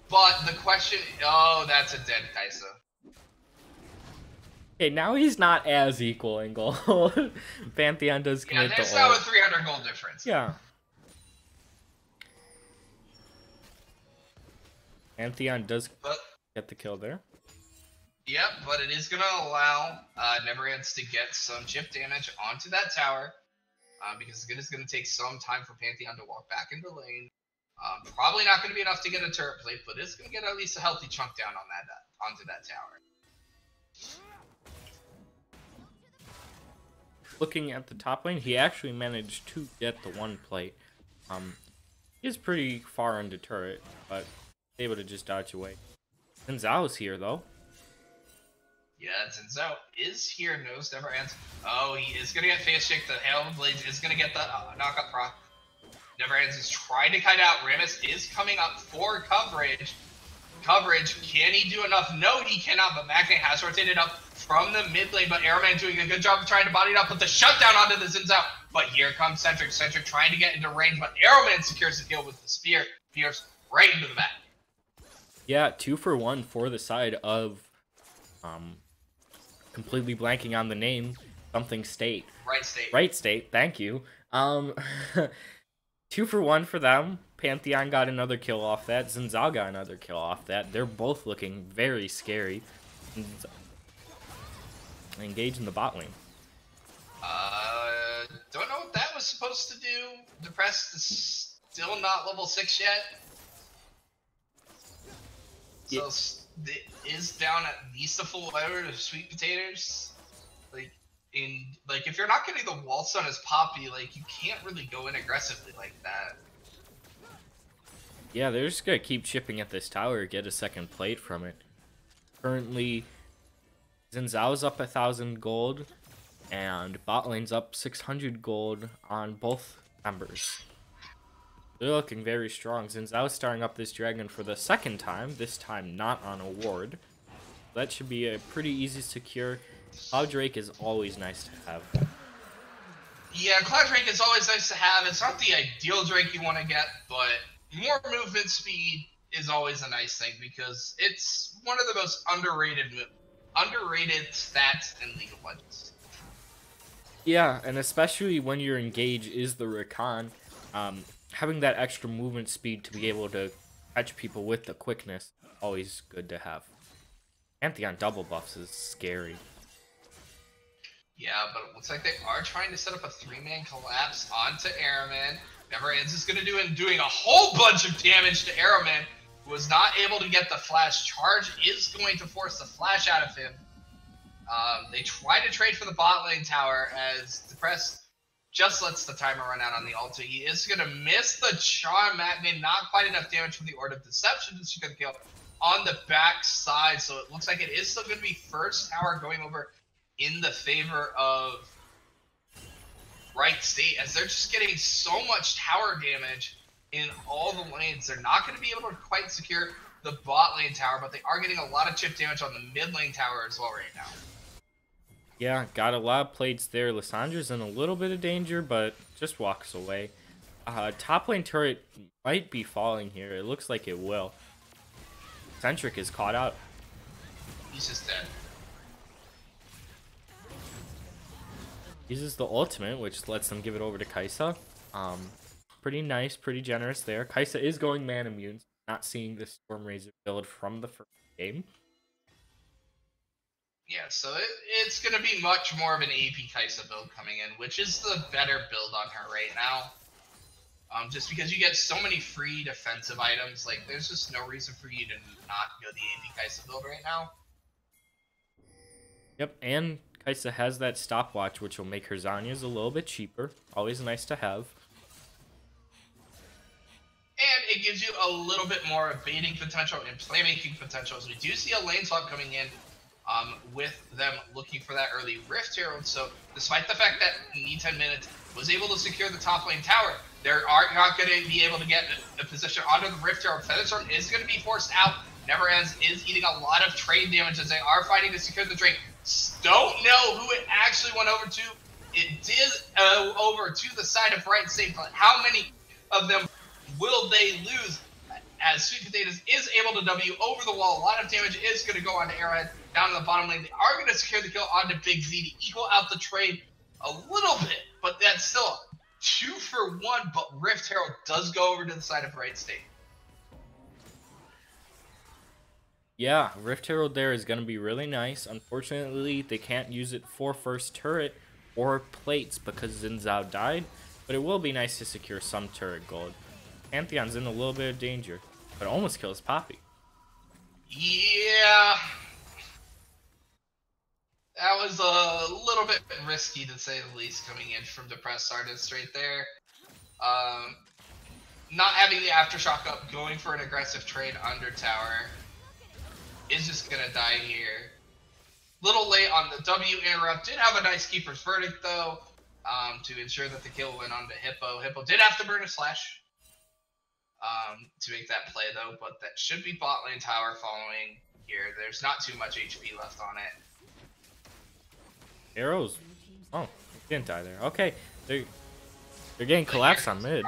But the question, oh, that's a dead Kai'Sa. Okay, now he's not as equal in gold. Pantheon does commit yeah, there's now a 300 gold difference. Yeah. Pantheon does but, Get the kill there. Yep, but it is going to allow uh, Neverends to get some chip damage onto that tower. Uh, because it's going to take some time for Pantheon to walk back into lane. Um, probably not going to be enough to get a turret plate, but it's going to get at least a healthy chunk down on that uh, onto that tower. Looking at the top lane, he actually managed to get the one plate. Um, he's pretty far into turret, but able to just dodge away. Xin Zhao's here, though. Yeah, Xin Zhao is here. Knows never ends. Oh, he is going to get face check. The Hail of Blades is going to get the uh, knockup proc. Never ends is trying to kite out. Ramus is coming up for coverage. Coverage. Can he do enough? No, he cannot. But Maknae has rotated up from the mid lane. But Arrowman doing a good job of trying to body it up. Put the shutdown onto the Xin Zhao. But here comes Centric. Centric trying to get into range. But Arrowman secures the kill with the spear. Pierce right into the back. Yeah, two for one for the side of um completely blanking on the name. Something state. Wright State. Wright State, thank you. Um two for one for them. Pantheon got another kill off that. Got another kill off that. They're both looking very scary. Engage in the bot lane. Uh, don't know what that was supposed to do. Depressed is still not level 6 yet. So it is down at least a full level of sweet potatoes. Like in like if you're not getting the wall stun as poppy, like you can't really go in aggressively like that. Yeah, they're just gonna keep chipping at this tower, get a second plate from it. Currently, Xin Zhao's up a thousand gold, and bot lane's up 600 gold on both members. They're looking very strong since I was starting up this dragon for the second time, this time not on a ward. That should be a pretty easy secure. Cloud Drake is always nice to have. Yeah, Cloud Drake is always nice to have. It's not the ideal Drake you want to get, but more movement speed is always a nice thing because it's one of the most underrated underrated stats in League of Legends. Yeah, and especially when your engage is the Rakan, um, having that extra movement speed to be able to catch people with the quickness always good to have. Pantheon double buffs is scary. Yeah, but it looks like they are trying to set up a three-man collapse onto Arrowman. Never Ends is going to do and doing a whole bunch of damage to Arrowman, who was not able to get the flash. Charge is going to force the flash out of him. Um, they try to trade for the bot lane tower as Depress just lets the timer run out on the ulti. He is going to miss the charm. Matt made not quite enough damage from the Orb of Deception to secure the kill on the back side. So it looks like it is still going to be first tower going over in the favor of Wright State as they're just getting so much tower damage in all the lanes. They're not going to be able to quite secure the bot lane tower, but they are getting a lot of chip damage on the mid lane tower as well right now. Yeah, got a lot of plates there. Lissandra's in a little bit of danger, but just walks away. Uh, top lane turret might be falling here. It looks like it will. Centric is caught out. He's just dead. Uses the ultimate, which lets them give it over to Kai'Sa. Um, pretty nice, pretty generous there. Kai'Sa is going man immune. Not seeing the Storm Razor build from the first game. Yeah, so it, it's going to be much more of an AP Kai'Sa build coming in, which is the better build on her right now. Um, just because you get so many free defensive items, like there's just no reason for you to not go the AP Kai'Sa build right now. Yep, and Kai'Sa has that stopwatch, which will make her Zhonya's a little bit cheaper. Always nice to have. And it gives you a little bit more baiting potential and playmaking potential. So we do see a lane swap coming in um, with them looking for that early Rift Herald. So despite the fact that 10 Minutes was able to secure the top lane tower, they are not going to be able to get a position onto the Rift Herald. Featherstorm is going to be forced out. Never Ends is eating a lot of trade damage as they are fighting to secure the Drake. Don't know who it actually went over to. It did uh, over to the side of Wright State, but how many of them will they lose? As Sweet Potatoes is able to W over the wall, a lot of damage is going to go on to Arrowman down in the bottom lane. They are going to secure the kill onto Big Z to equal out the trade a little bit, but that's still two for one. But Rift Herald does go over to the side of Wright State. Yeah, Rift Herald there is going to be really nice. Unfortunately, they can't use it for first turret or plates because Xin Zhao died, but it will be nice to secure some turret gold. Pantheon's in a little bit of danger, but almost kills Poppy. Yeah. That was a little bit risky to say the least coming in from Depressed Artist right there. Um, not having the Aftershock up, going for an aggressive trade under tower is just gonna die here. Little late on the W interrupt. Did have a nice keeper's verdict though, um, to ensure that the kill went on to Hippo. Hippo did have to burn a slash um, to make that play though, but that should be bot lane tower following here. There's not too much HP left on it. Arrows. Oh, didn't die there. Okay, they're they're getting collapsed on mid.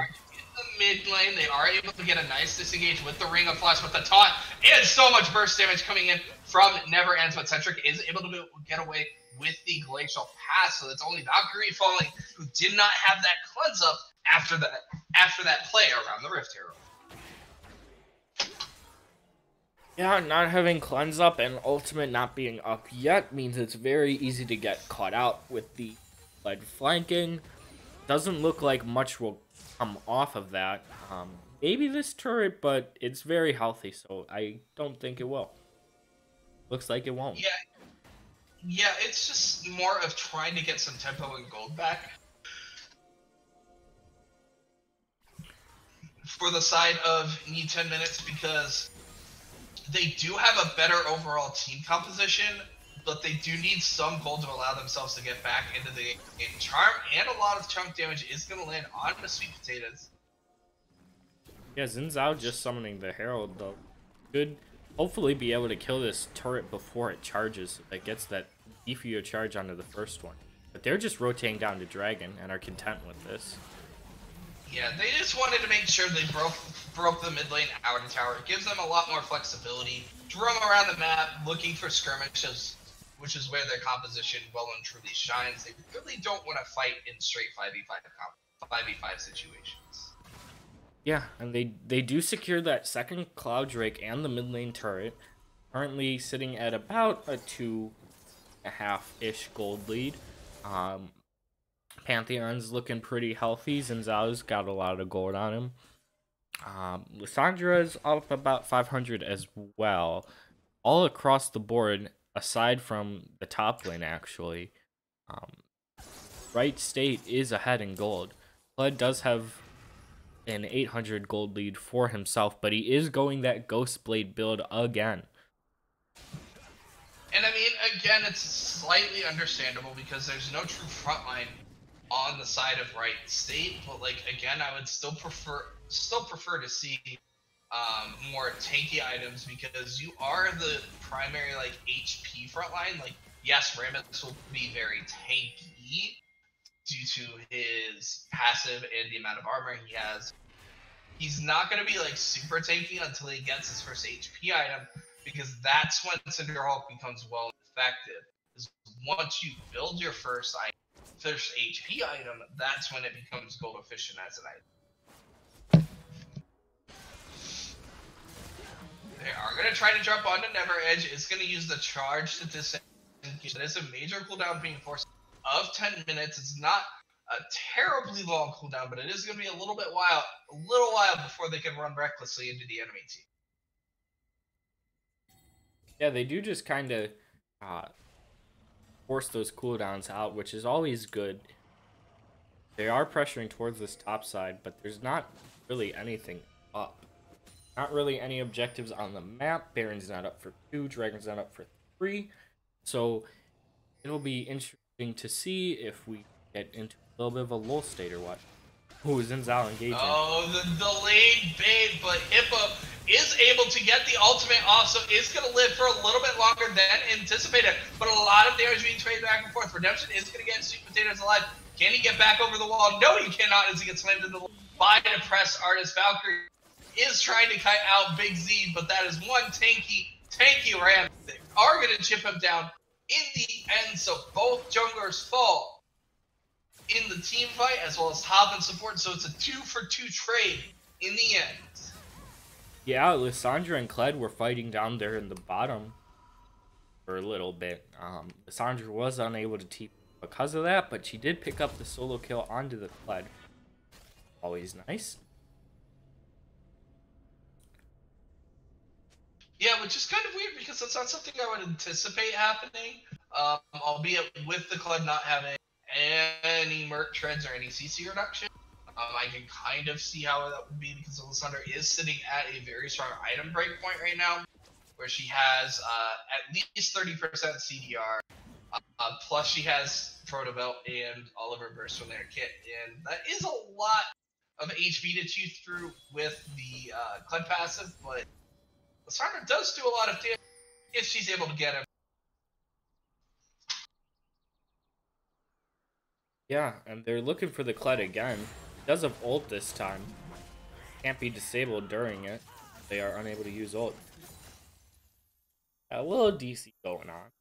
Mid lane, they are able to get a nice disengage with the Ring of Flash, with the taunt, and so much burst damage coming in from Never Ends, but Centric is able to get away with the Glacial Path, so it's only Valkyrie falling, who did not have that cleanse up after that after that play around the Rift Herald. Yeah, not having cleanse up and ultimate not being up yet means it's very easy to get caught out with the lead flanking. Doesn't look like much will come off of that. Um, maybe this turret, but it's very healthy, so I don't think it will. Looks like it won't. Yeah, yeah, it's just more of trying to get some tempo and gold back. For the side of need 10 minutes because they do have a better overall team composition, but they do need some gold to allow themselves to get back into the game. Charm and a lot of chunk damage is going to land on the sweet potatoes. Yeah, Xin Zhao just summoning the Herald, though. Could hopefully be able to kill this turret before it charges. That gets that beefier charge onto the first one. But they're just rotating down to Dragon and are content with this. Yeah, they just wanted to make sure they broke broke the mid lane outer tower. It gives them a lot more flexibility to roam around the map looking for skirmishes, which is where their composition well and truly shines. They really don't want to fight in straight 5v5 5v5 situations. Yeah, and they they do secure that second Cloud Drake and the mid lane turret. currently sitting at about a two and a half ish gold lead. Um, Pantheon's looking pretty healthy. Xin Zhao's got a lot of gold on him. Um, Lissandra's up about 500 as well. All across the board, aside from the top lane, actually. Um, Wright State is ahead in gold. Kled does have an 800 gold lead for himself, but he is going that Ghost Blade build again. And I mean, again, it's slightly understandable because there's no true frontline on the side of Wright State. But like again, I would still prefer still prefer to see um, more tanky items because you are the primary like HP frontline. Like yes, Rammus will be very tanky due to his passive and the amount of armor he has. He's not going to be like super tanky until he gets his first HP item because that's when Cinderhulk becomes well effective. Is once you build your first item, first HP item, that's when it becomes gold efficient as an item. They are gonna try to jump onto Never Edge. It's gonna use the charge to disengage. It is a major cooldown being forced of 10 minutes. It's not a terribly long cooldown, but it is gonna be a little bit while, a little while before they can run recklessly into the enemy team. Yeah, they do just kind of uh, force those cooldowns out, which is always good. They are pressuring towards this top side, but there's not really anything up. Not really any objectives on the map. Baron's not up for two, Dragon's not up for three. So it'll be interesting to see if we get into a little bit of a lull state or what. Who is in Zal engaging? Oh, the delayed bait, but Hippo is able to get the ultimate off, so is going to live for a little bit longer than anticipated. But a lot of damage being traded back and forth. Redemption is going to get Sweet Potatoes alive. Can he get back over the wall? No, he cannot as he gets slammed into the by the press artist. Valkyrie is trying to cut out Big Z, but that is one tanky, tanky ram. They are going to chip him down in the end, so both junglers fall in the team fight as well as top and support. So it's a two for two trade in the end. Yeah, Lissandra and Kled were fighting down there in the bottom for a little bit. Um, Lissandra was unable to teep because of that, but she did pick up the solo kill onto the Kled. Always nice. Yeah, which is kind of weird because that's not something I would anticipate happening. Um, albeit with the Kled not having any Merc treads or any CC reduction. Um, I can kind of see how that would be because Alessandra is sitting at a very strong item breakpoint right now, where she has uh, at least 30% CDR, uh, plus she has Protobelt and Oliver Burst from their kit, and that is a lot of HP to chew through with the uh, Kled passive, but Alessandra does do a lot of damage if she's able to get him. Yeah, and they're looking for the Kled again. Does have ult this time. Can't be disabled during it. They are unable to use ult. A little DC going on.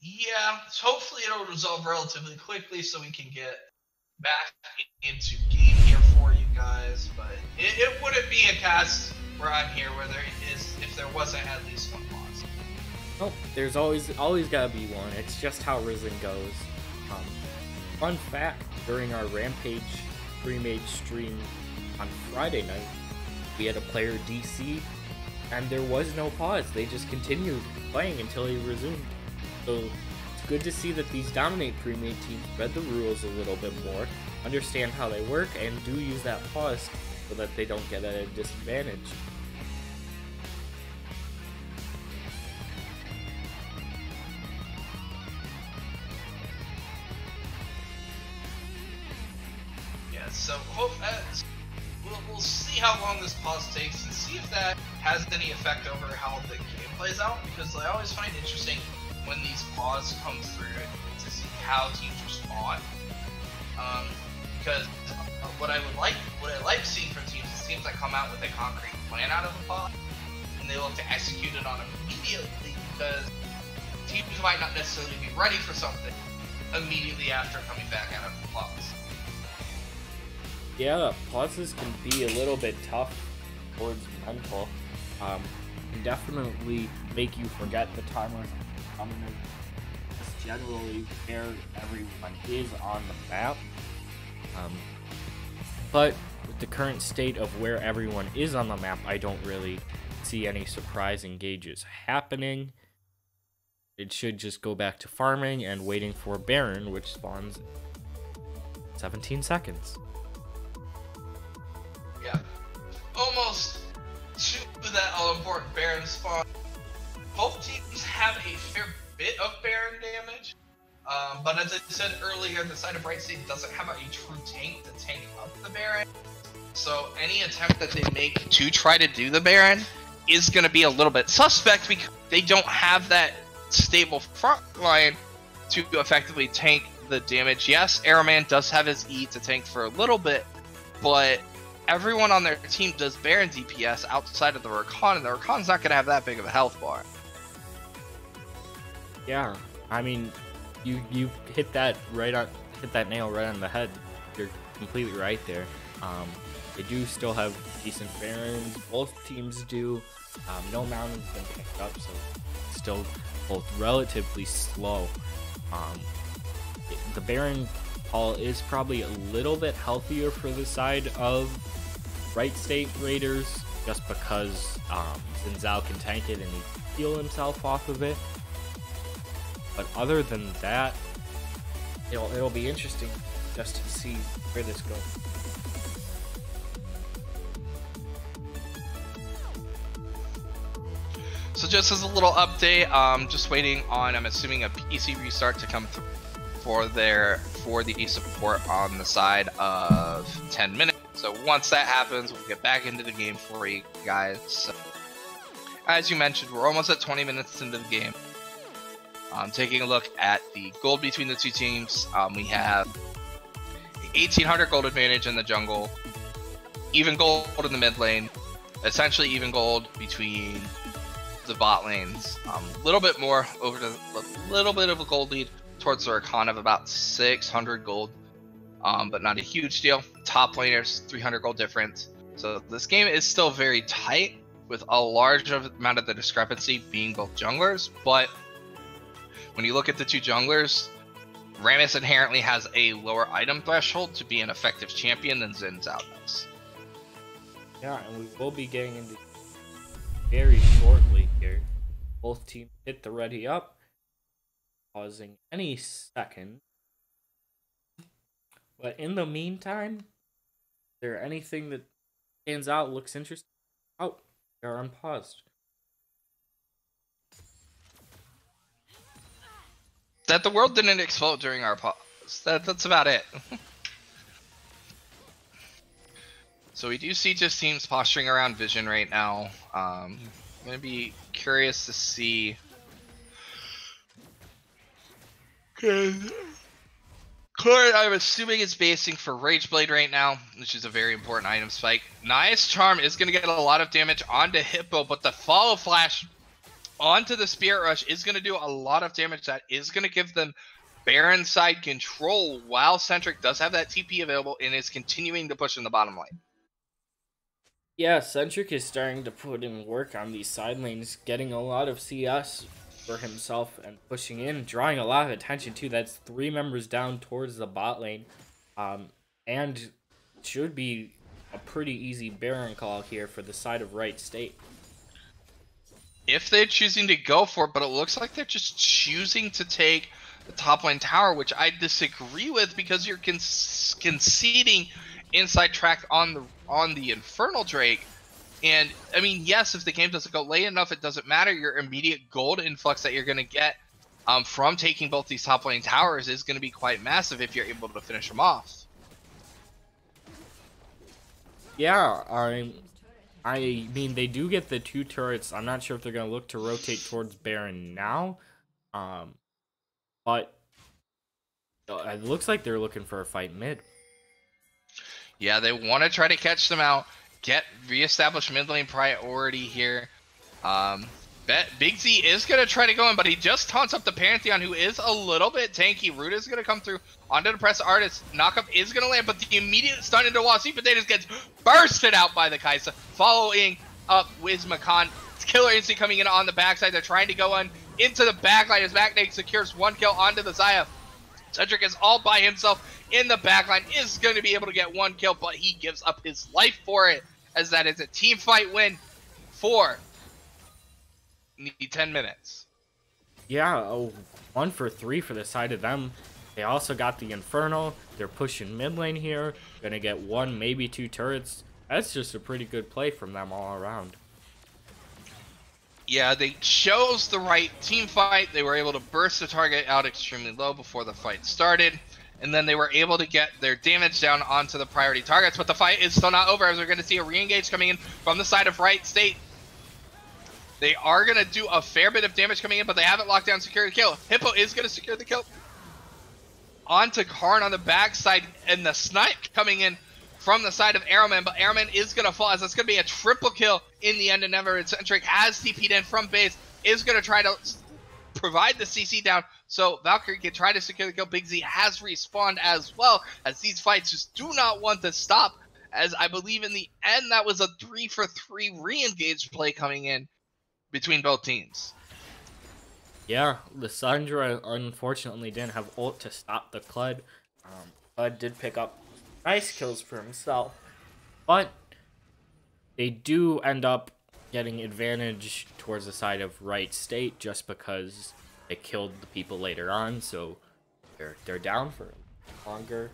Yeah, so hopefully it'll resolve relatively quickly so we can get back into game here for you guys. But it, it wouldn't be a cast where I'm here where there is if there wasn't at least one loss. Oh, there's always always gotta be one. It's just how Risen goes. Um, fun fact: during our Rampage pre-made stream on Friday night, we had a player DC, and there was no pause. They just continued playing until he resumed. So it's good to see that these dominate pre-made teams read the rules a little bit more, understand how they work, and do use that pause so that they don't get at a disadvantage. So hope uh, we'll, we'll see how long this pause takes and see if that has any effect over how the game plays out because I always find it interesting when these pause come through to see how teams respond. Um, because uh, what I would like, what I like seeing from teams is teams that come out with a concrete plan out of the pause and they look to execute it on immediately because teams might not necessarily be ready for something immediately after coming back out of the pause. Yeah, pauses can be a little bit tough towards mental. Um, definitely make you forget the timers coming in. Just generally where everyone is on the map. Um, but with the current state of where everyone is on the map, I don't really see any surprise engages happening. It should just go back to farming and waiting for Baron, which spawns 17 seconds. Almost to that all important Baron spawn. Both teams have a fair bit of Baron damage. Um, but as I said earlier, the side of Wright State doesn't have a true tank to tank up the Baron. So any attempt that they make to try to do the Baron is going to be a little bit suspect because they don't have that stable front line to effectively tank the damage. Yes, Arrowman does have his E to tank for a little bit, but everyone on their team does Baron DPS outside of the Rakan, and the Rakan's not going to have that big of a health bar. Yeah, I mean, you you hit that right on hit that nail right on the head. You're completely right there. Um, they do still have decent barons. Both teams do. Um, no mountain's been picked up, so still both relatively slow. Um, the Baron Hall is probably a little bit healthier for the side of Wright State Raiders, just because um, Xin can tank it and he heal himself off of it. But other than that, it'll it'll be interesting just to see where this goes. So just as a little update, um, just waiting on I'm assuming a PC restart to come through for their for the support on the side of 10 minutes. So once that happens, we'll get back into the game for you guys. So, as you mentioned, we're almost at 20 minutes into the game. Um, taking a look at the gold between the two teams, um, we have 1800 gold advantage in the jungle, even gold in the mid lane, essentially even gold between the bot lanes. A um, little bit more over to a little bit of a gold lead towards the Rakan of about 600 gold, um, but not a huge deal. Top laners 300 gold difference. So this game is still very tight with a large amount of the discrepancy being both junglers, but when you look at the two junglers, Rammus inherently has a lower item threshold to be an effective champion than Xin Zhao does. Yeah, and we will be getting into very shortly here. Both teams hit the ready up, pausing any second. But in the meantime, there anything that stands out, looks interesting? Oh, they're unpaused. that the world didn't explode during our pause. That, that's about it. so we do see just teams posturing around Vision right now. Um, I'm gonna be curious to see. Court, I'm assuming it's basing for Rageblade right now, which is a very important item spike. Nice Charm is going to get a lot of damage onto Hippo, but the Follow Flash onto the Spirit Rush is going to do a lot of damage. That is going to give them Baron side control while Centric does have that TP available and is continuing to push in the bottom lane. Yeah, Centric is starting to put in work on these side lanes, getting a lot of CS for himself and pushing in, drawing a lot of attention too. That's three members down towards the bot lane, um, and should be a pretty easy Baron call here for the side of Wright State if they're choosing to go for it, but it looks like they're just choosing to take the top lane tower, which I disagree with because you're con conceding inside track on the on the Infernal Drake. And I mean, yes, if the game doesn't go late enough, it doesn't matter. Your immediate gold influx that you're going to get um, from taking both these top lane towers is going to be quite massive if you're able to finish them off. Yeah, I'm I mean, they do get the two turrets. I'm not sure if they're going to look to rotate towards Baron now. Um, but it looks like they're looking for a fight mid. Yeah, they want to try to catch them out, get reestablish mid lane priority here. Um, Bet Big Z is going to try to go in, but he just taunts up the Pantheon, who is a little bit tanky. Root is going to come through onto the press artist. Knockup is going to land, but the immediate stun into Wasi Potatoes gets bursted out by the Kai'Sa. Following up with Makan Killer Instinct coming in on the backside. They're trying to go on into the backline as Maknae secures one kill onto the Xayah. Centric is all by himself in the backline, is going to be able to get one kill, but he gives up his life for it, as that is a team fight win for need 10 minutes. Yeah, oh, one for three for the side of them. They also got the Inferno. They're pushing mid lane here. Gonna get one, maybe two turrets. That's just a pretty good play from them all around. Yeah, they chose the right team fight. They were able to burst the target out extremely low before the fight started. And then they were able to get their damage down onto the priority targets. But the fight is still not over as we're going to see a re-engage coming in from the side of Wright State. They are going to do a fair bit of damage coming in, but they haven't locked down secure the kill. Hippo is going to secure the kill. Onto Karn on the backside, and the snipe coming in from the side of Arrowman, but Arrowman is going to fall as it's going to be a triple kill in the end, and Never Eccentric has TP'd in from base, is going to try to provide the CC down so Valkyrie can try to secure the kill. Big Z has respawned as well, as these fights just do not want to stop, as I believe in the end that was a 3 for 3 re-engaged play coming in between both teams. Yeah, Lissandra unfortunately didn't have ult to stop the Kled. Um, Kled did pick up nice kills for himself. But they do end up getting advantage towards the side of Wright State just because they killed the people later on, so they're they're down for longer.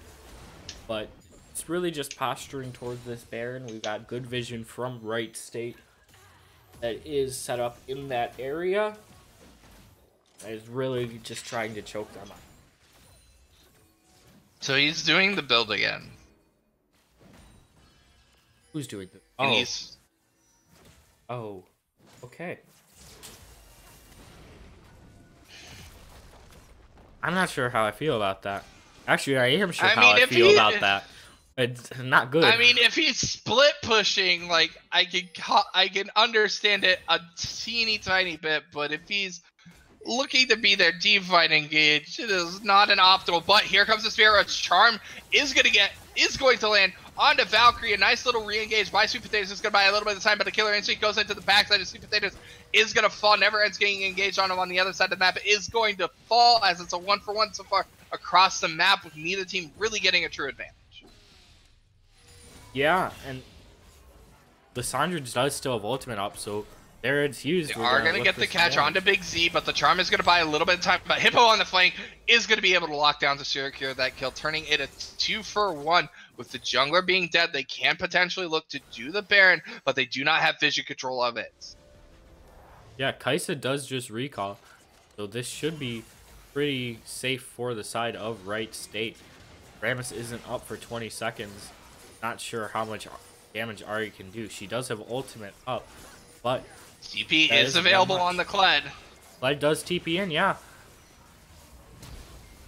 But it's really just posturing towards this Baron. We've got good vision from Wright State that is set up in that area. Is really just trying to choke them out. So he's doing the build again. Who's doing? And Oh, he's oh, okay. I'm not sure how I feel about that. Actually, I am sure I how mean, I feel he- about that. It's not good. I mean, if he's split pushing, like I can I can understand it a teeny tiny bit, but if he's looking to be their deep fight engaged, it is not an optimal. But here comes the spear. A charm is gonna get is going to land onto Valkyrie. A nice little re-engage by Sweet Potatoes is gonna buy a little bit of time, but the killer instinct goes into the backside of Sweet Potatoes is gonna fall. Never ends getting engaged on him on the other side of the map. It is going to fall as it's a one for one so far across the map with neither team really getting a true advantage. yeah, and Lissandra does still have ultimate up, so there it's used. They We're uh, gonna going to get the catch damage. onto Big Z, but the Charm is going to buy a little bit of time. But Hippo on the flank is going to be able to lock down to secure that kill, turning it a two for one. With the jungler being dead, they can potentially look to do the Baron, but they do not have vision control of it. Yeah, Kai'Sa does just recall, so this should be pretty safe for the side of Wright State. Rammus isn't up for 20 seconds. Not sure how much damage Ahri can do. She does have ultimate up, but CP That is available on the Kled. Light does TP in, yeah.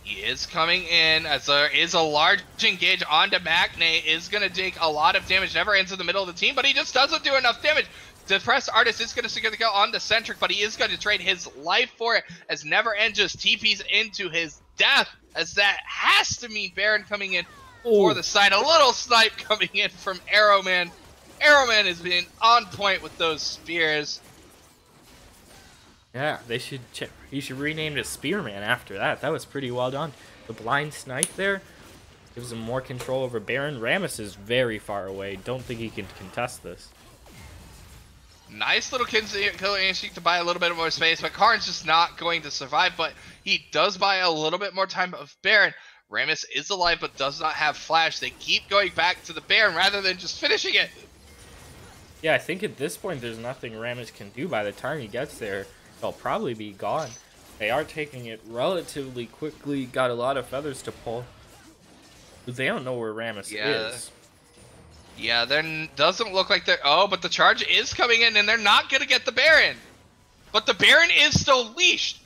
He is coming in as there is a large engage onto Maknae. Is going to take a lot of damage. Never ends in the middle of the team, but he just doesn't do enough damage. Depressed Artist is going to secure the kill on the Centric, but he is going to trade his life for it as Never End just TPs into his death. As that has to mean Baron coming in for the side. A little snipe coming in from Arrowman. Arrowman has been on point with those spears. Yeah, they should check. You should rename it Spearman after that. That was pretty well done. The blind snipe there gives him more control over Baron. Rammus is very far away. Don't think he can contest this. Nice little killer instinct to buy a little bit more space, but Karn's just not going to survive. But he does buy a little bit more time of Baron. Rammus is alive, but does not have flash. They keep going back to the Baron rather than just finishing it. Yeah, I think at this point there's nothing Rammus can do. By the time he gets there, they'll probably be gone. They are taking it relatively quickly. Got a lot of feathers to pull. But they don't know where Rammus Yeah. is. Yeah, there doesn't look like they're. Oh, but the charge is coming in, and they're not gonna get the Baron. But the Baron is still leashed.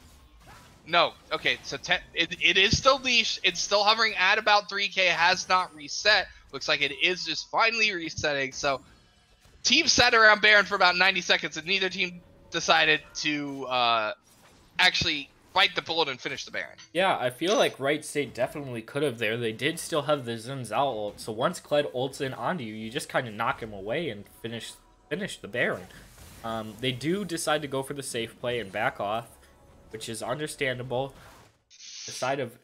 No, okay, so te- it, it is still leashed. It's still hovering at about 3k. Has not reset. Looks like it is just finally resetting. So, team sat around Baron for about 90 seconds, and neither team decided to uh, actually bite the bullet and finish the Baron. Yeah, I feel like Wright State definitely could have there. They did still have the Xin Zhao ult, so once Kled ults in onto you, you just kind of knock him away and finish finish the Baron. Um, they do decide to go for the safe play and back off, which is understandable. The side of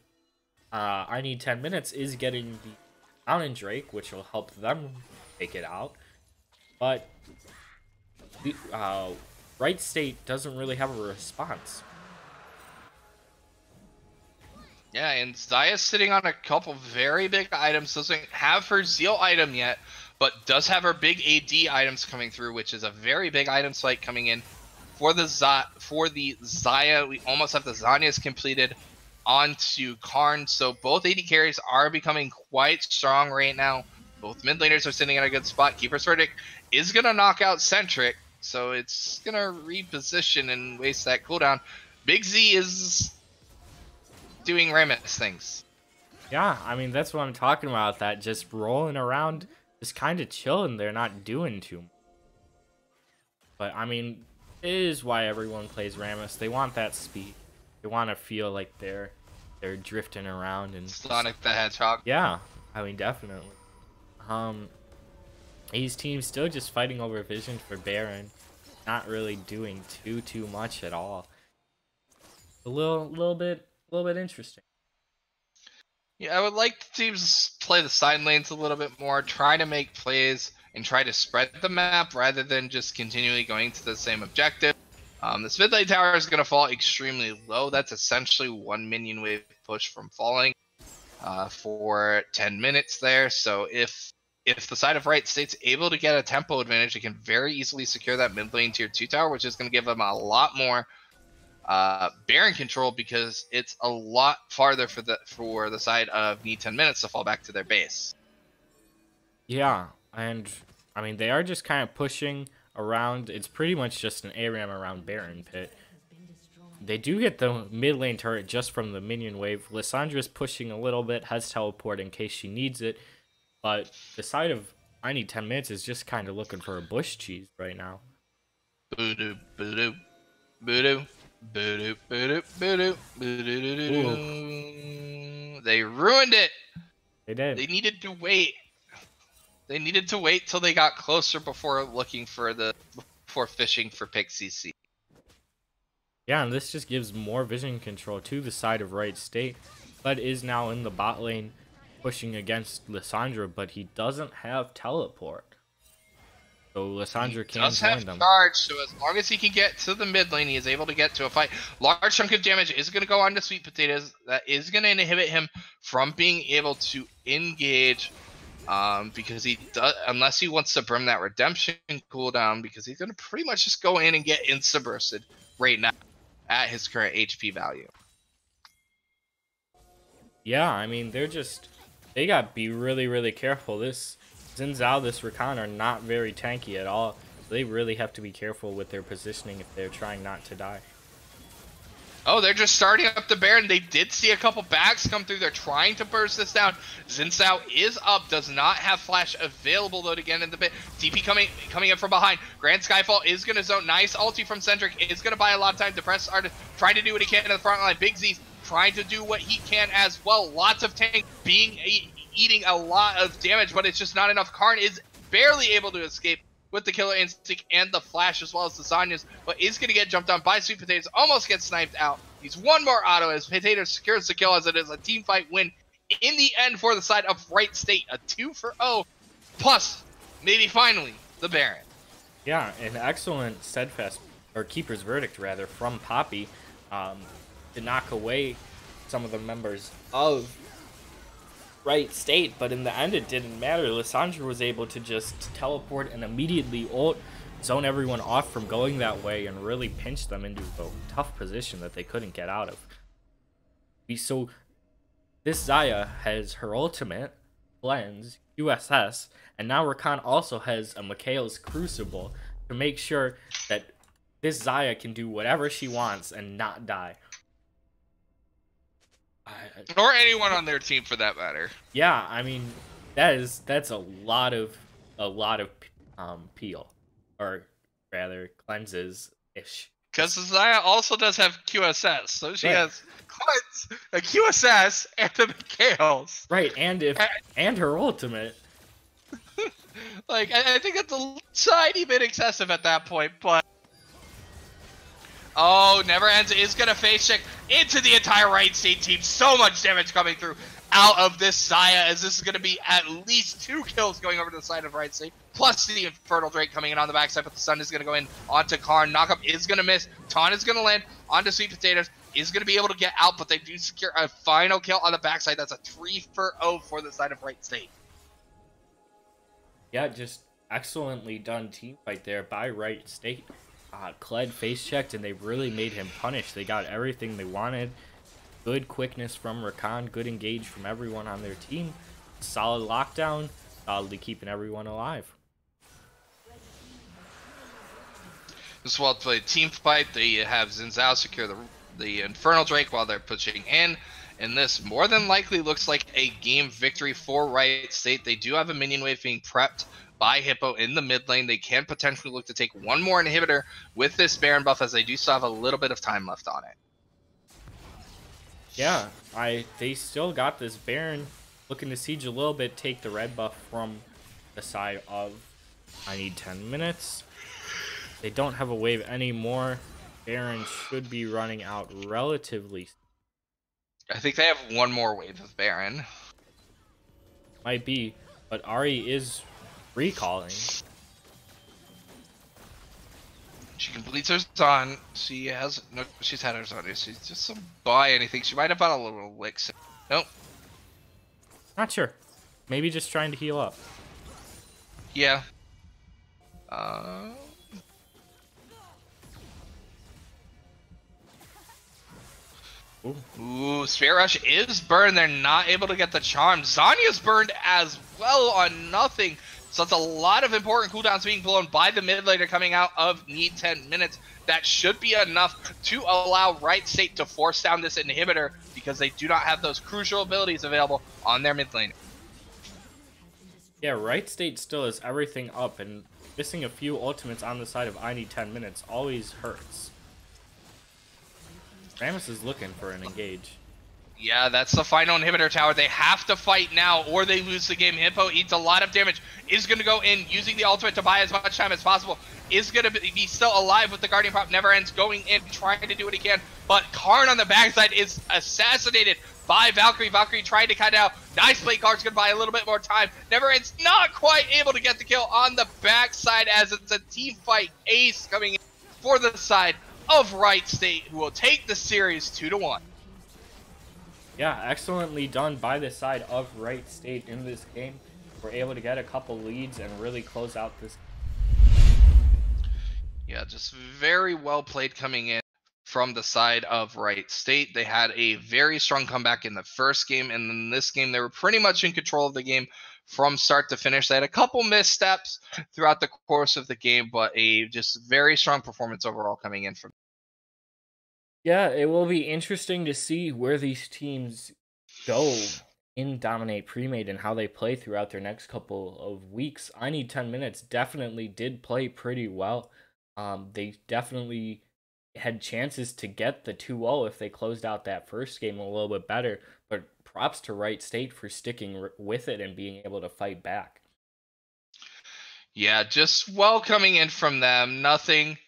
uh, I need 10 minutes is getting the Mountain Drake, which will help them take it out. But the uh, Wright State doesn't really have a response. Yeah, and Xayah's sitting on a couple very big items. Doesn't have her Zeal item yet, but does have her big AD items coming through, which is a very big item slate coming in for the for the Xayah. We almost have the Zhonya's completed onto Karn. So both AD carries are becoming quite strong right now. Both mid laners are sitting in a good spot. Keeper's Verdict is gonna knock out Centric, so it's gonna reposition and waste that cooldown. Big Z is doing Rammus things. Yeah, I mean that's what I'm talking about. That just rolling around, just kind of chilling. They're not doing too much. But I mean, it is why everyone plays Rammus. They want that speed. They want to feel like they're they're drifting around and Sonic the Hedgehog. yeah. I mean, definitely. Um, these teams still just fighting over Vision for Baron, not really doing too too much at all. A little little bit a little bit interesting. Yeah, I would like the teams to play the side lanes a little bit more, try to make plays and try to spread the map rather than just continually going to the same objective. Um, this mid lane tower is going to fall extremely low. That's essentially one minion wave push from falling uh, for 10 minutes there. So if if the side of Wright State's able to get a tempo advantage, it can very easily secure that mid lane tier 2 tower, which is going to give them a lot more uh, Baron control because it's a lot farther for the for the side of need 10 minutes to fall back to their base. Yeah, and I mean they are just kind of pushing around. It's pretty much just an ARAM around Baron Pit. They do get the mid lane turret just from the minion wave. Lissandra's pushing a little bit, has teleport in case she needs it. But the side of I need 10 minutes is just kind of looking for a bush cheese right now. Boo-doo, boo-doo, boo-doo, boo-doo, boo-doo, boo-doo, boo-doo-doo-doo. They ruined it. They did. They needed to wait. They needed to wait till they got closer before looking for the before fishing for pick CC. Yeah, and this just gives more vision control to the side of Wright State. Bud is now in the bot lane pushing against Lissandra, but he doesn't have teleport. So Lissandra He can does have them. charge, so as long as he can get to the mid lane, he is able to get to a fight. Large chunk of damage is going to go on to Sweet Potatoes. That is going to inhibit him from being able to engage, um, because he does, unless he wants to brim that redemption cooldown, because he's going to pretty much just go in and get insta bursted right now at his current HP value. Yeah, I mean they're just they got to be really really careful. This Xin Zhao, this Rakan are not very tanky at all. They really have to be careful with their positioning if they're trying not to die. Oh, they're just starting up the Baron. They did see a couple backs come through. They're trying to burst this down. Xin Zhao is up, does not have flash available though to get in the pit. TP coming coming in from behind. Grand Skyfall is gonna zone. Nice ulti from Centric. Is gonna buy a lot of time. Depressed artist trying to do what he can in the front line. Big Z trying to do what he can as well. Lots of tank being eating a lot of damage, but it's just not enough. Karn is barely able to escape with the killer instinct and the flash as well as the Zhonya's, but is going to get jumped on by Sweet Potatoes, almost gets sniped out. He's one more auto as Potatoes secures the kill as it is a team fight win in the end for the side of Wright State. A 2 for 0, plus maybe finally the Baron. Yeah, an excellent steadfast or keeper's verdict rather from Poppy um, to knock away some of the members of Wright State, but in the end it didn't matter. Lissandra was able to just teleport and immediately ult, zone everyone off from going that way, and really pinch them into a tough position that they couldn't get out of. So this Xayah has her ultimate, Lens, USS, and now Rakan also has a Mikael's Crucible to make sure that this Xayah can do whatever she wants and not die. I, I- Or anyone on their team for that matter. yeah, I mean that is that's a lot of a lot of um peel, or rather cleanses ish. Because Xayah also does have QSS, so she Right. has cleanse, a QSS, and the Mikael's. Right, and if Uh, and her ultimate. like I, I think that's a tiny bit excessive at that point, but Oh, Neverends is going to face check into the entire Wright State team. So much damage coming through out of this Xayah, as this is going to be at least two kills going over to the side of Wright State, plus the Infernal Drake coming in on the backside, but the Sun is going to go in onto Karn. Knockup is going to miss. Taunt is going to land onto Sweet Potatoes, is going to be able to get out, but they do secure a final kill on the backside. That's a 3 for 0 for the side of Wright State. Yeah, just excellently done team fight there by Wright State. Uh, Kled face checked and they really made him punish. They got everything they wanted. Good quickness from Rakan, good engage from everyone on their team. Solid lockdown, solidly keeping everyone alive. This well played team fight. They have Xin Zhao secure the the Infernal Drake while they're pushing in. And this more than likely looks like a game victory for Wright State. They do have a minion wave being prepped by Hippo in the mid lane. They can potentially look to take one more inhibitor with this Baron buff as they do still have a little bit of time left on it. Yeah, I they still got this Baron looking to siege a little bit, take the red buff from the side of I need 10 minutes. They don't have a wave anymore. Baron should be running out relatively. I think they have one more wave of Baron. Might be, but Ahri is recalling. She completes her Zon. She has no. She's had her Zon. She's just some buy anything. She might have bought a little elixir. Nope. Not sure. Maybe just trying to heal up. Yeah. Uh. Ooh. Ooh, Spirit Rush is burned. They're not able to get the charm. Zhonya's burned as well on nothing. So that's a lot of important cooldowns being blown by the mid laner coming out of need 10 minutes. That should be enough to allow Wright State to force down this inhibitor because they do not have those crucial abilities available on their mid lane. Yeah, Wright State still has everything up, and missing a few ultimates on the side of I need 10 minutes always hurts. Rammus is looking for an engage. Yeah, that's the final inhibitor tower. They have to fight now or they lose the game. Hippo eats a lot of damage. Is going to go in using the ultimate to buy as much time as possible. Is going to be still alive with the Guardian Prop. Neverends going in, trying to do what he can. But Karn on the backside is assassinated by Valkyrie. Valkyrie trying to cut out. Nice play. Karn's going to buy a little bit more time. Neverends not quite able to get the kill on the backside as it's a team fight. Ace coming in for the side of Wright State who will take the series 2 to 1. Yeah, excellently done by the side of Wright State in this game. We're able to get a couple leads and really close out this. Yeah, just very well played coming in from the side of Wright State. They had a very strong comeback in the first game, and in this game, they were pretty much in control of the game from start to finish. They had a couple missteps throughout the course of the game, but a just very strong performance overall coming in from yeah, it will be interesting to see where these teams go in Dominate Premade and how they play throughout their next couple of weeks. I Need 10 Minutes definitely did play pretty well. Um, they definitely had chances to get the 2 0 if they closed out that first game a little bit better, but props to Wright State for sticking with it and being able to fight back. Yeah, just well coming in from them. Nothing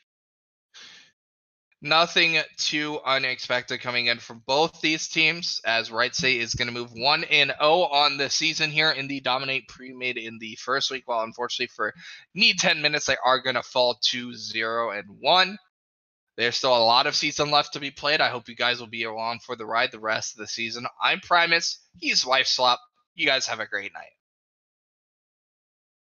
nothing too unexpected coming in from both these teams as Wright State is going to move 1 and 0 on the season here in the dominate Premade in the first week while unfortunately for need 10 minutes they are going to fall to 0 and 1 there's still a lot of season left to be played. I hope you guys will be along for the ride the rest of the season. I'm primus. He's wife swap you guys have a great night